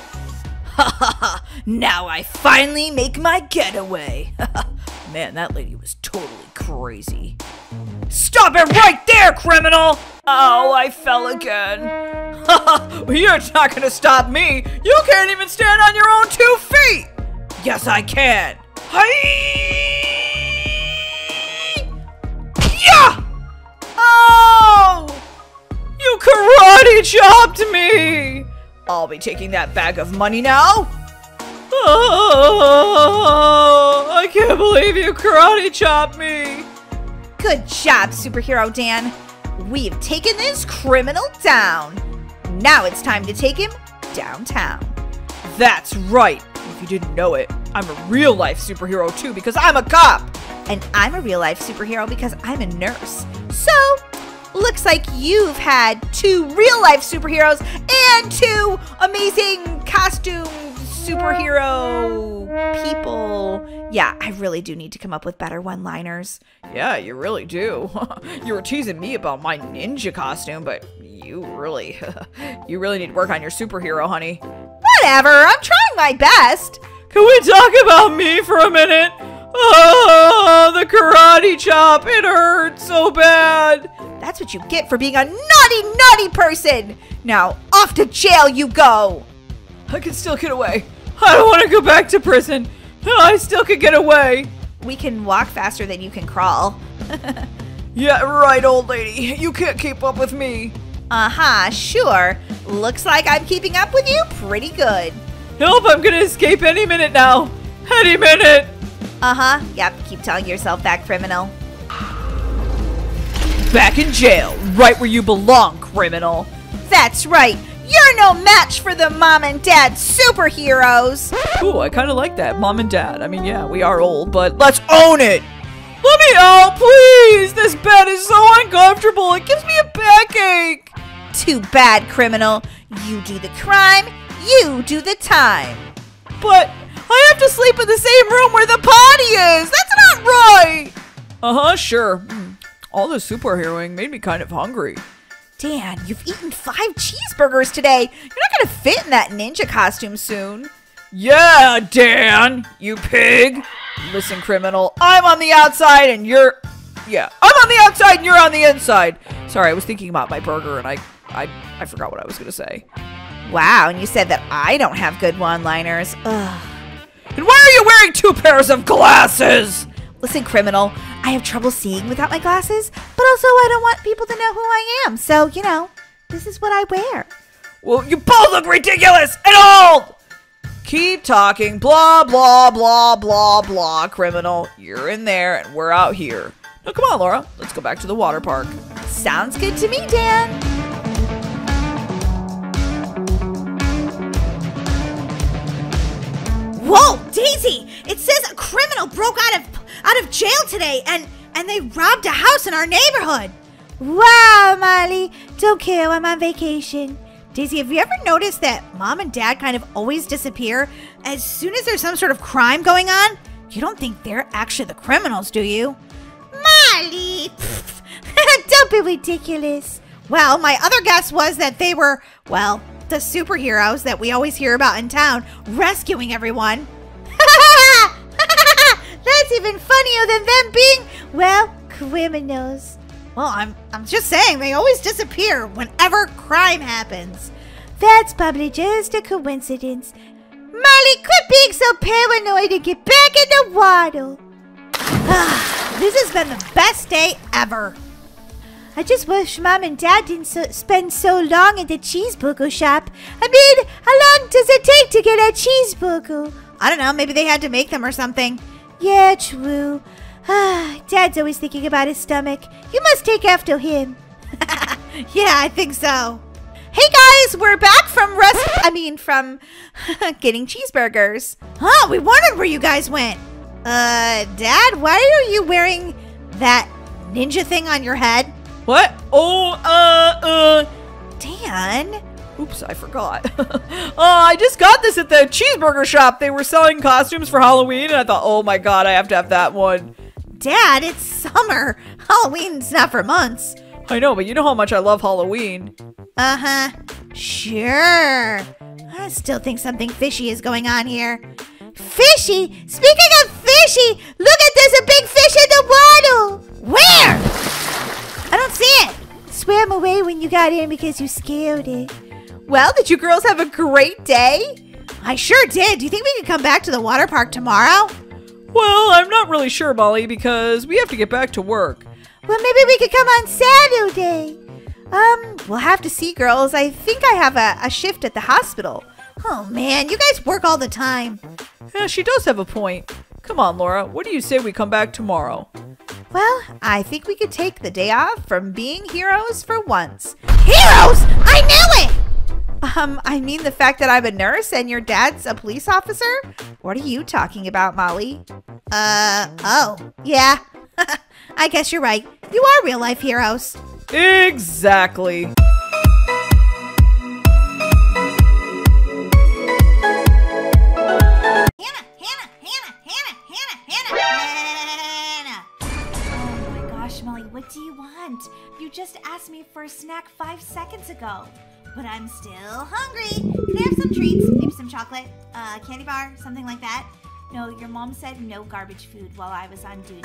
now I finally make my getaway. Man, that lady was totally crazy. Stop it right there, criminal! Oh, I fell again. You're not gonna stop me. You can't even stand on your own two feet. Yes, I can. Hi! Yeah! Oh! You karate chopped me! I'll be taking that bag of money now. Oh, I can't believe you karate chopped me. Good job, superhero Dan. We've taken this criminal down. Now it's time to take him downtown. That's right. If you didn't know it, I'm a real life superhero too because I'm a cop. And I'm a real life superhero because I'm a nurse. So, looks like you've had two real life superheroes and two amazing costume superhero people. Yeah, I really do need to come up with better one liners. Yeah, you really do. you were teasing me about my ninja costume, but you really, you really need to work on your superhero, honey. Whatever, I'm trying my best. Can we talk about me for a minute? Oh, the karate chop, it hurts so bad. That's what you get for being a naughty, naughty person. Now, off to jail you go. I can still get away. I don't want to go back to prison. I still can get away. We can walk faster than you can crawl. Yeah, right, old lady. You can't keep up with me. Uh-huh, sure. Looks like I'm keeping up with you pretty good. Help, I'm gonna escape any minute now. Any minute. Uh-huh, yep, keep telling yourself that, criminal. Back in jail, right where you belong, criminal. That's right. You're no match for the mom and dad superheroes. Ooh, I kind of like that. Mom and dad. I mean, yeah, we are old, but let's own it. Let me out, please. This bed is so uncomfortable. It gives me a backache. Too bad, criminal. You do the crime, you do the time. But I have to sleep in the same room where the potty is. That's not right. Uh huh, sure. Mm. All the superheroing made me kind of hungry. Dan, you've eaten five cheeseburgers today. You're not gonna fit in that ninja costume soon. Yeah, Dan, you pig. Listen, criminal, I'm on the outside and you're. Yeah, I'm on the outside and you're on the inside. Sorry, I was thinking about my burger and I, I, I forgot what I was gonna say. Wow, and you said that I don't have good one-liners. Ugh. And why are you wearing two pairs of glasses? Listen, criminal, I have trouble seeing without my glasses, but also I don't want people to know who I am. So, you know, this is what I wear. Well, you both look ridiculous and old. Keep talking, blah blah blah blah blah, criminal. You're in there and we're out here. Now come on, Laura. Let's go back to the water park. Sounds good to me, Dan. Whoa, Daisy! It says a criminal broke out of out of jail today and and they robbed a house in our neighborhood. Wow, Molly. Don't care, I'm on vacation. Daisy, have you ever noticed that mom and dad kind of always disappear as soon as there's some sort of crime going on? You don't think they're actually the criminals, do you? Molly! don't be ridiculous. Well, my other guess was that they were, well, the superheroes that we always hear about in town, rescuing everyone. That's even funnier than them being, well, criminals. Well, I'm I'm just saying they always disappear whenever crime happens. That's probably just a coincidence. Molly, quit being so paranoid and get back in the water. this has been the best day ever. I just wish mom and dad didn't so, spend so long at the cheeseburger shop. I mean, how long does it take to get a cheeseburger? I don't know, maybe they had to make them or something. Yeah, true. Dad's always thinking about his stomach. You must take after him. yeah, I think so. Hey guys, we're back from rest. I mean, from getting cheeseburgers. Huh? We wondered where you guys went. Uh, Dad, why are you wearing that ninja thing on your head? What? Oh, uh, uh. Dan? Oops, I forgot. uh, I just got this at the cheeseburger shop. They were selling costumes for Halloween, and I thought, oh my god, I have to have that one. Dad, it's summer. Halloween's not for months. I know, but you know how much I love Halloween. Uh huh. Sure. I still think something fishy is going on here. Fishy? Speaking of fishy, look at there's a big fish in the water. Where? I don't see it. Swam away when you got in because you scared it. Well, did you girls have a great day? I sure did. Do you think we could come back to the water park tomorrow? Well, I'm not really sure, Molly, because we have to get back to work. Well, maybe we could come on Saturday. Um, we'll have to see, girls. I think I have a, a shift at the hospital. Oh man, you guys work all the time. Yeah, she does have a point. Come on, Laura. What do you say we come back tomorrow? Well, I think we could take the day off from being heroes for once. Heroes! I knew it! Um, I mean the fact that I'm a nurse and your dad's a police officer? What are you talking about, Molly? Uh, oh, yeah. I guess you're right. You are real life heroes. Exactly. What do you want? You just asked me for a snack five seconds ago. But I'm still hungry. Can I have some treats? Maybe some chocolate, uh, candy bar, something like that? No, your mom said no garbage food while I was on duty.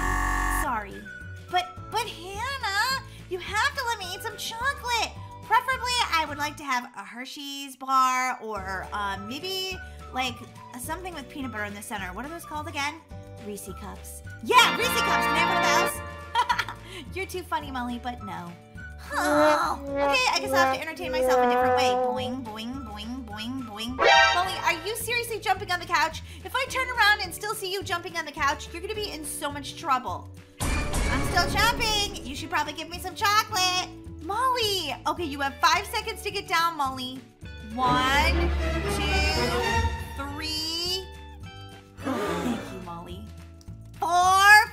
Sorry. But, but Hannah, you have to let me eat some chocolate. Preferably, I would like to have a Hershey's bar or um, maybe like something with peanut butter in the center. What are those called again? Reese cups. Yeah, Reese cups. Can I have one of those? You're too funny, Molly, but no. Okay, I guess I'll have to entertain myself a different way. Boing, boing, boing, boing, boing. Molly, are you seriously jumping on the couch? If I turn around and still see you jumping on the couch, you're gonna be in so much trouble. I'm still jumping. You should probably give me some chocolate. Molly! Okay, you have five seconds to get down, Molly. One, two, three. Thank you, Molly. Four,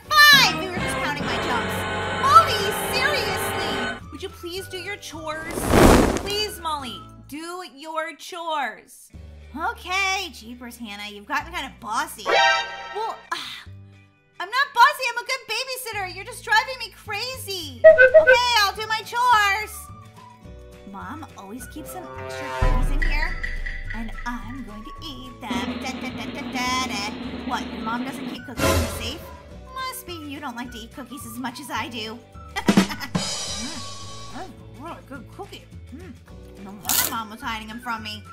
five! We were just counting my jumps. Please do your chores? Please, Molly, do your chores. Okay, jeepers, Hannah, you've gotten kind of bossy. Well, I'm not bossy, I'm a good babysitter. You're just driving me crazy. Okay, I'll do my chores. Mom always keeps some extra cookies in here, and I'm going to eat them. Da, da, da. What, your mom doesn't keep cookies in the safe? Must be you don't like to eat cookies as much as I do. mm, that's a good cookie. Mm. No wonder mom was hiding them from me.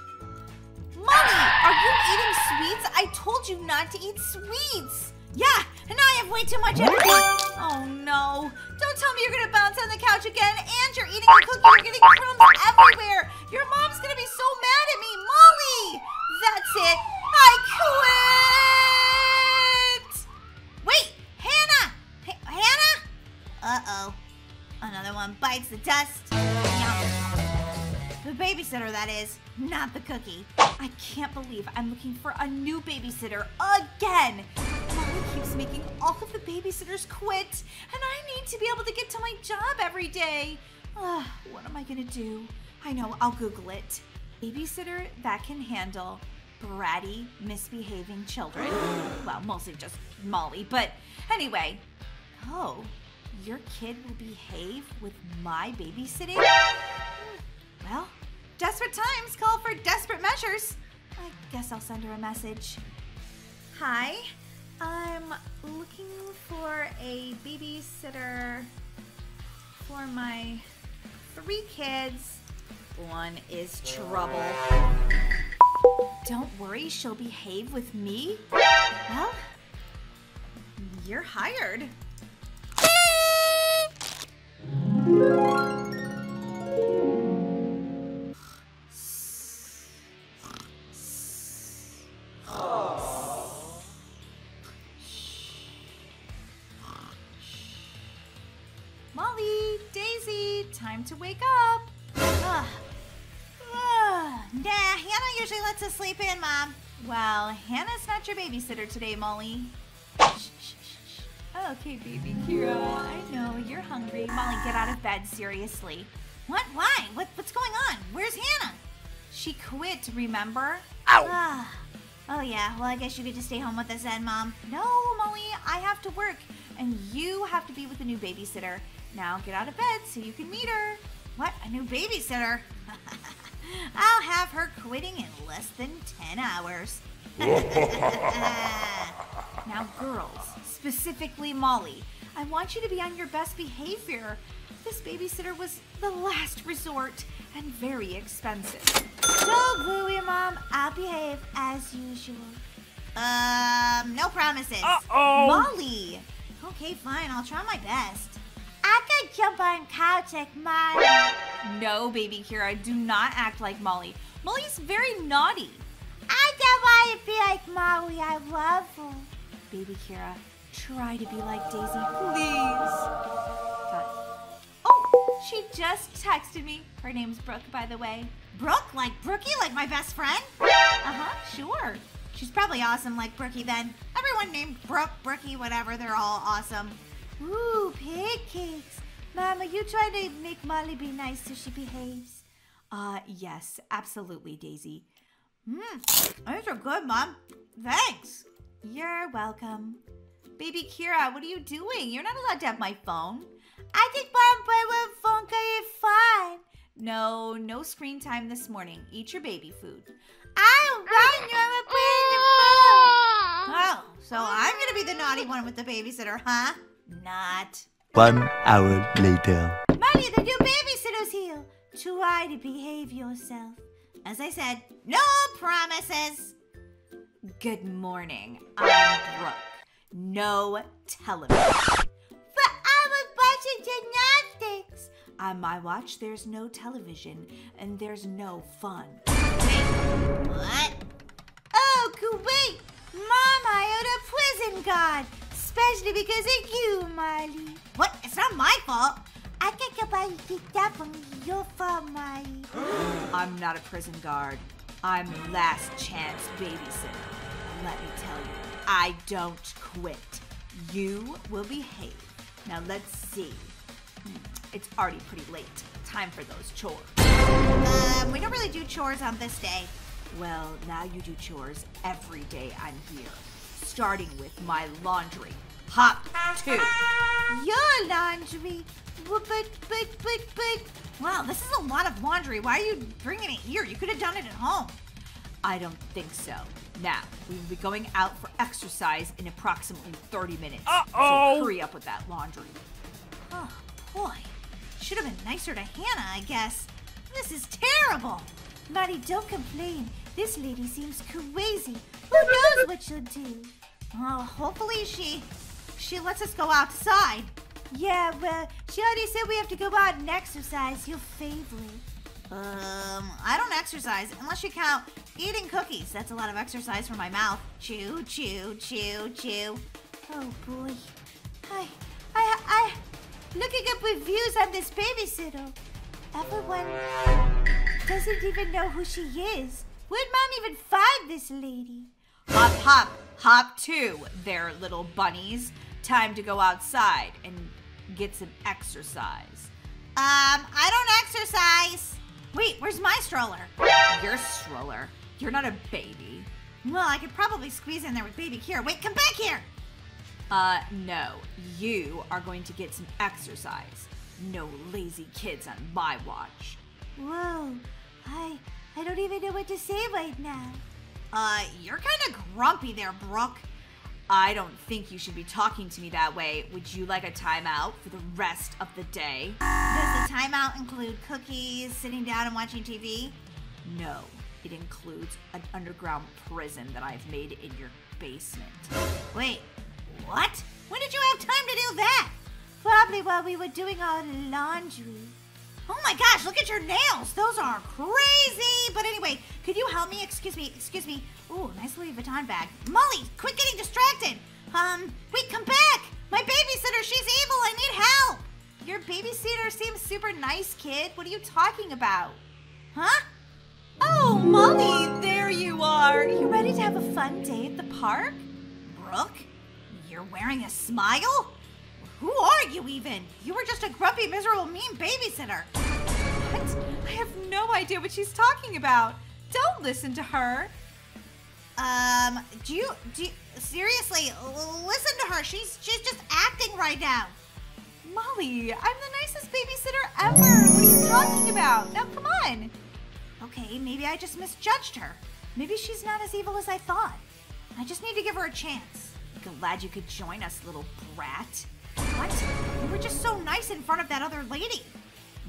Molly, are you eating sweets? I told you not to eat sweets. Yeah, and I have way too much energy. Oh no. Don't tell me you're gonna bounce on the couch again and you're eating the cookie. You're getting crumbs everywhere. Your mom's gonna be so mad at me. Molly! That's it. I quit! Wait, Hannah! H Hannah? Uh-oh. Another one bites the dust. The babysitter, that is, not the cookie. I can't believe I'm looking for a new babysitter again. Mommy keeps making all of the babysitters quit, and I need to be able to get to my job every day. Ugh, what am I gonna do? I know, I'll Google it. Babysitter that can handle bratty, misbehaving children. well, mostly just Molly, but anyway. Oh, your kid will behave with my babysitting? Well, desperate times call for desperate measures. I guess I'll send her a message. Hi, I'm looking for a babysitter for my three kids. One is trouble. Don't worry, she'll behave with me. Well, you're hired. Molly, Daisy, time to wake up. Ugh. Ugh. Nah, Hannah usually lets us sleep in, Mom. Well, Hannah's not your babysitter today, Molly. Okay, baby Kira. I know you're hungry. Molly, get out of bed, seriously. What? Why? What, what's going on? Where's Hannah? She quit, remember? Ah. Oh, yeah. Well, I guess you get to stay home with us then, Mom. No, Molly, I have to work, and you have to be with the new babysitter. Now get out of bed so you can meet her. What? A new babysitter? I'll have her quitting in less than 10 hours. Now, girls, specifically Molly, I want you to be on your best behavior. This babysitter was the last resort and very expensive. Don't worry, Mom. I'll behave as usual. Um, no promises. Molly! Okay, fine. I'll try my best. I could jump on couch like Molly. No, baby Kira, do not act like Molly. Molly's very naughty. I don't want to be like Molly. I love her. Baby Kira, try to be like Daisy, please. But- oh, she just texted me. Her name's Brooke, by the way. Brooke? Like Brookie? Like my best friend? Uh huh, sure. She's probably awesome like Brookie then. Everyone named Brooke, Brookie, whatever, they're all awesome. Ooh, pancakes. Mom, are you trying to make Molly be nice so she behaves? Uh, yes, absolutely, Daisy. Mmm, those are good, Mom. Thanks. You're welcome. Baby Kira, what are you doing? You're not allowed to have my phone. I think Mom with phone it's fun. No, no screen time this morning. Eat your baby food. I want you to play Oh, so I'm gonna be the naughty one with the babysitter, huh? Not. One hour later. Mommy, the new babysitter's here. Try to behave yourself. As I said, no promises. Good morning. I'm Brooke. No television. But I was watching gymnastics. On my watch, there's no television and there's no fun. What? Oh, great. Mom, I owed a prison guard. Especially because of you, Molly. What? It's not my fault. I can't get by you that from your fault, Molly. I'm not a prison guard. I'm last chance babysitter. Let me tell you, I don't quit. You will behave. Now let's see. Hmm, It's already pretty late. Time for those chores. Um, we don't really do chores on this day. Well, now you do chores every day I'm here. Starting with my laundry. Hop to. Your laundry. But, but, but, but, but. Wow, this is a lot of laundry. Why are you bringing it here? You could have done it at home. I don't think so. Now, we will be going out for exercise in approximately 30 minutes. Uh-oh. So hurry up with that laundry. Oh, boy. Should have been nicer to Hannah, I guess. This is terrible. Molly, don't complain. This lady seems crazy. Who knows what she'll do? Well, hopefully she she lets us go outside. Yeah, well, she already said we have to go out and exercise. Your favorite. Um, I don't exercise unless you count eating cookies. That's a lot of exercise for my mouth. Chew, chew, chew, chew. Oh boy. I, I, I, looking up reviews on this babysitter. Everyone doesn't even know who she is. Where'd mom even find this lady? Hop, hop, hop to, there, little bunnies. Time to go outside and get some exercise. Um, I don't exercise. Wait, where's my stroller? Your stroller. You're not a baby. Well, I could probably squeeze in there with baby Kira. Wait, come back here. Uh, no. You are going to get some exercise. No lazy kids on my watch. Whoa, I, I don't even know what to say right now. Uh, you're kind of grumpy there, Brooke. I don't think you should be talking to me that way. Would you like a timeout for the rest of the day? Does the timeout include cookies, sitting down and watching TV? No, it includes an underground prison that I've made in your basement. Wait, what? When did you have time to do that? Probably while we were doing our laundry. Oh my gosh, look at your nails. Those are crazy. But anyway, could you help me? Excuse me, excuse me. Ooh, nice Louis Vuitton bag. Molly, quit getting distracted. Um, wait, come back. My babysitter, she's evil. I need help. Your babysitter seems super nice, kid. What are you talking about? Huh? Oh, Molly, there you are. You ready to have a fun day at the park? Brooke, You're wearing a smile? Who are you even? You were just a grumpy, miserable, mean babysitter. What? I have no idea what she's talking about. Don't listen to her. Um, do you, do you, seriously, listen to her. She's, she's just acting right now. Molly, I'm the nicest babysitter ever. What are you talking about? Now come on. Okay, maybe I just misjudged her. Maybe she's not as evil as I thought. I just need to give her a chance. Glad you could join us, little brat. What? You were just so nice in front of that other lady.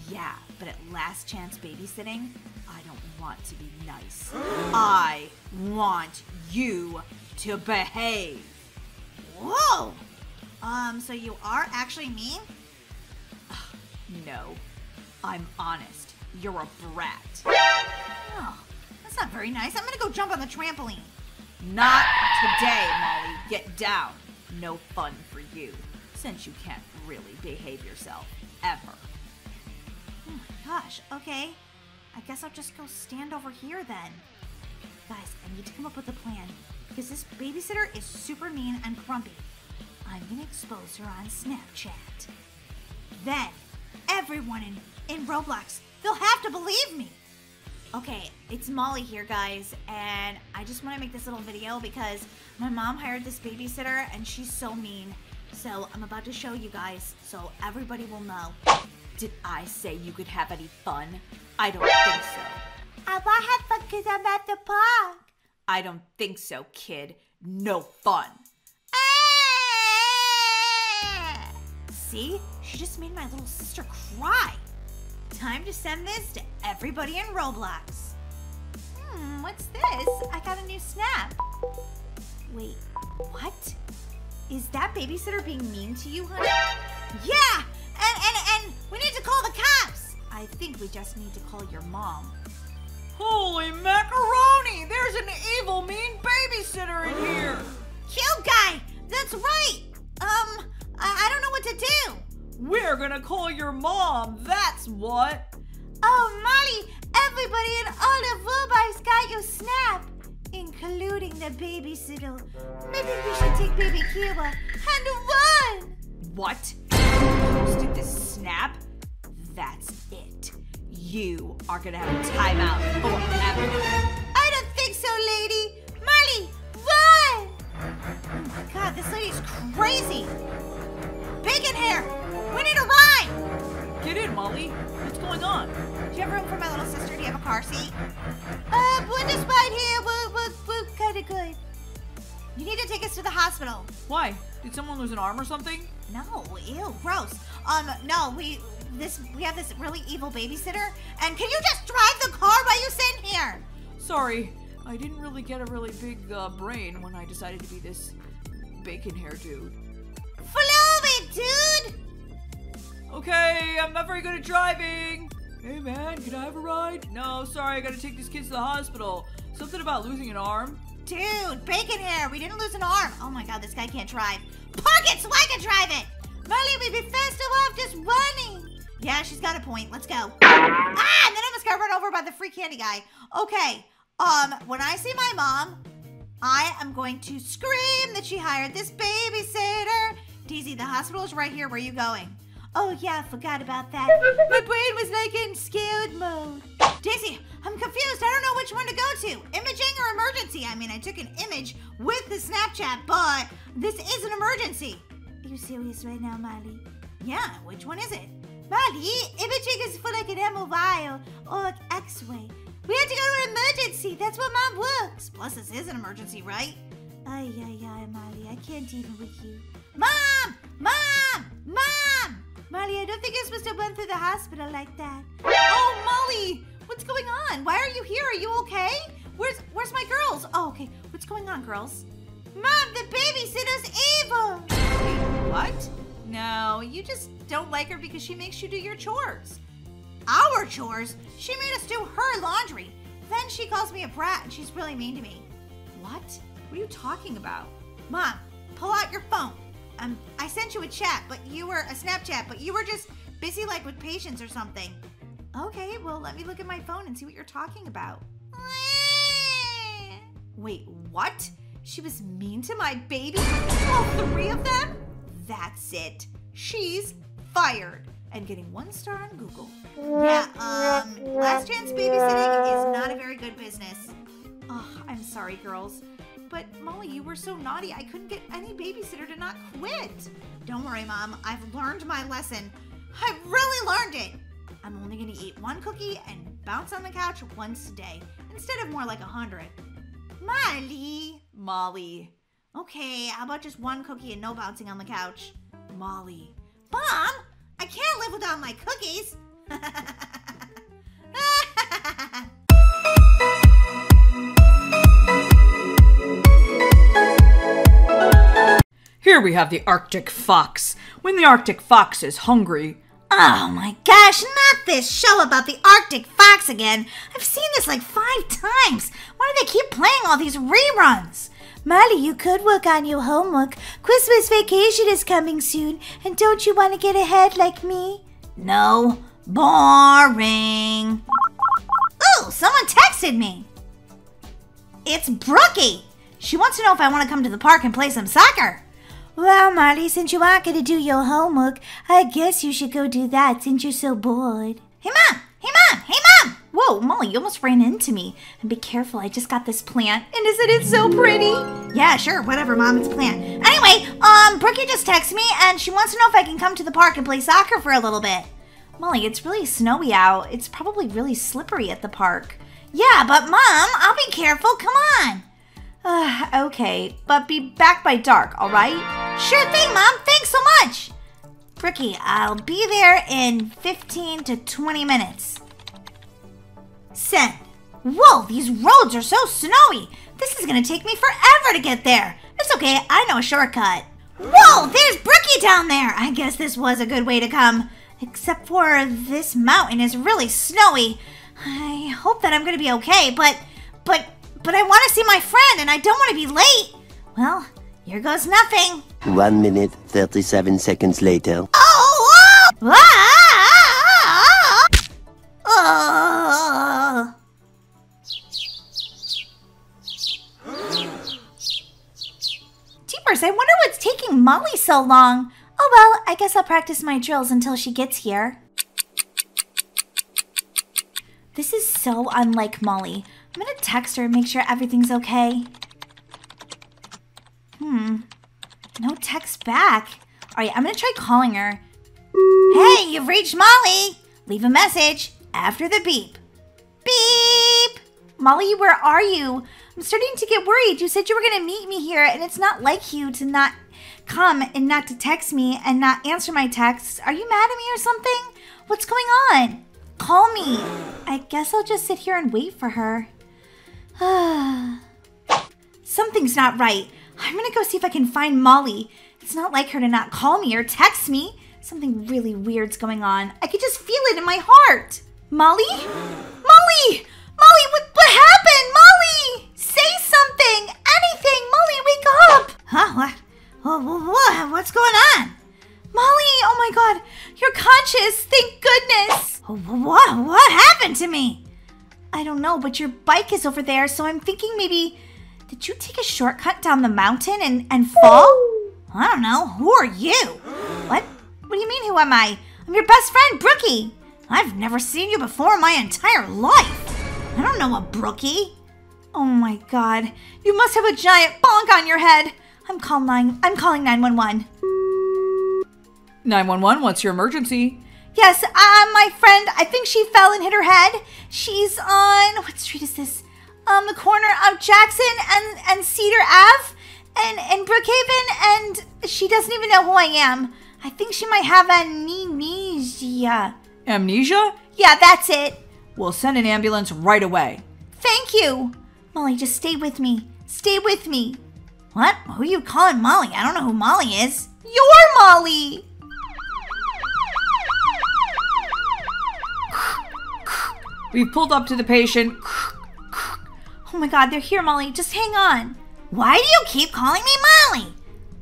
Yeah, but at last chance babysitting, I don't want to be nice. I want you to behave. Whoa! Um, so you are actually mean? No, I'm honest. You're a brat. Oh, that's not very nice. I'm gonna go jump on the trampoline. Not today, Molly. Get down. No fun for you, since you can't really behave yourself ever. Oh my gosh, okay. I guess I'll just go stand over here then. Guys, I need to come up with a plan because this babysitter is super mean and grumpy. I'm gonna expose her on Snapchat. Then, everyone in, in Roblox, they'll have to believe me. Okay, it's Molly here, guys, and I just want to make this little video because my mom hired this babysitter and she's so mean. So I'm about to show you guys so everybody will know. Did I say you could have any fun? I don't think so. I want to have fun because I'm at the park. I don't think so, kid. No fun. See? She just made my little sister cry. Time to send this to everybody in Roblox. Hmm, what's this? I got a new snap. Wait, what? Is that babysitter being mean to you, honey? Yeah! And, and, and we need to call the cops! I think we just need to call your mom. Holy macaroni! There's an evil, mean babysitter in here! Cute guy! That's right! Um, I, I don't know what to do. We're gonna call your mom, that's what! Oh, Molly, everybody in all of Roblox got your snap, including the babysitter. Maybe we should take baby Kira and run. What? You posted this snap? That's it. You are gonna have a timeout forever. I don't think so, lady. Molly, run! Oh my god, this lady's crazy. Bacon hair, we need a ride. Get in, Molly. What's going on? Do you have room for my little sister? Do you have a car seat? Uh, we're just right here. We're, we're, we're kind of good. You need to take us to the hospital. Why? Did someone lose an arm or something? No, ew, gross. Um, no, we this we have this really evil babysitter, and can you just drive the car while you sit here? Sorry, I didn't really get a really big uh, brain when I decided to be this bacon hair dude. Me, dude. Okay, I'm not very good at driving. Hey man, can I have a ride? No, sorry, I gotta take these kids to the hospital. Something about losing an arm. Dude, bacon hair. We didn't lose an arm. Oh my god, this guy can't drive. Park it so I can drive it. Molly, we'd be faster off just running. Yeah, she's got a point. Let's go. Ah, and then I almost got run over by the free candy guy. Okay, um, when I see my mom, I am going to scream that she hired this babysitter. Daisy, the hospital is right here. Where are you going? Oh yeah, forgot about that. My brain was like in scared mode. Daisy, I'm confused. I don't know which one to go to. Imaging or emergency? I mean, I took an image with the Snapchat, but this is an emergency. Are you serious right now, Molly? Yeah, which one is it? Molly, imaging is for like an MRI or, or like X-ray. We have to go to an emergency. That's what mom works. Plus, this is an emergency, right? Ay, ay, ay, Molly. I can't even with you. Mom! Mom! Mom! Molly, I don't think you're supposed to run through the hospital like that. Oh, Molly! What's going on? Why are you here? Are you okay? Where's Where's my girls? Oh, okay. What's going on, girls? Mom, the babysitter's evil. What? No, you just don't like her because she makes you do your chores. Our chores? She made us do her laundry. Then she calls me a brat and she's really mean to me. What? What are you talking about? Mom, pull out your phone. Um, I sent you a chat, but you were a Snapchat, but you were just busy like with patients or something. Okay, well, let me look at my phone and see what you're talking about. Wait, what? She was mean to my baby? All three of them? That's it. She's fired. And getting one star on Google. Yeah, um, last chance babysitting is not a very good business. Oh, I'm sorry, girls. But Molly, you were so naughty, I couldn't get any babysitter to not quit. Don't worry, Mom. I've learned my lesson. I've really learned it. I'm only gonna eat one cookie and bounce on the couch once a day instead of more like a hundred. Molly. Molly. Okay, how about just one cookie and no bouncing on the couch? Molly. Mom, I can't live without my cookies. Here we have the Arctic fox. When the Arctic fox is hungry, Oh my gosh, not this show about the Arctic fox again. I've seen this like five times. Why do they keep playing all these reruns? Molly, you could work on your homework. Christmas vacation is coming soon, and don't you want to get ahead like me? No, boring. Ooh, someone texted me. It's Brookie. She wants to know if I want to come to the park and play some soccer. Well, Molly, since you aren't going to do your homework, I guess you should go do that since you're so bored. Hey, Mom! Hey, Mom! Hey, Mom! Whoa, Molly, you almost ran into me. And be careful, I just got this plant. And isn't it so pretty? Yeah, sure, whatever, Mom, it's plant. Anyway, um, Brookie just texted me and she wants to know if I can come to the park and play soccer for a little bit. Molly, it's really snowy out. It's probably really slippery at the park. Yeah, but Mom, I'll be careful. Come on. Uh, okay, but be back by dark, all right? Sure thing, Mom. Thanks so much. Brookie, I'll be there in 15 to 20 minutes. Send. Whoa, these roads are so snowy. This is gonna take me forever to get there. It's okay, I know a shortcut. Whoa, there's Brookie down there. I guess this was a good way to come. Except for this mountain is really snowy. I hope that I'm gonna be okay, but, but, but I want to see my friend and I don't want to be late. Well, here goes nothing. One minute, 37 seconds later. Oh! oh! Ah! Oh! Jeepers, I wonder what's taking Molly so long. Oh well, I guess I'll practice my drills until she gets here. This is so unlike Molly. I'm gonna text her and make sure everything's okay. Hmm. No text back. Alright, I'm gonna try calling her. Hey, you've reached Molly. Leave a message after the beep. Beep! Molly, where are you? I'm starting to get worried. You said you were gonna meet me here, and it's not like you to not come and not to text me and not answer my texts. Are you mad at me or something? What's going on? Call me. I guess I'll just sit here and wait for her. Something's not right. I'm gonna go see if I can find Molly. It's not like her to not call me or text me. Something really weird's going on. I could just feel it in my heart. Molly? Molly! Molly, what, what happened? Molly! Say something! Anything! Molly, wake up! Huh? What? Oh, what? What's going on? Molly, oh my god, you're conscious, thank goodness. What? What happened to me? I don't know, but your bike is over there, so I'm thinking maybe. Did you take a shortcut down the mountain and, and fall? I don't know. Who are you? What? What do you mean, who am I? I'm your best friend, Brookie. I've never seen you before in my entire life. I don't know a Brookie. Oh my god. You must have a giant bonk on your head. I'm calling I'm calling 911. 911, what's your emergency? Yes, uh, my friend, I think she fell and hit her head. She's on what street is this? Um, the corner of Jackson and, and Cedar Ave and, and Brookhaven, and she doesn't even know who I am. I think she might have amnesia. Amnesia? Yeah, that's it. We'll send an ambulance right away. Thank you. Molly, just stay with me. Stay with me. What? Who are you calling Molly? I don't know who Molly is. You're Molly. We've pulled up to the patient. Oh my god, they're here, Molly. Just hang on. Why do you keep calling me Molly?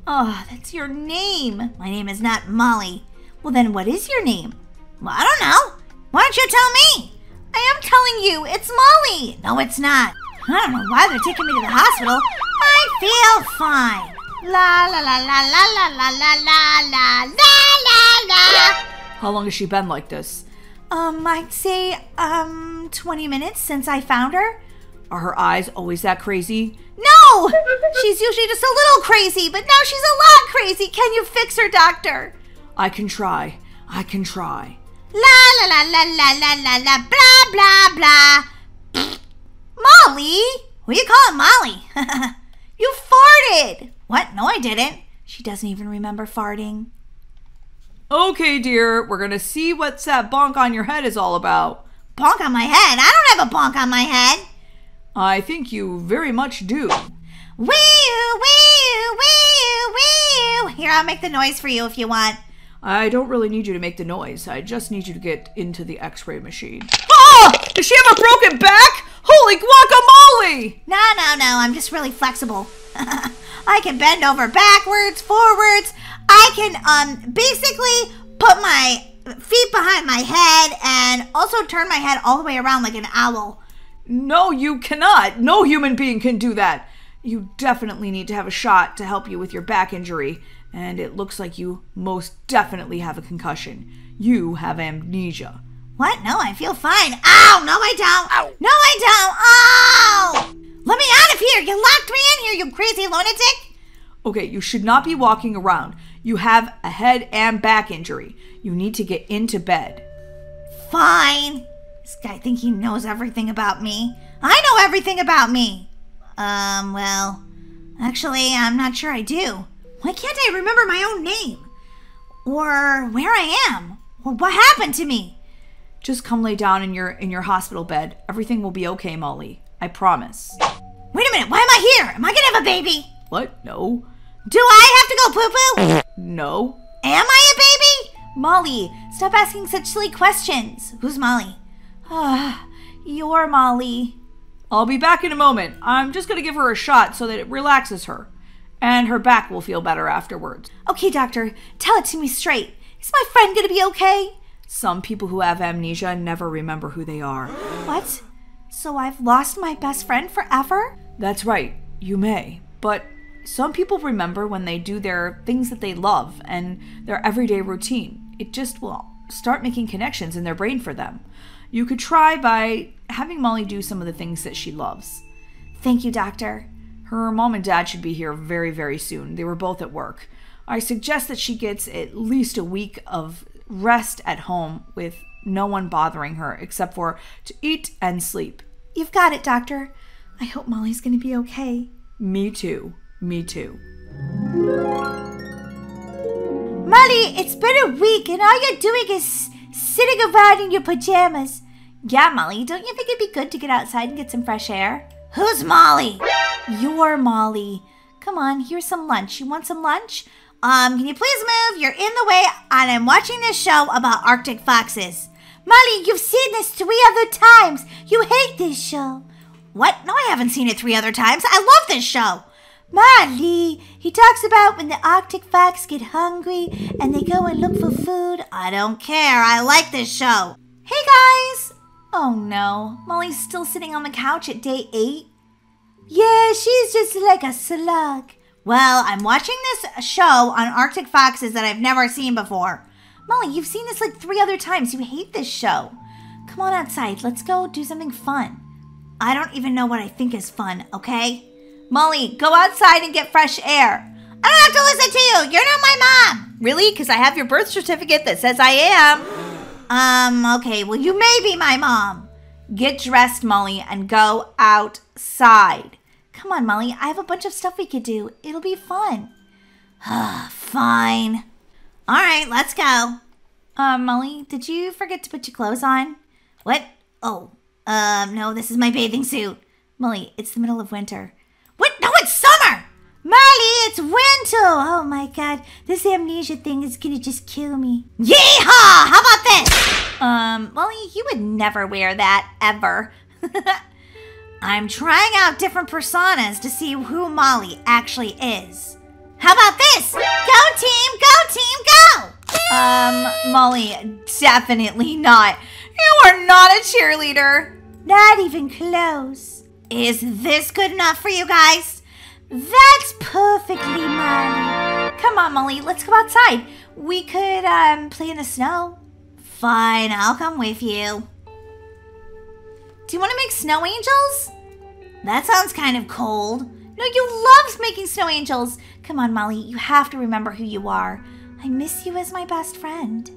Oh, that's your name. My name is not Molly. Well, then what is your name? Well, I don't know. Why don't you tell me? I am telling you, it's Molly. No, it's not. I don't know why they're taking me to the hospital. I feel fine. La la la la la la la la la la la la la. How long has she been like this? Um, I'd say, um, 20 minutes since I found her. Are her eyes always that crazy? No! She's usually just a little crazy, but now she's a lot crazy. Can you fix her, doctor? I can try. I can try. La la la la la la la la blah blah blah. Molly? Who you calling Molly? You farted! what? No, I didn't. She doesn't even remember farting. Okay, dear, we're gonna see what's that bonk on your head is all about. Bonk on my head? I don't have a bonk on my head. I think you very much do. Wee wee wee wee. Here, I'll make the noise for you if you want. I don't really need you to make the noise. I just need you to get into the x-ray machine. Oh! Does she have a broken back? Holy guacamole! No, no, no. I'm just really flexible. I can bend over backwards, forwards. I can um basically put my feet behind my head and also turn my head all the way around like an owl. No, you cannot. No human being can do that. You definitely need to have a shot to help you with your back injury, and it looks like you most definitely have a concussion. You have amnesia. What? No, I feel fine. Ow! No, I don't. No, I don't. Ow! Let me out of here. You locked me in here, you crazy lunatic. Okay, you should not be walking around. You have a head and back injury. You need to get into bed. Fine. This guy think he knows everything about me. I know everything about me. Um, well, actually, I'm not sure I do. Why can't I remember my own name? Or where I am? Or what happened to me? Just come lay down in your in your hospital bed. Everything will be okay, Molly. I promise. Wait a minute, why am I here? Am I gonna have a baby? What? No. Do I have to go poo poo? No. Am I a baby? Molly, stop asking such silly questions. Who's Molly? Ah, you're Molly. I'll be back in a moment. I'm just going to give her a shot so that it relaxes her. And her back will feel better afterwards. Okay, doctor, tell it to me straight. Is my friend gonna be okay? Some people who have amnesia never remember who they are. What? So I've lost my best friend forever? That's right, you may. But some people remember when they do their things that they love and their everyday routine. It just will start making connections in their brain for them. You could try by having Molly do some of the things that she loves. Thank you, doctor. Her mom and dad should be here very, very soon. They were both at work. I suggest that she gets at least a week of rest at home with no one bothering her except for to eat and sleep. You've got it, doctor. I hope Molly's gonna be okay. Me too. Me too. Molly, it's been a week and all you're doing is sitting around in your pajamas. Yeah, Molly, don't you think it'd be good to get outside and get some fresh air? Who's Molly? You're Molly. Come on, here's some lunch. You want some lunch? Um, can you please move? You're in the way, and I'm watching this show about Arctic foxes. Molly, you've seen this three other times. You hate this show. What? No, I haven't seen it three other times. I love this show. Molly, he talks about when the Arctic fox get hungry and they go and look for food. I don't care. I like this show. Hey guys! Oh no, Molly's still sitting on the couch at day eight. Yeah, she's just like a slug. Well, I'm watching this show on Arctic foxes that I've never seen before. Molly, you've seen this like three other times. You hate this show. Come on outside. Let's go do something fun. I don't even know what I think is fun, okay? Molly, go outside and get fresh air. I don't have to listen to you. You're not my mom. Really? Because I have your birth certificate that says I am. Um, okay. Well, you may be my mom. Get dressed, Molly, and go outside. Come on, Molly. I have a bunch of stuff we could do. It'll be fun. Fine. All right, let's go. Um, Molly, did you forget to put your clothes on? What? Oh, um, no, this is my bathing suit. Molly, it's the middle of winter. What? No, it's summer. Molly, it's winter. Oh my god, this amnesia thing is gonna just kill me. Yeehaw! How about this? Um, Molly, you would never wear that ever. I'm trying out different personas to see who Molly actually is. How about this? Go team, go team, go! Um, Molly, definitely not. You are not a cheerleader. Not even close. Is this good enough for you guys? That's perfectly Molly. Come on, Molly, let's go outside. We could um play in the snow. Fine, I'll come with you. Do you want to make snow angels? That sounds kind of cold. No, you love making snow angels. Come on, Molly, you have to remember who you are. I miss you as my best friend.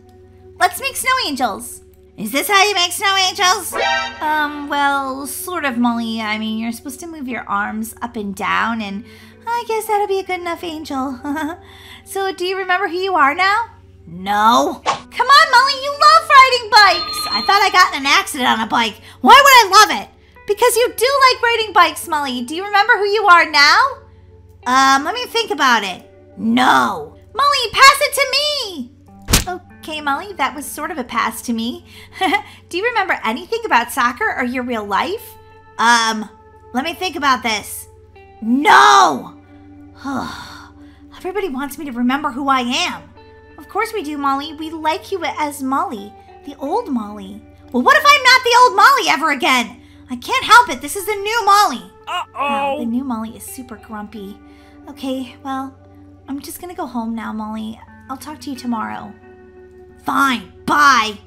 Let's make snow angels. Is this how you make snow angels? Um, well, sort of, Molly. I mean, you're supposed to move your arms up and down, and I guess that'll be a good enough angel. so, do you remember who you are now? No. Come on, Molly, you love riding bikes. I thought I got in an accident on a bike. Why would I love it? Because you do like riding bikes, Molly. Do you remember who you are now? Um, let me think about it. No. Molly, pass it to me. Okay, Molly, that was sort of a pass to me. do you remember anything about soccer or your real life? Um, let me think about this. No! Everybody wants me to remember who I am. Of course we do, Molly. We like you as Molly, the old Molly. Well, what if I'm not the old Molly ever again? I can't help it. This is the new Molly. Uh-oh. the new Molly is super grumpy. Okay, well, I'm just gonna go home now, Molly. I'll talk to you tomorrow. Fine. Bye.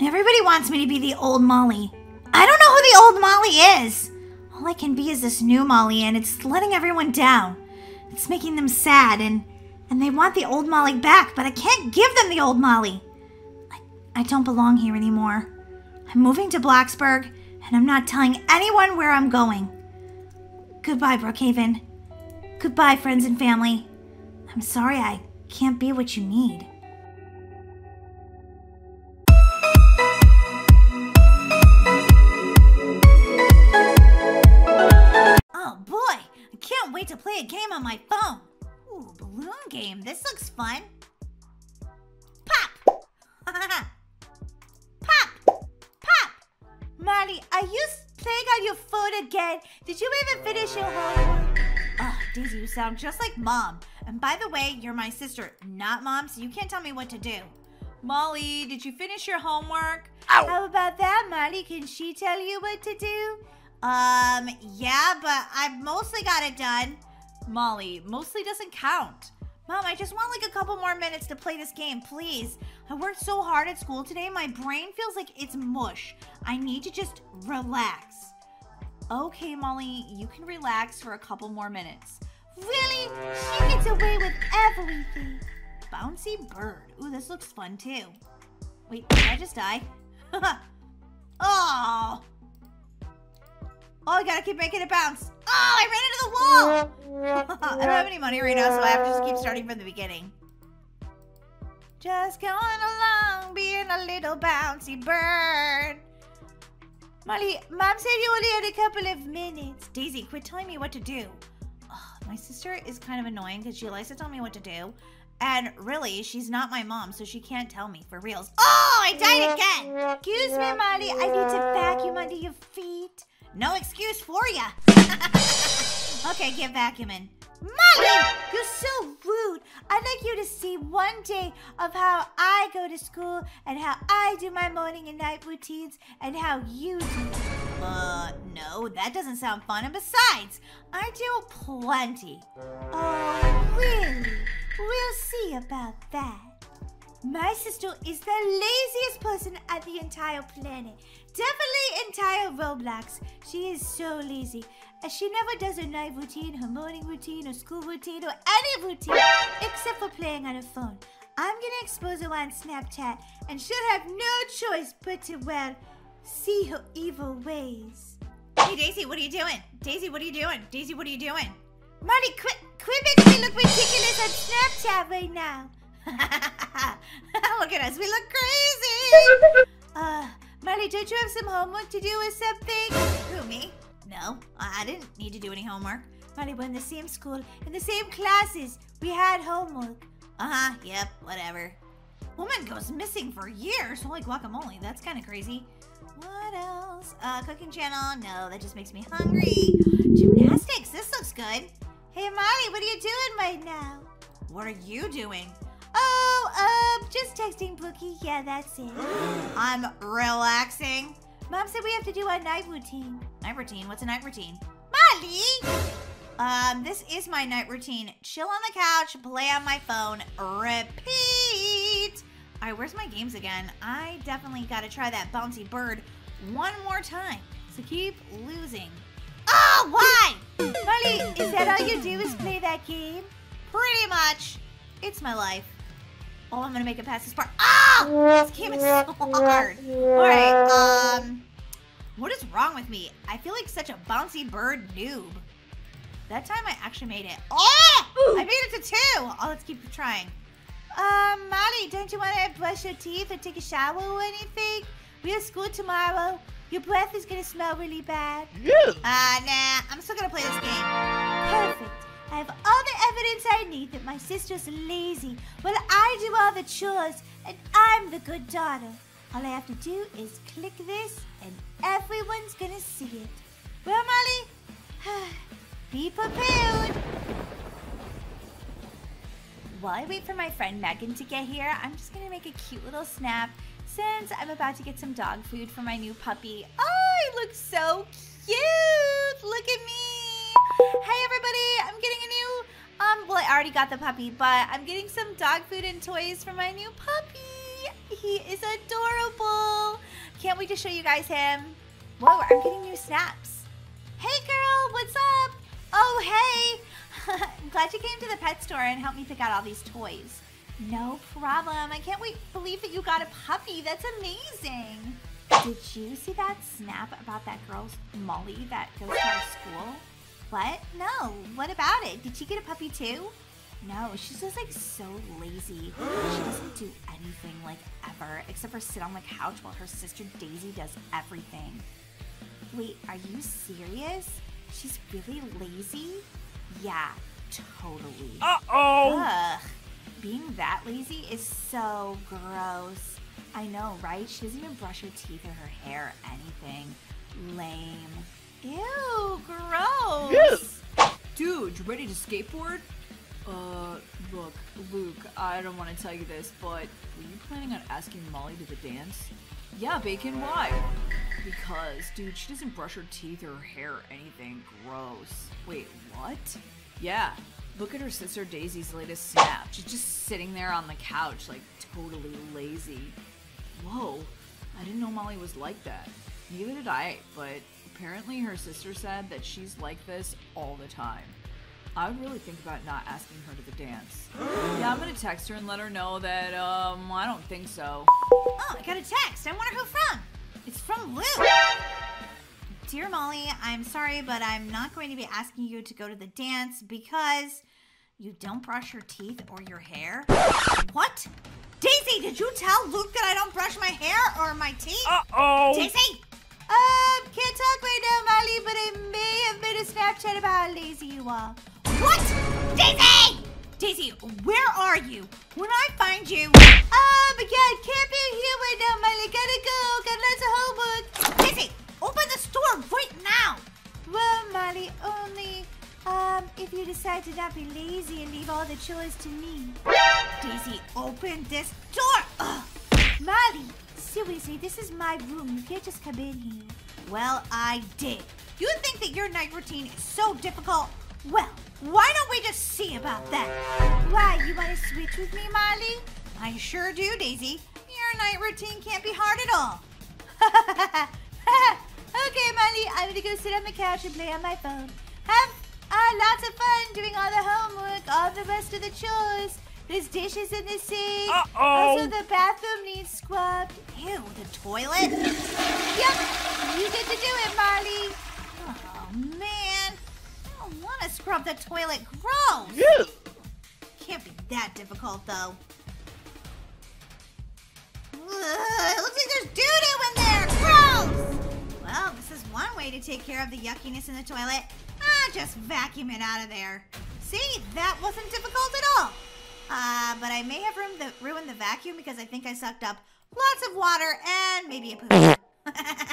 Everybody wants me to be the old Molly. I don't know who the old Molly is. All I can be is this new Molly, and it's letting everyone down. It's making them sad, and and they want the old Molly back, but I can't give them the old Molly. I, I don't belong here anymore. I'm moving to Bloxburg, and I'm not telling anyone where I'm going. Goodbye, Brookhaven. Goodbye, friends and family. I'm sorry I can't be what you need. Oh boy, I can't wait to play a game on my phone. Ooh, balloon game. This looks fun. Pop! Pop! Pop! Molly, are you playing on your phone again? Did you even finish your homework? Oh, Daisy, you sound just like mom. And by the way, you're my sister, not mom, so you can't tell me what to do. Molly, did you finish your homework? Ow. How about that, Molly? Can she tell you what to do? Um, yeah, but I've mostly got it done. Molly, mostly doesn't count. Mom, I just want like a couple more minutes to play this game, please. I worked so hard at school today, my brain feels like it's mush. I need to just relax. Okay, Molly, you can relax for a couple more minutes. Really? She gets away with everything. Bouncy bird. Ooh, this looks fun too. Wait, did I just die? oh! Oh, I gotta keep making it bounce. Oh, I ran into the wall! I don't have any money right now, so I have to just keep starting from the beginning. Just going along, being a little bouncy bird. Molly, Mom said you only had a couple of minutes. Daisy, quit telling me what to do. My sister is kind of annoying because she likes to tell me what to do. And really, she's not my mom, so she can't tell me for reals. Oh, I died again! Excuse me, Molly. I need to vacuum under your feet. No excuse for ya. okay, get vacuuming. Molly, you're so rude. I'd like you to see one day of how I go to school and how I do my morning and night routines and how you do. Uh, no, that doesn't sound fun. And besides, I do plenty. Oh, really? We'll see about that. My sister is the laziest person at the entire planet. Definitely entire Roblox. She is so lazy. She never does her night routine, her morning routine, her school routine, or any routine except for playing on her phone. I'm gonna expose her on Snapchat, and she'll have no choice but to, well, see her evil ways. Hey, Daisy, what are you doing? Daisy, what are you doing? Daisy, what are you doing? Molly, quit, quit making me look ridiculous on Snapchat right now. look at us, we look crazy. Uh, Molly, don't you have some homework to do or something? Who, me? No, I didn't need to do any homework. Molly, we're in the same school, in the same classes. We had homework. Uh-huh, yep, whatever. Woman goes missing for years. Holy guacamole, that's kind of crazy. What else? Uh, cooking channel. No, that just makes me hungry. Gymnastics, this looks good. Hey, Molly, what are you doing right now? What are you doing? Oh, um, just texting Brookie. Yeah, that's it. I'm relaxing. Mom said we have to do a night routine. Night routine? What's a night routine? Molly! Um, this is my night routine. Chill on the couch, play on my phone, repeat. All right, where's my games again? I definitely got to try that bouncy bird one more time. So keep losing. Oh, why? Molly, is that all you do is play that game? Pretty much. It's my life. Oh, I'm gonna make it past this part. Oh! This game is so hard. Alright, um... What is wrong with me? I feel like such a bouncy bird noob. That time I actually made it. Oh! I made it to two! Oh, let's keep trying. Um, Molly, don't you want to brush your teeth or take a shower or anything? We have school tomorrow. Your breath is gonna smell really bad. Yeah. Uh, nah. I'm still gonna play this game. Perfect. I have all the evidence I need that my sister's lazy while I do all the chores and I'm the good daughter. All I have to do is click this and everyone's gonna see it. Well, Molly, be prepared. While I wait for my friend Megan to get here, I'm just gonna make a cute little snap since I'm about to get some dog food for my new puppy. Oh, he looks so cute! Look at me! Hey everybody, I'm getting a new, um, well I already got the puppy, but I'm getting some dog food and toys for my new puppy. He is adorable. Can't wait to show you guys him. Whoa, I'm getting new snaps. Hey girl, what's up? Oh, hey. I'm glad you came to the pet store and helped me pick out all these toys. No problem. I can't wait believe that you got a puppy. That's amazing. Did you see that snap about that girl, Molly, that goes to our school? What? No. What about it? Did she get a puppy too? No, she's just like so lazy. She doesn't do anything like ever except for sit on the couch while her sister Daisy does everything. Wait, are you serious? She's really lazy? Yeah, totally. Uh-oh! Ugh. Being that lazy is so gross. I know, right? She doesn't even brush her teeth or her hair or anything. Lame. Ew, gross. Dude, you ready to skateboard? Uh, look, Luke, I don't want to tell you this, but were you planning on asking Molly to the dance? Yeah, Bacon, why? Because, dude, she doesn't brush her teeth or her hair or anything. Gross. Wait, what? Yeah, look at her sister Daisy's latest snap. She's just sitting there on the couch, like, totally lazy. Whoa, I didn't know Molly was like that. Neither did I, but apparently her sister said that she's like this all the time. I would really think about not asking her to the dance. yeah, I'm gonna text her and let her know that, um, I don't think so. Oh, I got a text. I wonder who from. It's from Luke. Dear Molly, I'm sorry, but I'm not going to be asking you to go to the dance because you don't brush your teeth or your hair. What? Daisy, did you tell Luke that I don't brush my hair or my teeth? Uh-oh! Daisy! Um, can't talk right now, Molly, but I may have made a Snapchat about how lazy you are. What? Daisy! Daisy, where are you? When I find you... Um, again, can't be here right now, Molly. Gotta go. Got lots of homework. Daisy, open the store right now. Well, Molly, only, um, if you decide to not be lazy and leave all the chores to me. Daisy, open this door. Ugh. Molly, seriously, this is my room. You can't just come in here. Well, I did. You think that your night routine is so difficult? Well, why don't we just see about that? Why, you want to switch with me, Molly? I sure do, Daisy. Your night routine can't be hard at all. okay, Molly, I'm gonna go sit on the couch and play on my phone. Have uh, lots of fun doing all the homework, all the rest of the chores. There's dishes in the sink. Uh-oh. Also, the bathroom needs scrubbed. Ew, the toilet? Yep, you get to do it, Molly. Oh, man. I don't want to scrub the toilet. Gross. Can't be that difficult, though. Ugh, it looks like there's doo-doo in there. Gross. Well, this is one way to take care of the yuckiness in the toilet. Ah, just vacuum it out of there. See, that wasn't difficult at all. Uh, but I may have ruined the, ruined the vacuum because I think I sucked up lots of water and maybe a poop.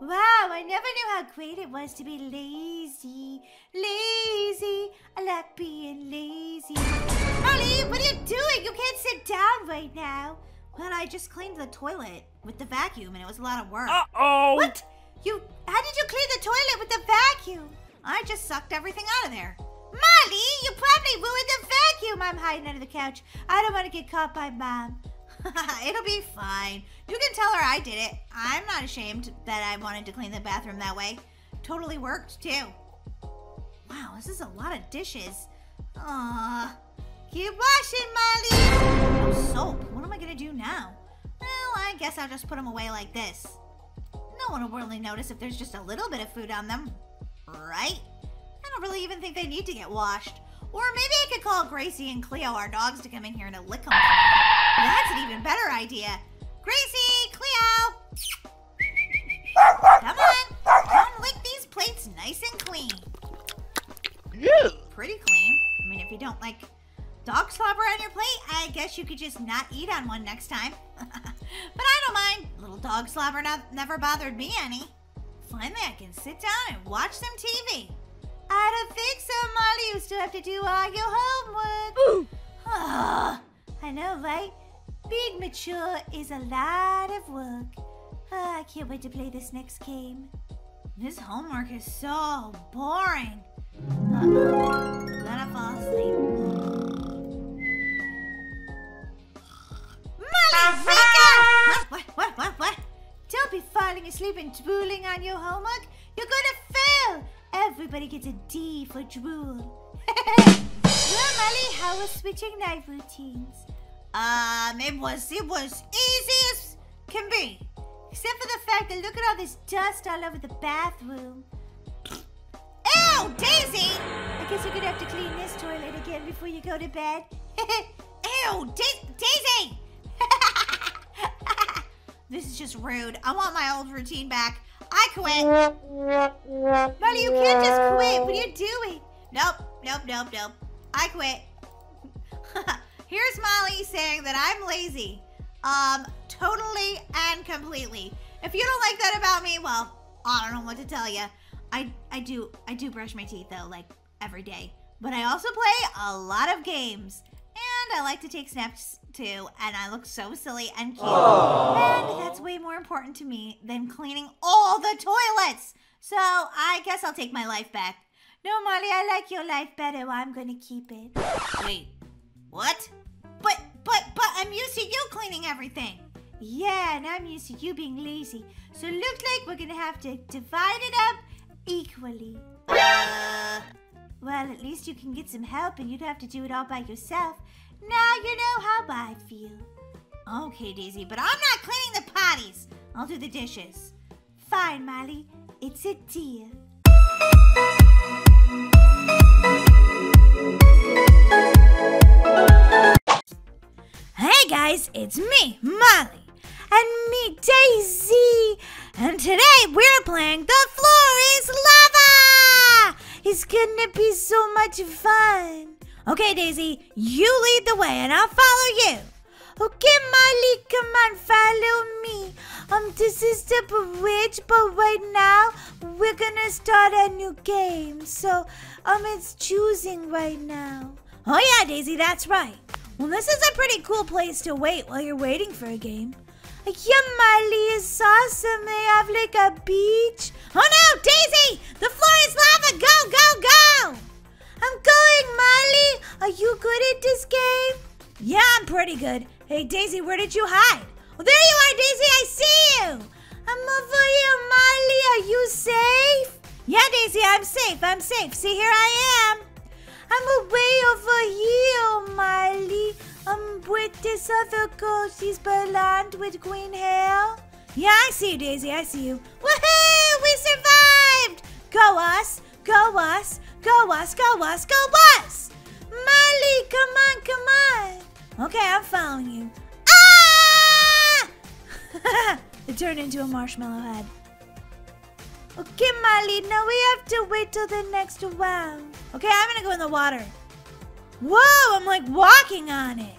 Wow, I never knew how great it was to be lazy. Lazy. I like being lazy. Molly, what are you doing? You can't sit down Right now. Well, I just cleaned the toilet with the vacuum and it was a lot of work. Uh-oh. What? You, how did you clean the toilet with the vacuum? I just sucked everything out of there. Molly, you probably ruined the vacuum. I'm hiding under the couch. I don't want to get caught by mom. It'll be fine. You can tell her I did it. I'm not ashamed that I wanted to clean the bathroom that way. Totally worked, too. Wow, this is a lot of dishes. Aw. Keep washing, Molly. No soap. What am I to do now? Well, I guess I'll just put them away like this. No one will really notice if there's just a little bit of food on them. Right? I don't really even think they need to get washed. Or maybe I could call Gracie and Cleo, our dogs, to come in here and lick them. That's an even better idea. Gracie, Cleo! Come on, come lick these plates nice and clean. Yeah. Pretty clean. I mean, if you don't like dog slobber on your plate, I guess you could just not eat on one next time. but I don't mind. Little dog slobber not, never bothered me any. Finally, I can sit down and watch some TV. I don't think so, Molly. You still have to do all your homework. Ah, I know, right? Being mature is a lot of work. Ah, I can't wait to play this next game. This homework is so boring. Uh-oh. Gonna fall asleep. Molly! Huh? What, what, what, what? Don't be falling asleep and drooling on your homework. You're gonna fail. Everybody gets a D for drool. well, Molly, how was switching night routines? Um, it was it was easy as can be, except for the fact that look at all this dust all over the bathroom. Ew, Daisy! I guess you're gonna have to clean this toilet again before you go to bed. Ew, da- Daisy! this is just rude. I want my old routine back. I quit. Molly, you can't just quit. What are you doing? Nope, nope, nope, nope. I quit. Here's Molly saying that I'm lazy. Um, totally and completely. If you don't like that about me, well, I don't know what to tell you. I I do I do brush my teeth though, like every day. But I also play a lot of games. And I like to take snaps too, and I look so silly and cute. And that's way more important to me than cleaning all the toilets. So I guess I'll take my life back. No, Molly, I like your life better. I'm gonna keep it. Wait, what? But, but, but I'm used to you cleaning everything. Yeah, and I'm used to you being lazy. So it looks like we're gonna have to divide it up equally. Uh, well, at least you can get some help and you'd have to do it all by yourself. Now you know how I feel. Okay, Daisy, but I'm not cleaning the potties. I'll do the dishes. Fine, Molly. It's a deal. Guys, it's me, Molly, and me, Daisy, and today we're playing The Floor is Lava! It's gonna be so much fun. Okay, Daisy, you lead the way and I'll follow you. Okay, Molly, come on, follow me. Um, this is the bridge, but right now we're gonna start a new game. So, um, it's choosing right now. Oh yeah, Daisy, that's right. Well, this is a pretty cool place to wait while you're waiting for a game. Yeah, Molly, it's awesome. They have like a beach. Oh no, Daisy! The floor is lava! Go, go, go! I'm going, Molly. Are you good at this game? Yeah, I'm pretty good. Hey, Daisy, where did you hide? Oh, there you are, Daisy. I see you. I'm over here, Molly. Are you safe? Yeah, Daisy, I'm safe. I'm safe. See, here I am. I'm way over here, Molly. I'm with this other girl. She's blonde with green hair. Yeah, I see you, Daisy. I see you. Woohoo! We survived! Go us! Go us! Go us! Go us! Go us! Molly, come on, come on! Okay, I'm following you. Ah! it turned into a marshmallow head. Okay, Molly, now we have to wait till the next round. Okay, I'm gonna go in the water. Whoa, I'm like walking on it.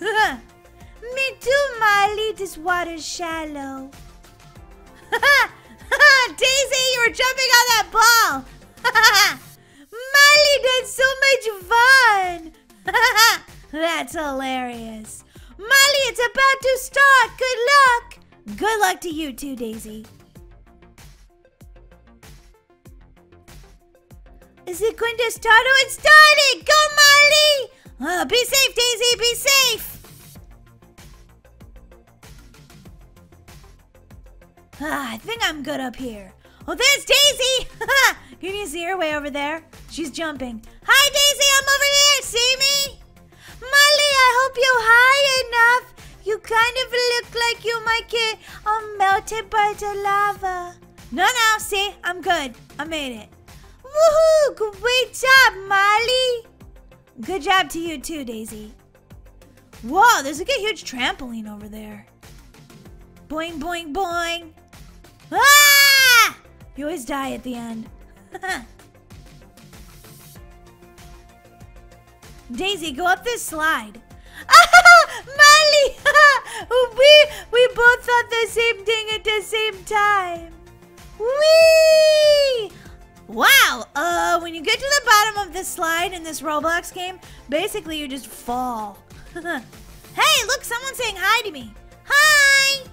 Me too, Molly. This water's shallow. Daisy, you were jumping on that ball. Molly, that's so much fun. that's hilarious. Molly, it's about to start. Good luck. Good luck to you too, Daisy. Is it going to start? Oh, it started! Go, Molly! Uh, be safe, Daisy, be safe! Ah, I think I'm good up here. Oh, there's Daisy! Can you see her way over there? She's jumping. Hi, Daisy, I'm over here. See me? Molly, I hope you're high enough. You kind of look like you might get um, melted by the lava. No, no, see, I'm good. I made it. Woohoo! Great job, Molly. Good job to you too, Daisy. Whoa, there's like a huge trampoline over there. Boing, boing, boing. Ah! You always die at the end. Daisy, go up this slide. Molly! we, we both thought the same thing at the same time. Whee! Wow, uh, when you get to the bottom of this slide in this Roblox game, basically you just fall. hey, look, someone's saying hi to me. Hi!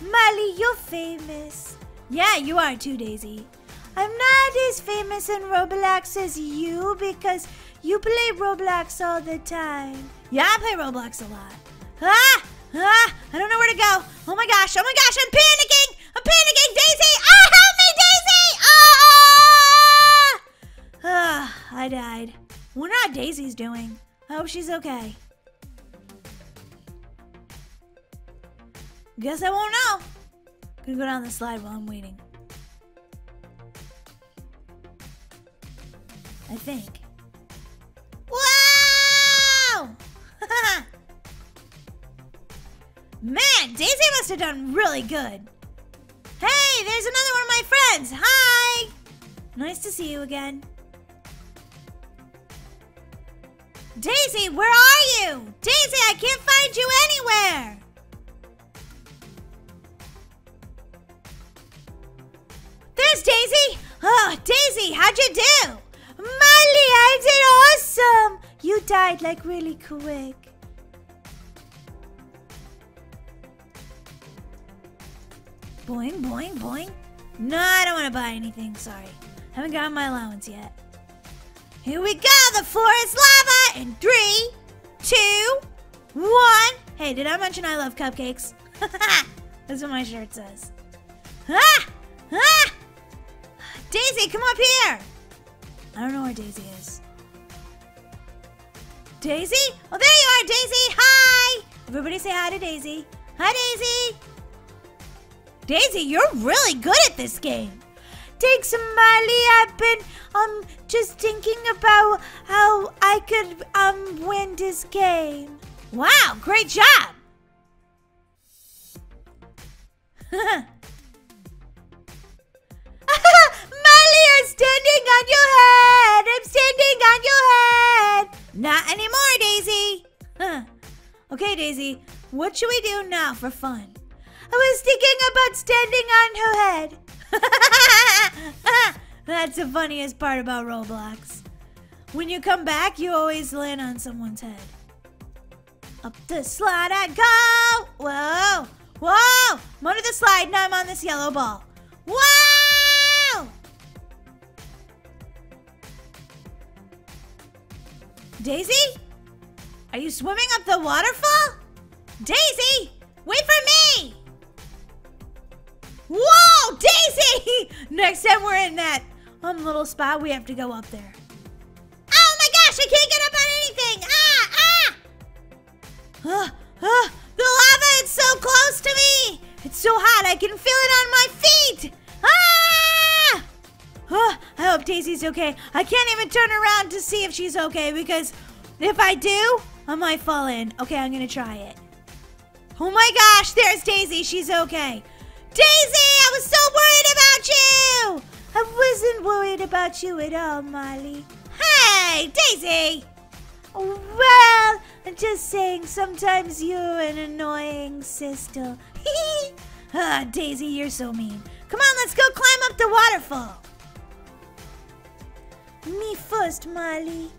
Molly, you're famous. Yeah, you are too, Daisy. I'm not as famous in Roblox as you because you play Roblox all the time. Yeah, I play Roblox a lot. Ah! Ah! I don't know where to go. Oh my gosh! Oh my gosh! I'm panicking! I'm panicking! Daisy! Ah! Help me, Daisy! Ah! Ah! I died. Wonder how Daisy's doing. I hope she's okay. Guess I won't know. Gonna go down the slide while I'm waiting. I think. Wow! Man, Daisy must have done really good. Hey, there's another one of my friends. Hi! Nice to see you again. Daisy, where are you? Daisy, I can't find you anywhere. There's Daisy. Oh, Daisy, how'd you do? Molly, I did awesome. You died like really quick. Boing, boing, boing. No, I don't want to buy anything. Sorry. Haven't gotten my allowance yet. Here we go. The floor is lava in three, two, one. Hey, did I mention I love cupcakes? That's what my shirt says. Ah! Ah! Daisy, come up here. I don't know where Daisy is. Daisy? Oh, there you are, Daisy. Hi. Everybody say hi to Daisy. Hi, Daisy. Daisy, you're really good at this game. Thanks, Molly. I've been um just thinking about how I could um win this game. Wow, great job. Molly, you're standing on your head. I'm standing on your head. Not anymore, Daisy. Okay, Daisy, what should we do now for fun? I was thinking about standing on her head. That's the funniest part about Roblox. When you come back, you always land on someone's head. Up the slide I go. Whoa. Whoa. I'm under the slide. Now I'm on this yellow ball. Wow. Daisy? Are you swimming up the waterfall? Daisy, wait for me! Whoa, Daisy! Next time we're in that um little spot, we have to go up there. Oh my gosh, I can't get up on anything! Ah, ah! Ah, ah, the lava is so close to me! It's so hot, I can feel it on my feet! Ah! Ah, I hope Daisy's okay. I can't even turn around to see if she's okay because if I do, I might fall in. Okay, I'm gonna try it. Oh my gosh, there's Daisy. She's okay. Daisy, I was so worried about you. I wasn't worried about you at all, Molly. Hey, Daisy. Well, I'm just saying sometimes you're an annoying sister. ah, Daisy, you're so mean. Come on, let's go climb up the waterfall. Me first, Molly.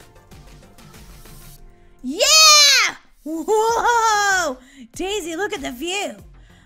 Yeah! Whoa! Daisy, look at the view.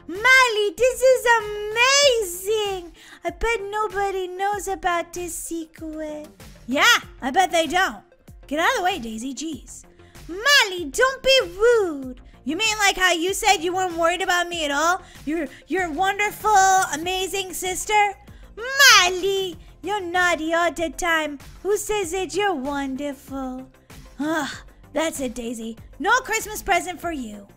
Molly, this is amazing. I bet nobody knows about this secret. Yeah, I bet they don't. Get out of the way, Daisy. Jeez. Molly, don't be rude. You mean like how you said you weren't worried about me at all? You're you're wonderful, amazing sister? Molly, you're naughty all the time. Who says that you're wonderful? Ugh, that's it, Daisy. No Christmas present for you.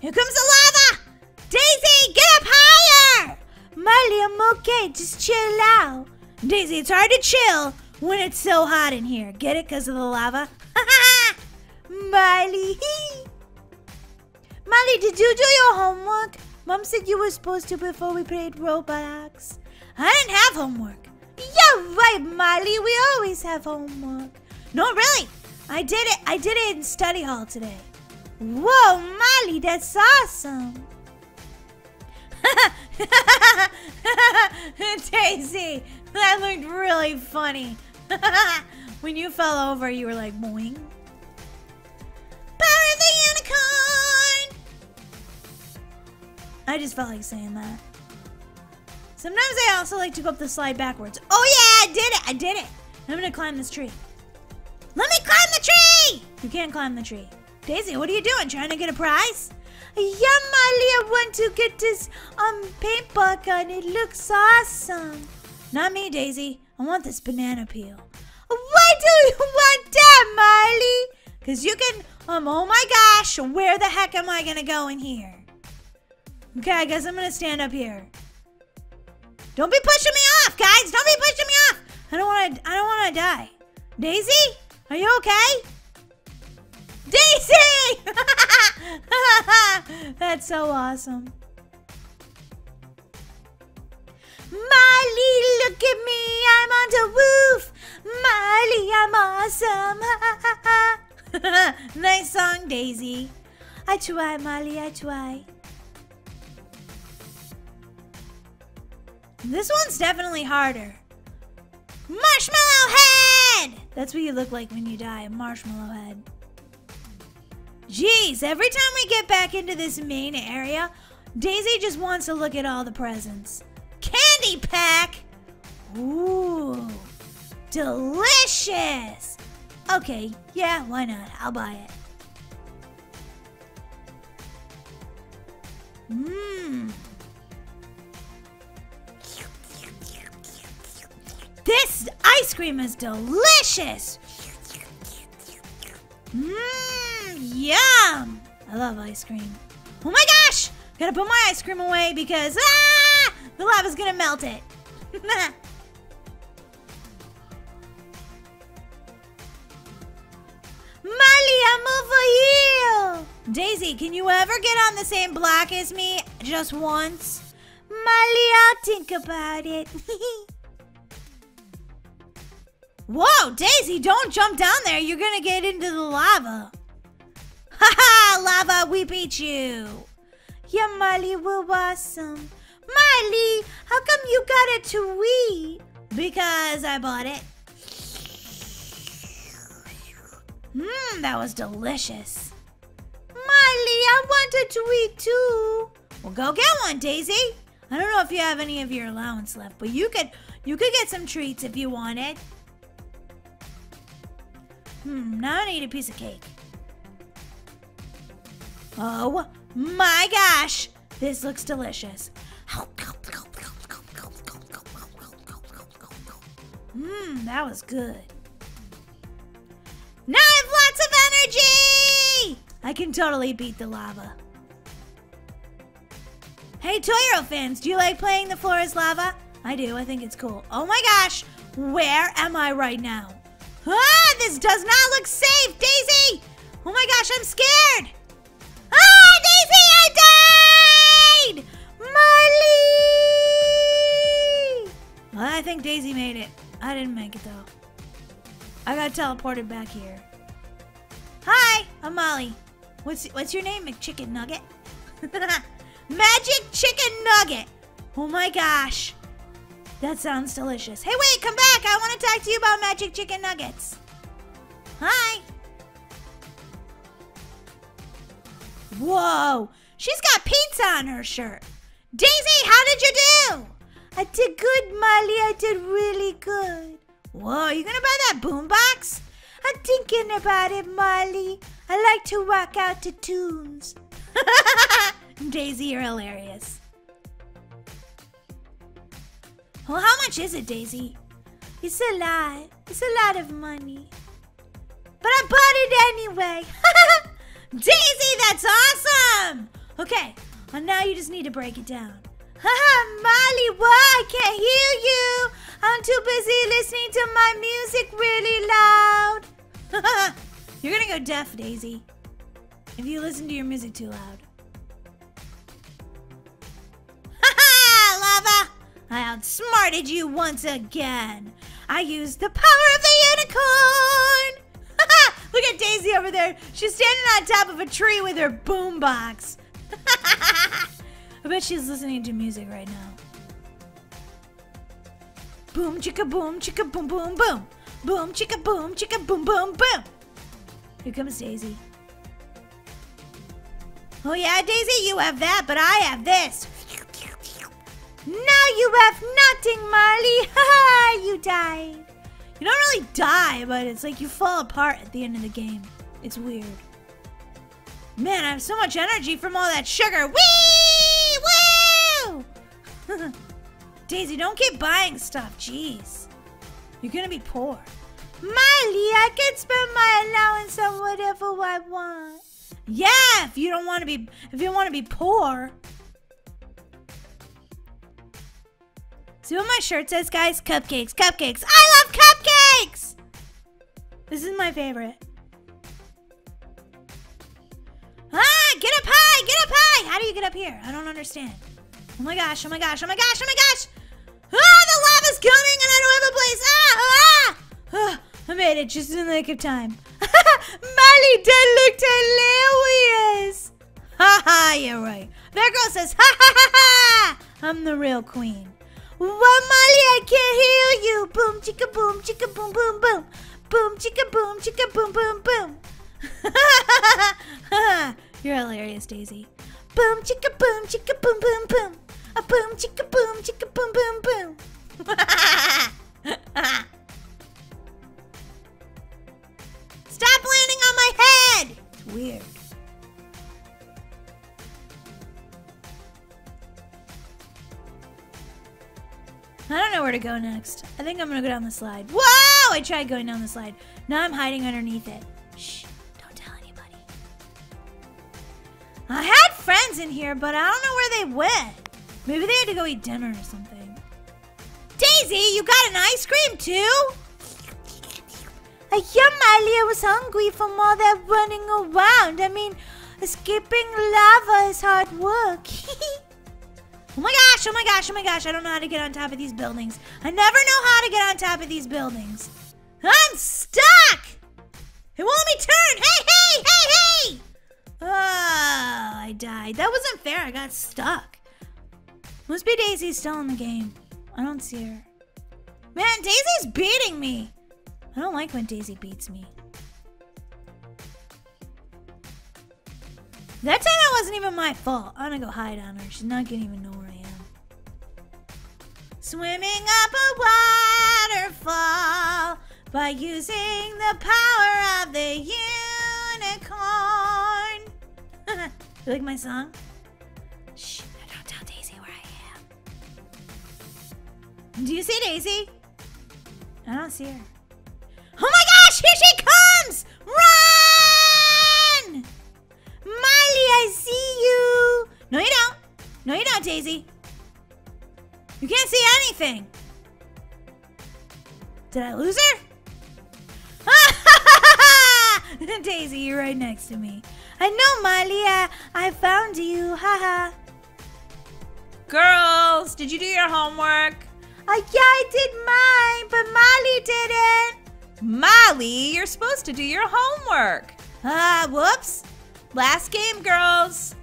Here comes the lava! Daisy, get up higher! Molly, I'm okay. Just chill out. Daisy, it's hard to chill when it's so hot in here. Get it because of the lava? Molly. Molly, did you do your homework? Mom said you were supposed to before we played Roblox. I didn't have homework. Yeah, right, Molly. We always have homework. No, really. I did it. I did it in study hall today. Whoa, Molly, that's awesome. Daisy, that looked really funny. when you fell over, you were like, boing. Power of the unicorn! I just felt like saying that. Sometimes I also like to go up the slide backwards. Oh yeah, I did it! I did it! I'm gonna climb this tree. Let me climb the tree! You can't climb the tree. Daisy, what are you doing? Trying to get a prize? Yeah, Molly, I want to get this um paintball gun. It looks awesome. Not me, Daisy. I want this banana peel. Why do you want that, Molly? Cause you can um oh my gosh, where the heck am I gonna go in here? Okay, I guess I'm gonna stand up here. Don't be pushing me off, guys! Don't be pushing me off! I don't wanna I don't wanna die. Daisy? Are you okay? Daisy! That's so awesome. Molly, look at me. I'm on the roof. Molly, I'm awesome. nice song, Daisy. I try, Molly, I try. This one's definitely harder. Marshmallow head! That's what you look like when you die, a marshmallow head. Jeez, every time we get back into this main area, Daisy just wants to look at all the presents. Candy pack! Ooh, delicious! Okay, yeah, why not? I'll buy it. Mmm. This ice cream is delicious! Mmm, yum! I love ice cream. Oh my gosh! Gotta put my ice cream away because ah, the lava's gonna melt it. Molly, I'm over here. Daisy, can you ever get on the same block as me just once? Molly, I'll think about it. Whoa, Daisy, don't jump down there. You're gonna get into the lava. Ha ha, lava, we beat you. Yeah, Molly, we're awesome. Molly, how come you got it to eat? Because I bought it. Mmm, that was delicious. Molly, I wanted to eat too. Well, go get one, Daisy. I don't know if you have any of your allowance left, but you could you could get some treats if you wanted. Hmm, now I need a piece of cake. Oh my gosh, this looks delicious. Mmm, that was good. Now I have lots of energy! I can totally beat the lava. Hey, Toyro fans, do you like playing The Floor is Lava? I do, I think it's cool. Oh my gosh, where am I right now? Ah, this does not look safe, Daisy! Oh my gosh, I'm scared! Ah, Daisy, I died! Well, I think Daisy made it. I didn't make it though. I got teleported back here. Hi, I'm Molly. What's what's your name, McChicken Nugget? Magic Chicken Nugget. Oh my gosh. That sounds delicious. Hey, wait, come back. I want to talk to you about magic chicken nuggets. Hi. Whoa, she's got pizza on her shirt. Daisy, how did you do? I did good, Molly. I did really good. Whoa, you gonna buy that boombox? I'm thinking about it, Molly. I like to rock out to tunes. Daisy, you're hilarious. Well, how much is it, Daisy? It's a lot. It's a lot of money. But I bought it anyway. Daisy, that's awesome! Okay, well, now you just need to break it down. Haha, Molly, why I can't hear you. I'm too busy listening to my music really loud. You're gonna go deaf, Daisy, if you listen to your music too loud. Ha Lava! I outsmarted you once again. I used the power of the unicorn! Look at Daisy over there. She's standing on top of a tree with her boombox. I bet she's listening to music right now. Boom chicka boom chicka boom boom boom. Boom chicka boom chicka boom boom boom. Here comes Daisy. Oh yeah, Daisy, you have that, but I have this. Now you have nothing, Molly. Ha ha, you died. You don't really die, but it's like you fall apart at the end of the game. It's weird. Man, I have so much energy from all that sugar. Wee! Woo! Daisy, don't keep buying stuff. Jeez. You're gonna be poor. Molly, I can spend my allowance on whatever I want. Yeah, if you don't want to be if you want to be poor. See what my shirt says, guys? Cupcakes, cupcakes. I love cupcakes! This is my favorite. Ah, get up high, get up high! How do you get up here? I don't understand. Oh my gosh, oh my gosh, oh my gosh, oh my gosh! Ah, the lava's coming and I don't have a place! Ah, ah! ah I made it just in the nick of time. Molly, that looked hilarious! Ha ha, you're right. There girl says, ha ha ha ha! I'm the real queen. Molly, I can't hear you. Boom, chicka, boom, chicka, boom, boom, boom. Boom, chicka, boom, chicka, boom, boom, boom. You're hilarious, Daisy. Boom, chicka, boom, chicka, boom, boom, boom. A boom, chicka, boom, chicka, boom, boom, boom. Stop landing on my head! It's weird. I don't know where to go next. I think I'm gonna go down the slide. Whoa! I tried going down the slide. Now I'm hiding underneath it. Shh, don't tell anybody. I had friends in here, but I don't know where they went. Maybe they had to go eat dinner or something. Daisy, you got an ice cream too? Molly, I was hungry from all that running around. I mean, escaping lava is hard work. Oh my gosh, oh my gosh, oh my gosh, I don't know how to get on top of these buildings. I never know how to get on top of these buildings. I'm stuck! It won't let me turn! Hey, hey, hey, hey! Oh, I died. That wasn't fair, I got stuck. Must be Daisy still in the game. I don't see her. Man, Daisy's beating me! I don't like when Daisy beats me. That time it wasn't even my fault. I'm gonna go hide on her. She's not gonna even know where. Swimming up a waterfall by using the power of the unicorn. you like my song? Shh, don't tell Daisy where I am. Do you see Daisy? I don't see her. Oh my gosh, here she comes! Run! Molly, I see you. No, you don't. No, you don't, Daisy. You can't see anything. Did I lose her? Daisy, you're right next to me. I know, Molly. I, I found you. Haha. Girls, did you do your homework? Uh, yeah, I did mine, but Molly didn't. Molly, you're supposed to do your homework. Ah, whoops. Last game, girls.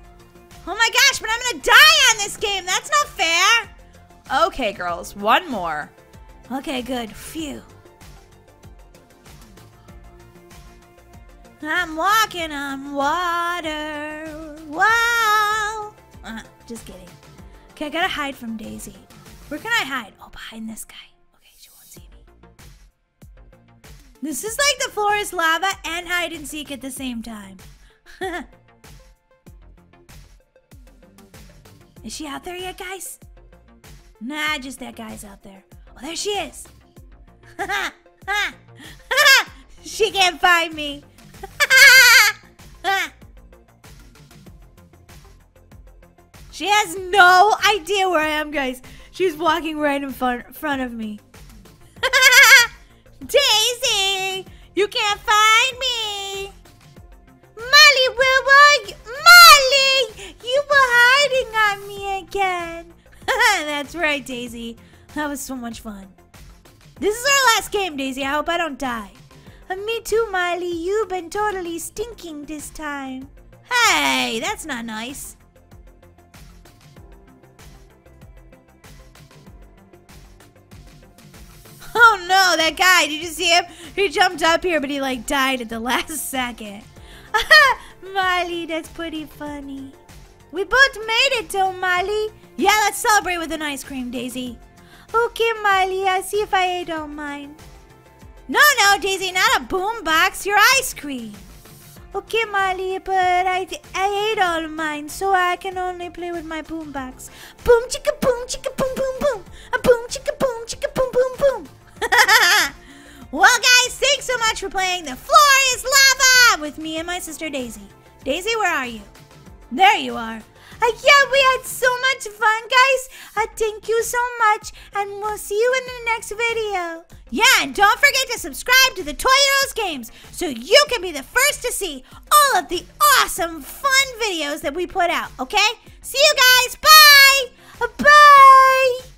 Oh my gosh, but I'm gonna die on this game. That's not fair. Okay, girls, one more. Okay, good. Phew. I'm walking on water. Wow. Uh, just kidding. Okay, I gotta hide from Daisy. Where can I hide? Oh, behind this guy. Okay, she won't see me. This is like the floor is lava and hide and seek at the same time. is she out there yet, guys? Nah, just that guy's out there. Oh, there she is. she can't find me. she has no idea where I am, guys. She's walking right in front, of me. Daisy, you can't find me. Molly, where were you? Molly, you were hiding on me again. That's right, Daisy. That was so much fun. This is our last game, Daisy. I hope I don't die. Uh, me too, Miley. You've been totally stinking this time. Hey, that's not nice. Oh no, that guy. Did you see him? He jumped up here, but he like died at the last second. Miley, that's pretty funny. We both made it, though, Miley. Yeah, let's celebrate with an ice cream, Daisy. Okay, Miley, I'll see if I don't mind. No, no, Daisy, not a boombox, your ice cream. Okay, Miley, but I, I ate all of mine, so I can only play with my boombox. Boom, chicka, boom, chicka, boom, boom, boom. A boom, chicka, boom, chicka, boom, boom, boom. well, guys, thanks so much for playing The Floor is Lava with me and my sister Daisy. Daisy, where are you? There you are. Uh, yeah, we had so much fun, guys. Uh, thank you so much, and we'll see you in the next video. Yeah, and don't forget to subscribe to the Toy Heroes games so you can be the first to see all of the awesome, fun videos that we put out, okay? See you guys. Bye! Bye!